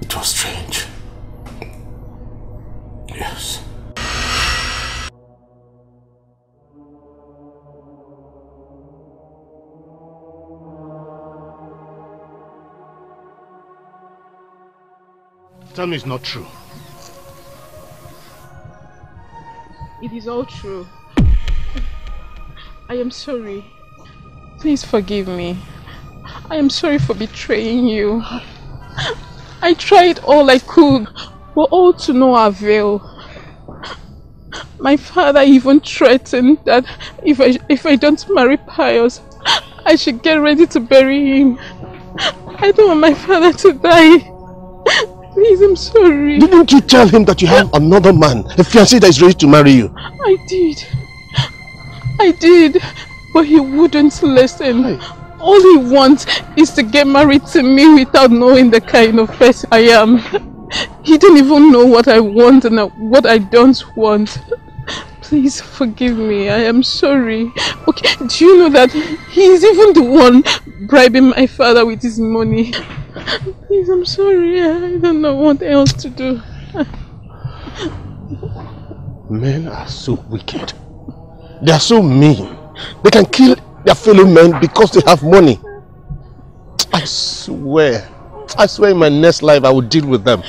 It was strange. Yes. Tell me it's not true. It is all true. I am sorry. Please forgive me. I am sorry for betraying you. I tried all I could, but all to no avail. My father even threatened that if I if I don't marry Pius, I should get ready to bury him. I don't want my father to die. Please, I'm sorry. Didn't you tell him that you have another man, a fiancé that is ready to marry you? I did. I did, but he wouldn't listen. All he wants is to get married to me without knowing the kind of person I am. He didn't even know what I want and what I don't want. Please forgive me. I am sorry. Okay, do you know that he's even the one bribing my father with his money? Please, I'm sorry. I don't know what else to do. Men are so wicked. They are so mean. They can kill their fellow men because they have money. I swear, I swear in my next life I will deal with them.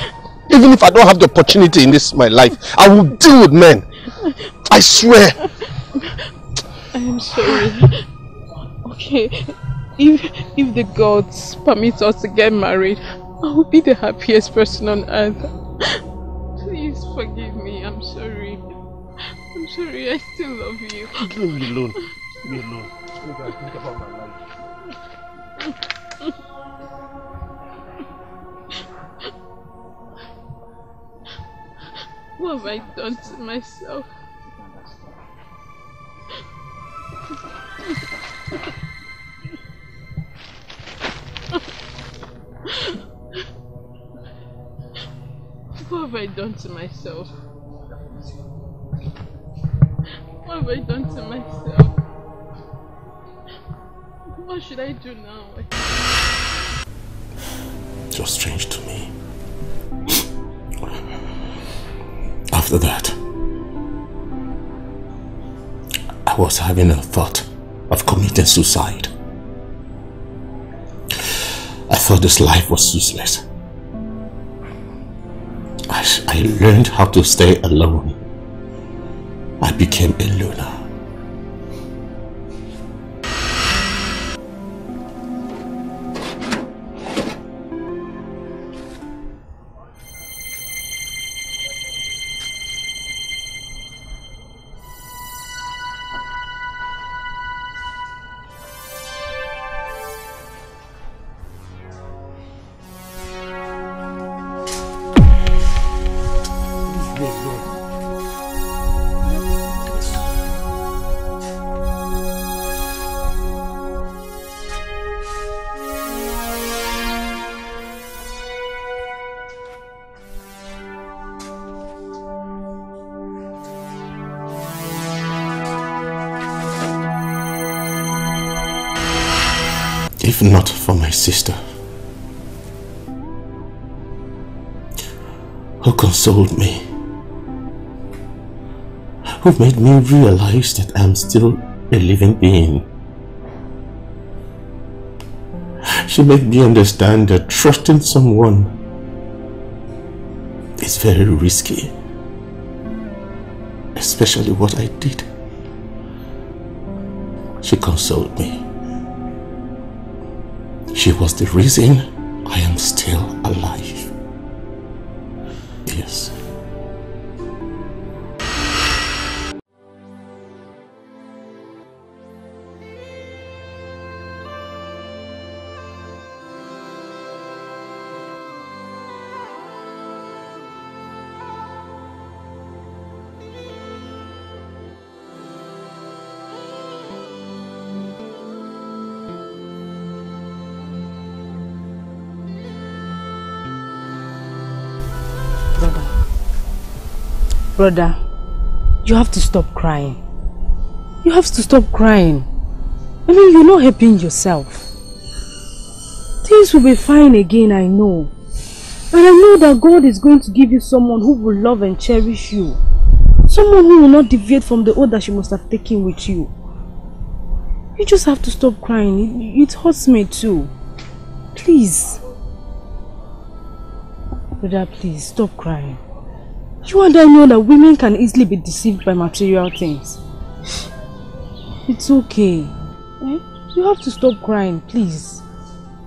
Even if I don't have the opportunity in this my life, I will deal with men. I swear. I am sorry. Okay, if if the gods permit us to get married, I will be the happiest person on earth. Please forgive me. I'm sorry. Sorry. I still love you. Leave me alone. Leave me alone. I think about my life. What have I done to myself? What have I done to myself? What have I done to myself? What should I do now? So strange to me. After that, I was having a thought of committing suicide. I thought this life was useless. As I learned how to stay alone, I became a loner. Sister, who consoled me, who made me realize that I'm still a living being. She made me understand that trusting someone is very risky, especially what I did. She consoled me. She was the reason I am still alive. Brother, you have to stop crying. You have to stop crying. I mean, you're not helping yourself. Things will be fine again, I know. And I know that God is going to give you someone who will love and cherish you. Someone who will not deviate from the oath that she must have taken with you. You just have to stop crying. It, it hurts me too. Please. Brother, please, stop crying. You and I know that women can easily be deceived by material things. It's okay. Eh? You have to stop crying, please.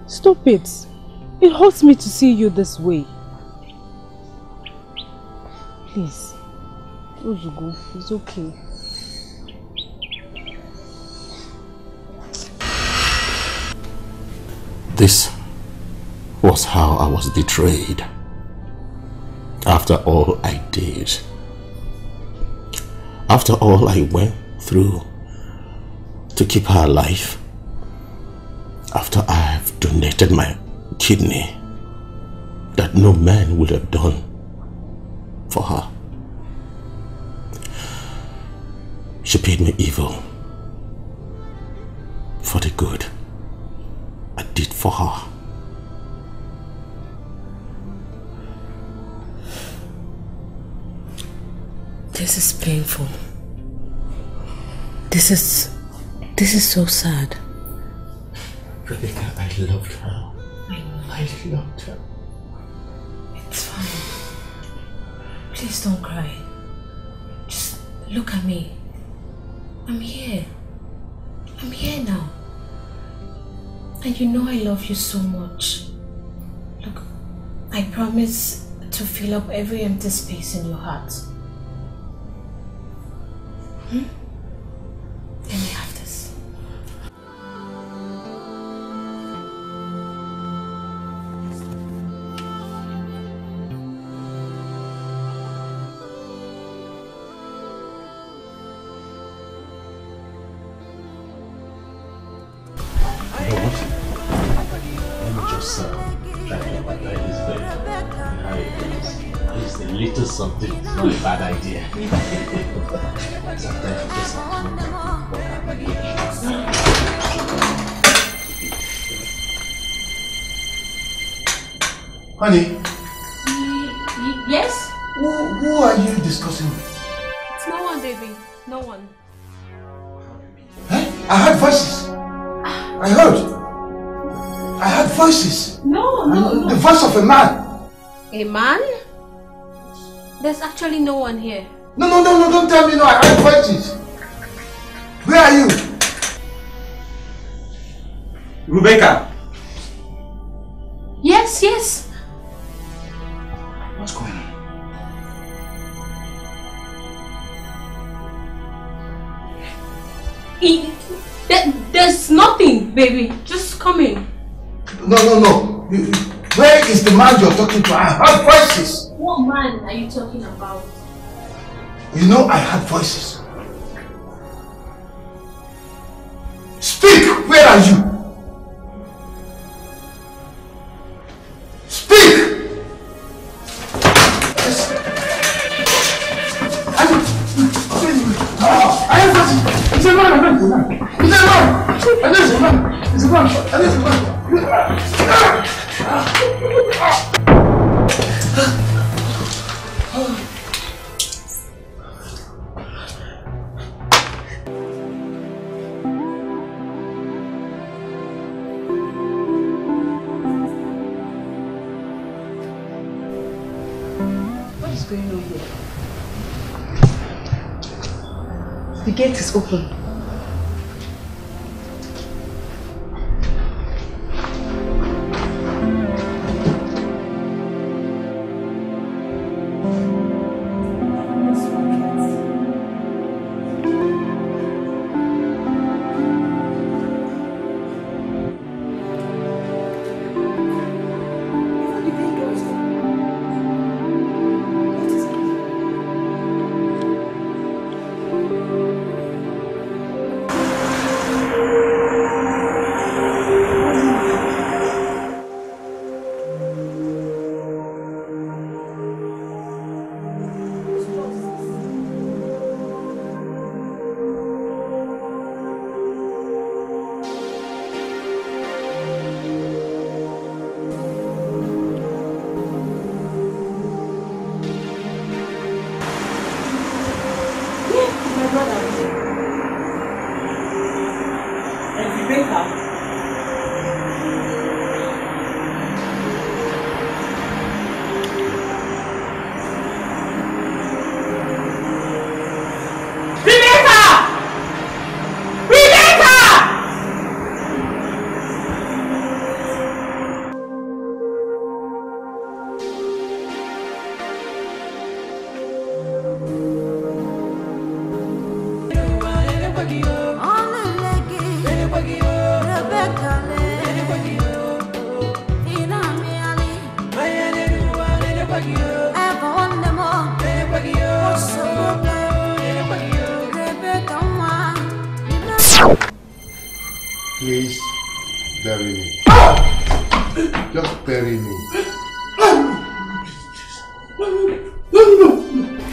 Stop it. It hurts me to see you this way. Please. Ozugo, it's okay. This was how I was betrayed. After all I did. After all I went through to keep her alive. After I have donated my kidney that no man would have done for her. She paid me evil for the good I did for her. This is painful. This is. This is so sad. Rebecca, I loved her. I. I loved her. It's fine. Please don't cry. Just look at me. I'm here. I'm here now. And you know I love you so much. Look, I promise to fill up every empty space in your heart. Hmm? Actually no one here. No, no, no, no, don't tell me no. I heard voices. Where are you? Rebecca, You know I heard voices.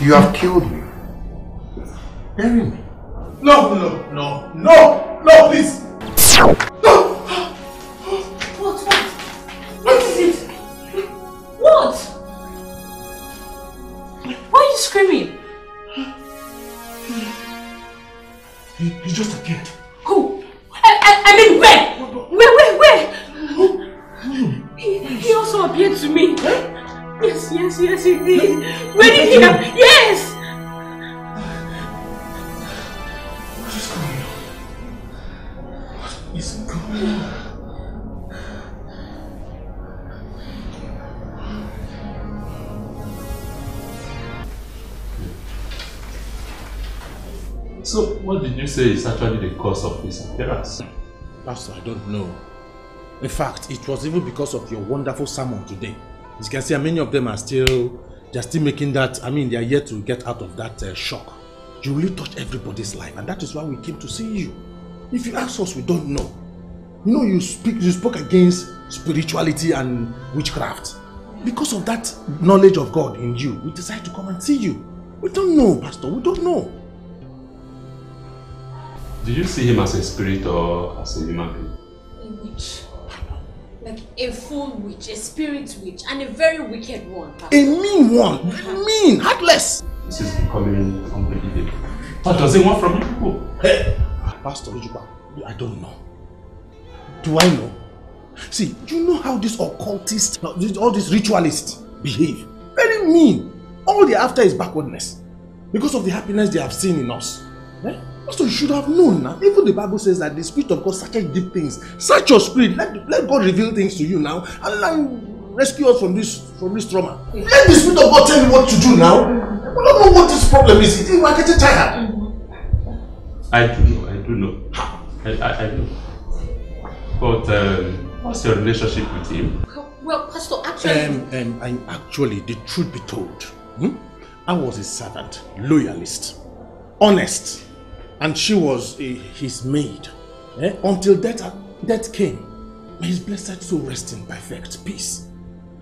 You have killed me. Bury me. No, no, no, no, no, please. Pastor, I don't know. In fact, it was even because of your wonderful sermon today. As you can see, many of them are still, they're still making that, I mean, they are yet to get out of that uh, shock. You really touch everybody's life, and that is why we came to see you. If you ask us, we don't know. You know, you speak, you spoke against spirituality and witchcraft. Because of that knowledge of God in you, we decided to come and see you. We don't know, Pastor, we don't know. Do you see him as a spirit or as a human being? A witch. Like a full witch, a spirit witch, and a very wicked one. A mean one, mean, heartless. This is becoming unbelievable. What does he want from you? Hey, Pastor Ojuba, I don't know. Do I know? See, you know how these occultists, all these ritualists behave. Very mean. All they're after is backwardness. Because of the happiness they have seen in us. Eh? Pastor, you should have known now. Even the Bible says that the Spirit of God searches deep things. Search your spirit. Let, let God reveal things to you now. And let rescue us from this from this trauma. Let the Spirit of God tell you what to do now. We don't know what this problem is. We are getting tired. I do know, I do know. I, I, I know. But um, what's your relationship with him? Well, Pastor, actually. Um, um, I'm actually, the truth be told, hmm? I was his servant, loyalist, honest, and she was a, his maid. eh? Until death, death came. May his blessed soul rest in perfect peace.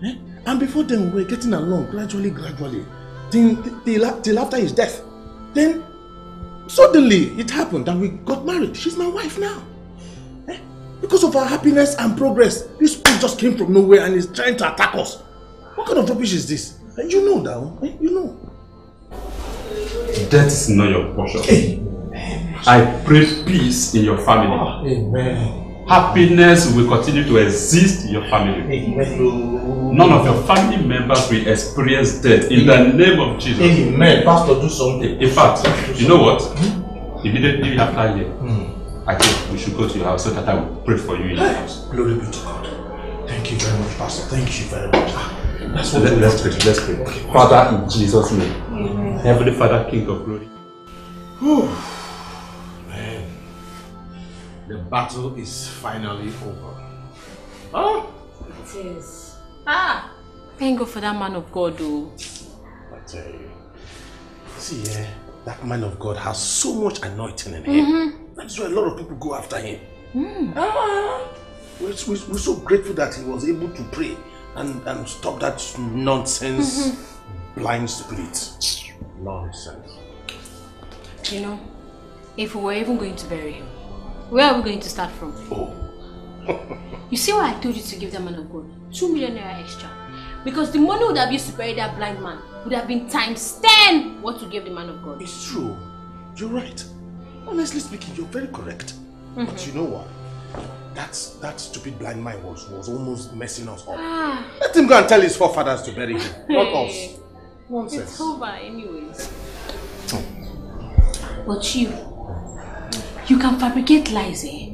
eh? And before then, we were getting along gradually, gradually, till, till, till after his death. Then, suddenly, it happened that we got married. She's my wife now. Eh? Because of our happiness and progress, this spirit just came from nowhere and is trying to attack us. What kind of rubbish is this? Eh, You know now, eh? you know. Death is not your portion. I pray peace in your family. Amen. Happiness will continue to exist in your family. Amen. None of your family members will experience death in the name of Jesus. Amen. Pastor, do something. In fact, you know what? Immediately after here, I think we should go to your house so that I will pray for you in your house. Glory be to God. Thank you very much, Pastor. Thank you very much. Ah, That's what Let, we let's pray. do. Let's pray. Father, in Jesus' name. Amen. Heavenly Father, King of glory. Whew. Man, the battle is finally over. Oh! It is. Ah! Thank God for that man of God, though. I tell you. See, eh, that man of God has so much anointing in him. Mhm. That's why a lot of people go after him. Mm. Ah, we're, we're, we're so grateful that he was able to pray and, and stop that nonsense blind spirit. Nonsense. You know, if we were even going to bury him, where are we going to start from? Oh. You see why I told you to give that man of God two million naira extra? Because the money would have used to bury that blind man would have been times ten what you gave the man of God. It's true. You're right. Honestly speaking, you're very correct. But Mhm. you know what? That's that stupid blind man was was almost messing us up. Ah. Let him go and tell his forefathers to bury him, not us. Hey. Nonsense. It's over anyways. But you, you can fabricate lies, eh?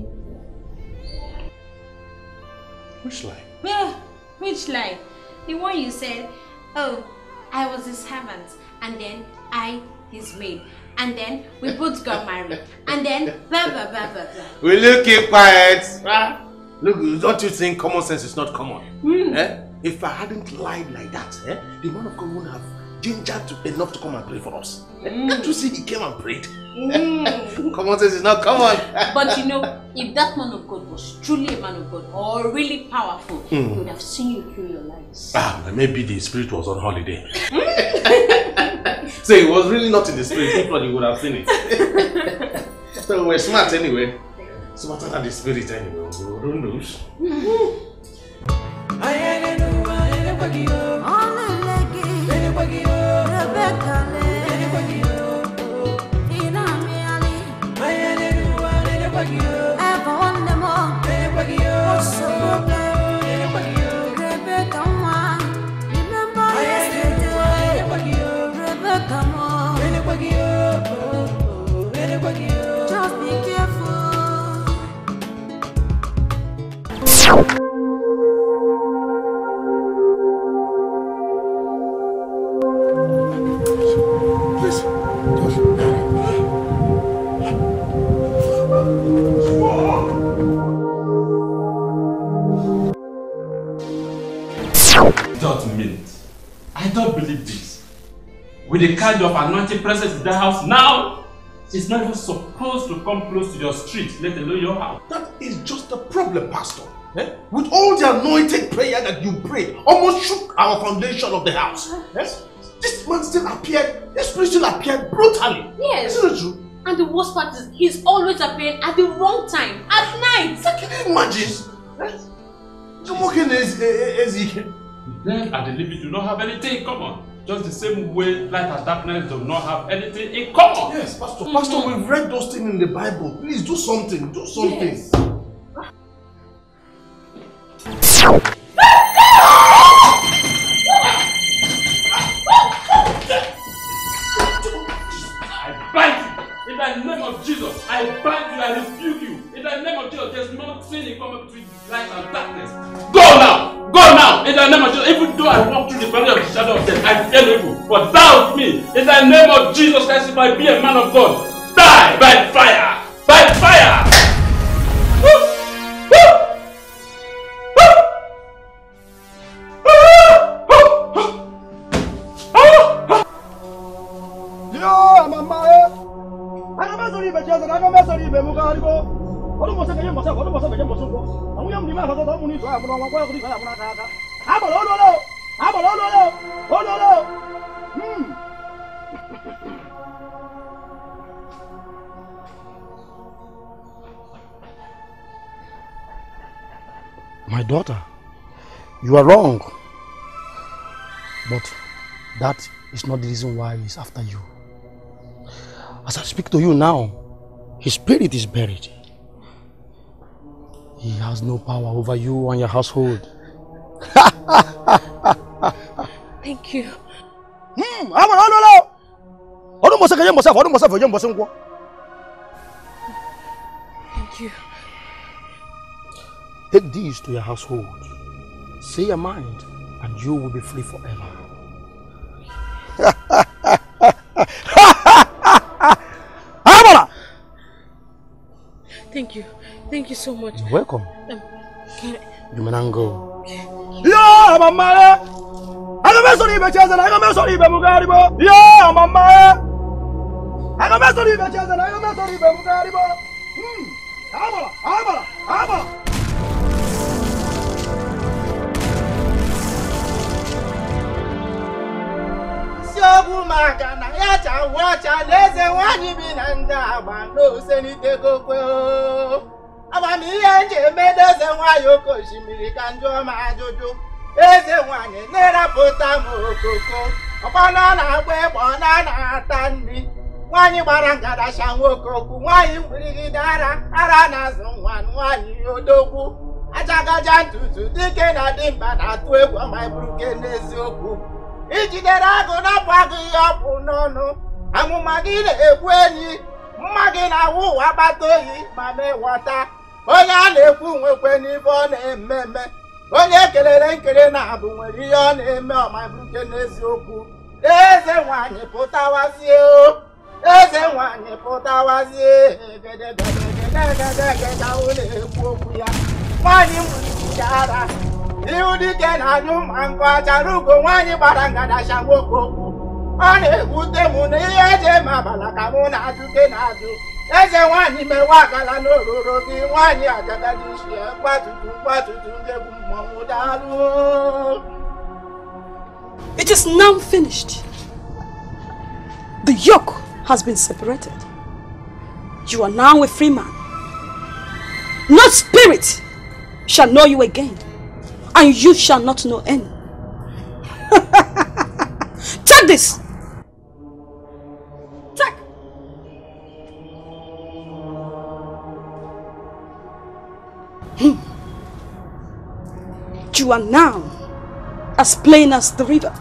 Which lie? Yeah, which lie? The one you said, oh, I was his servant, and then I his maid, and then we both got married, and then blah blah blah blah blah. Will you keep quiet? Ah, Look, don't you think common sense is not common? Hmm. Eh? If I hadn't lied like that, eh, the man of God would have ginger to, enough to come and pray for us. Can't you see he came and prayed? come on, says now, come on. But you know, if that man of God was truly a man of God or really powerful, Mm. he would have seen you through your lives. Ah, maybe the spirit was on holiday. so it was really not in the spirit, if not, you would have seen it. so we're smart anyway. Smarter than the spirit anyway. Who knows? The kind of anointing presence in the house now, it's not even supposed to come close to your street, let alone your house. That is just a problem, Pastor. Eh? With all the anointed prayer that you prayed, almost shook our foundation of the house. Yes? This man still appeared, this priest still appeared brutally. Yes. Isn't it true? And the worst part is, he's always appearing at the wrong time, at night. Can you imagine? Eh? Jomoke is eh, Ezekiel. Then and the living do not have anything come common. Just the same way light and darkness do not have anything in common. Yes, Pastor. Pastor, we've read those things in the Bible. Please do something. Do something. Yes. I bind you in the name of Jesus. I bind you, I rebuke you. In the name of Jesus, there's no sin in common between light and darkness. In the name of Jesus, even though I walk through the valley of the shadow of death, I fear no evil. But thou with me, in the name of Jesus Christ, if I be a man of God, die by fire! By fire! Yo, mama eh. Ana mesori ibe jeze na ana mesori ibe mu ga ribo. Odu mo se ke yembo se, odu mo se ke yembo se Hmm. My daughter, you are wrong. But that is not the reason why he's after you. As I speak to you now, his spirit is buried. He has no power over you and your household. Thank you. Hmm, abo lo lo lo. Odu mo se ke yembo se, odu mo se fe yembo se ko. Thank you. Take these to your household. Say your mind, and you will be free forever. Abola. Thank you. Thank you so much. You're welcome. Um, can I... You may now go. Yo mamma Aka meso ni becheza na aka meso ni bemugaribo Yo mamma Aka meso ni becheza na aka meso ni bemugaribo Hmm. Abala abala abala Siogwu maka na ya cha wacha na eze nwanyi bi na ndị agba n'osenite kokwe ooo amamihe nji emedo eze nwanyị oke osimiri ka njụọ m ajụjụ. Eze nwanyị na-erapụta m okoko. Ọkpana na-agba egbe ọ na na-ata nri. Nwanyị gbara ngadasha nwoke okwu nwanyị mgbirigide ara ara na-azụ nwa nwanyị odogwu. Ajagaja ntutu dike na dimkpa na-atụ egwu ọma eburuke n'eziokwu. Ijidere agụ napụ agụ ihe ọkpụ n'ọnụ. Amụma gị na-egbu enyi. Mma gị na-awụ ụwa kpata oyi ma mewọta onye a na-ekwu nwekwe n'ife ọ na-eme eme. Onye kelere nkele na abụ nwere ihe ọ na-eme ọmabuke n'eziokwu. Eze nwanyị pụtawazie eze nwanyị pụtawazie. Na-ekwu okwu ya. Nwanyị nwere ara. Ihu dike na anyụ ma nkụ achara ugo nwaanyị gbara ngadasha nwoke okwu. Ọ na-ewute m na ihe eji ma abala ka mụ na-ajụ. It is now finished. The yoke has been separated. You are now a free man. No spirit shall know you again, and you shall not know any. Take this. Hmm. You are now as plain as the river.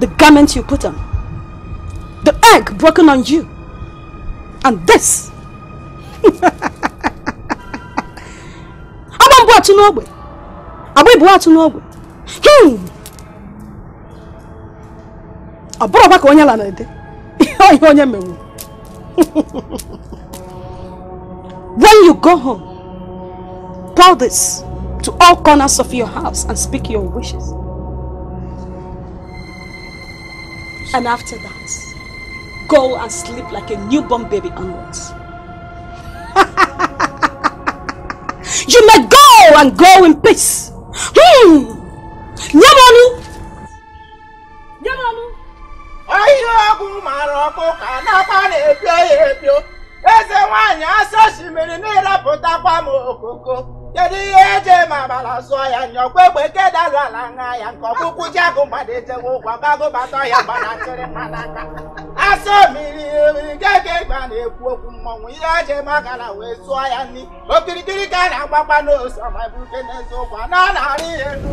The garment you put on, the egg broken on you, and this. Agba mbụ atụ n'ogbe, agba ibu atụ n'ogbe. Hmm. Ọ bụrụkwa ka onye ala na-ede, ihe onye menwu. When you go home, pour this to all corners of your house and speak your wishes. And after that, go and sleep like a newborn baby onwards. you may go and go in peace. Hmm. Eze nwaanyị asọ osimiri n'ịrapụtakwa m okoko. Kedu ihe eje ma abala sụọ ya nyọkwa egbe nke dalụ ala nha ya nke ọkpụkpụ ji agụ mmadụ ejewe ụgwọ gbago bata ya gbanakịrị mmanaka. Mmiri mmiri nke ka ịgba na-ekwu okwu mmọnwụ ihe eje magala wee sụọ ya nri. Okirikiri ka a na-agbakwa n'ose ma ebuke n'eze ụgwọ na ọ na-arị ihe elu.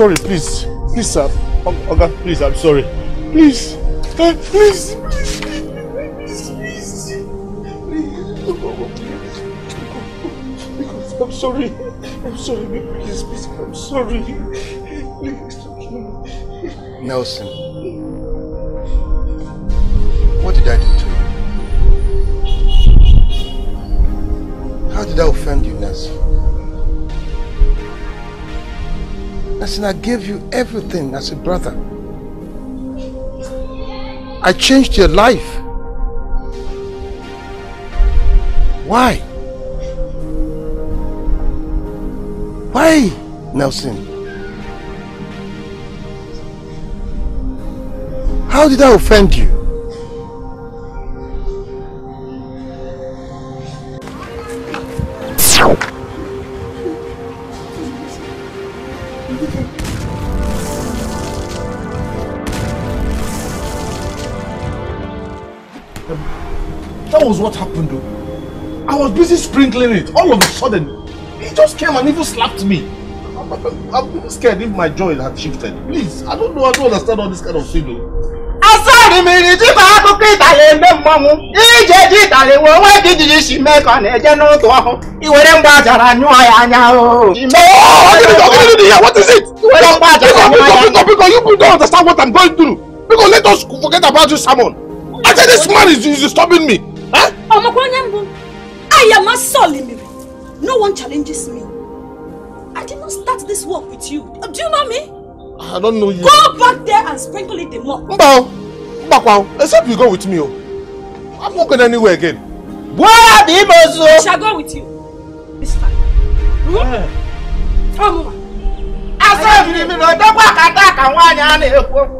Sorry, please. Please, sir. Oga, please, I'm sorry. Please. Eh, please. Please, please, please. Biko, I'm sorry. I'm sorry, please, please, I'm sorry. Please, Nelson, what did I do to you? How did I offend you, Nelson, I gave you everything as a brother. I changed your life. Why? Why, Nelson? How did I offend you? Sprinkling it. All of a sudden, he just came and even slapped me. I'm, I'm, I'm even scared if my joy had shifted. Please, I don't know. I don't understand all this kind of thing though. asọrị mmiri dịka akụkọ ịtali eme mmọnwụ ije ji ịtali wee onwe gị jiri si mee ka ọ na-eje n'ụtụ ọhụ iwere mgba ajara nyụọ ya anya o What is it? iwere mgba ajara nyụọ ya Because, because you don't understand what I'm going through. Because let us forget about this sermon. I said this man is, is disturbing me. I am a Solimiri. No one challenges me. I did not start this work with you. Do you know me? I don't know you. Go back there and sprinkle it the more. Mbao, Mbakwa, except you go with me. Oh. I'm not going anywhere again. Bụọra bụ ime ozu I shall go with you. This time. Hmm? Ọmụma. asọrị mmiri odekwa kata ka nwaanyị a na-ekwu okwu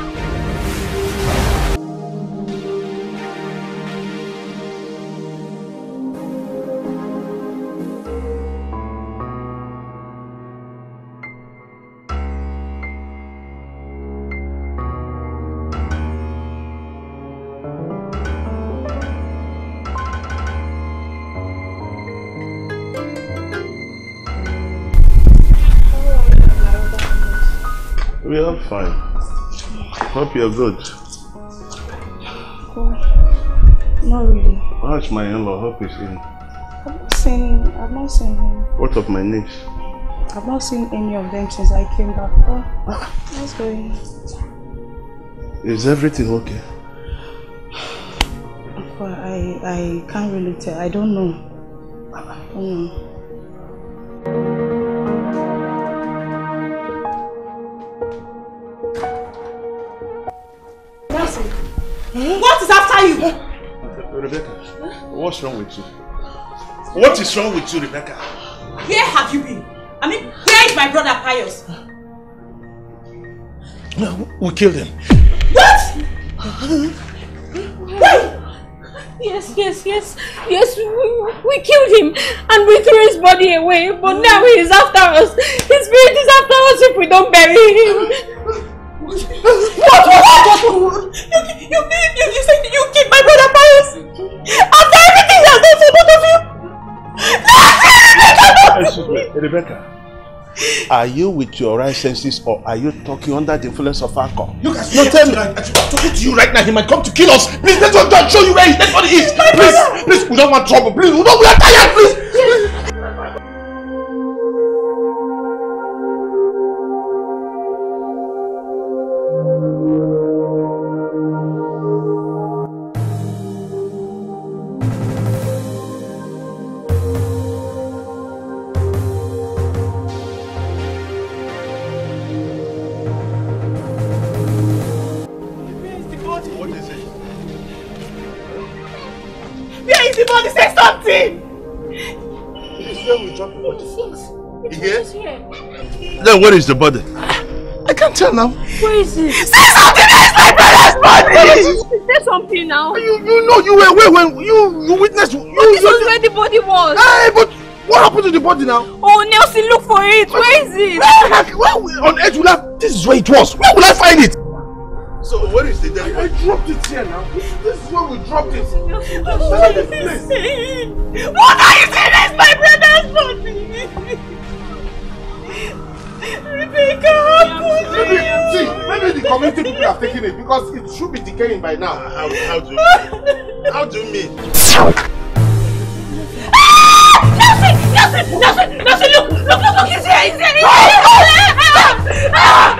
fine. Hope you're good. Not really. How's my in-law? Hope he's in. I've not seen I've not seen him. What of my niece? I've not seen any of them since I came back. Oh, what's going Is everything okay? Well, I I can't really tell. I don't know. I don't know. What is uh, you? Rebecca, what's wrong with you? What is wrong with you, Rebecca? Where have you been? I mean, where is my brother Pius? We killed him. What? Yes, yes, yes, yes, we, we killed him and we threw his body away, but now he is after us. His spirit is after us if we don't bury him. What? What? What? what? You, you, you, you said you killed my brother Pius? After everything he has done for both of you? Excuse me, Rebecca. Are you with your right senses or are you talking under the influence of alcohol? Look, I no, tell me. I'm talking to you right now. He might come to kill us. Please, go and show you where his dead body is. Please, please, we don't want trouble. Please, we don't. We are tired. Please. What where is the body? I can't tell now. Where is it? Say something! Where is my brother's body? Say something now. You, you know you were where when you you witnessed. You, This you, was where the body was. Hey, but what happened to the body now? Oh, Nelson, look for it. Where is it? Where, where, where on earth will I? This is where it was. Where will I find it? So where is the dead body? I dropped it here now. This, this is where we dropped it. What are you saying? What are you saying? That's my brother's body! Maybe, see, maybe the community people have taken it because it should be decaying by now. How, how do you mean? How do you mean? Nelson! Nelson! Nelson! Nelson! Look! Look! Look! Look! He's here! He's here! He's here!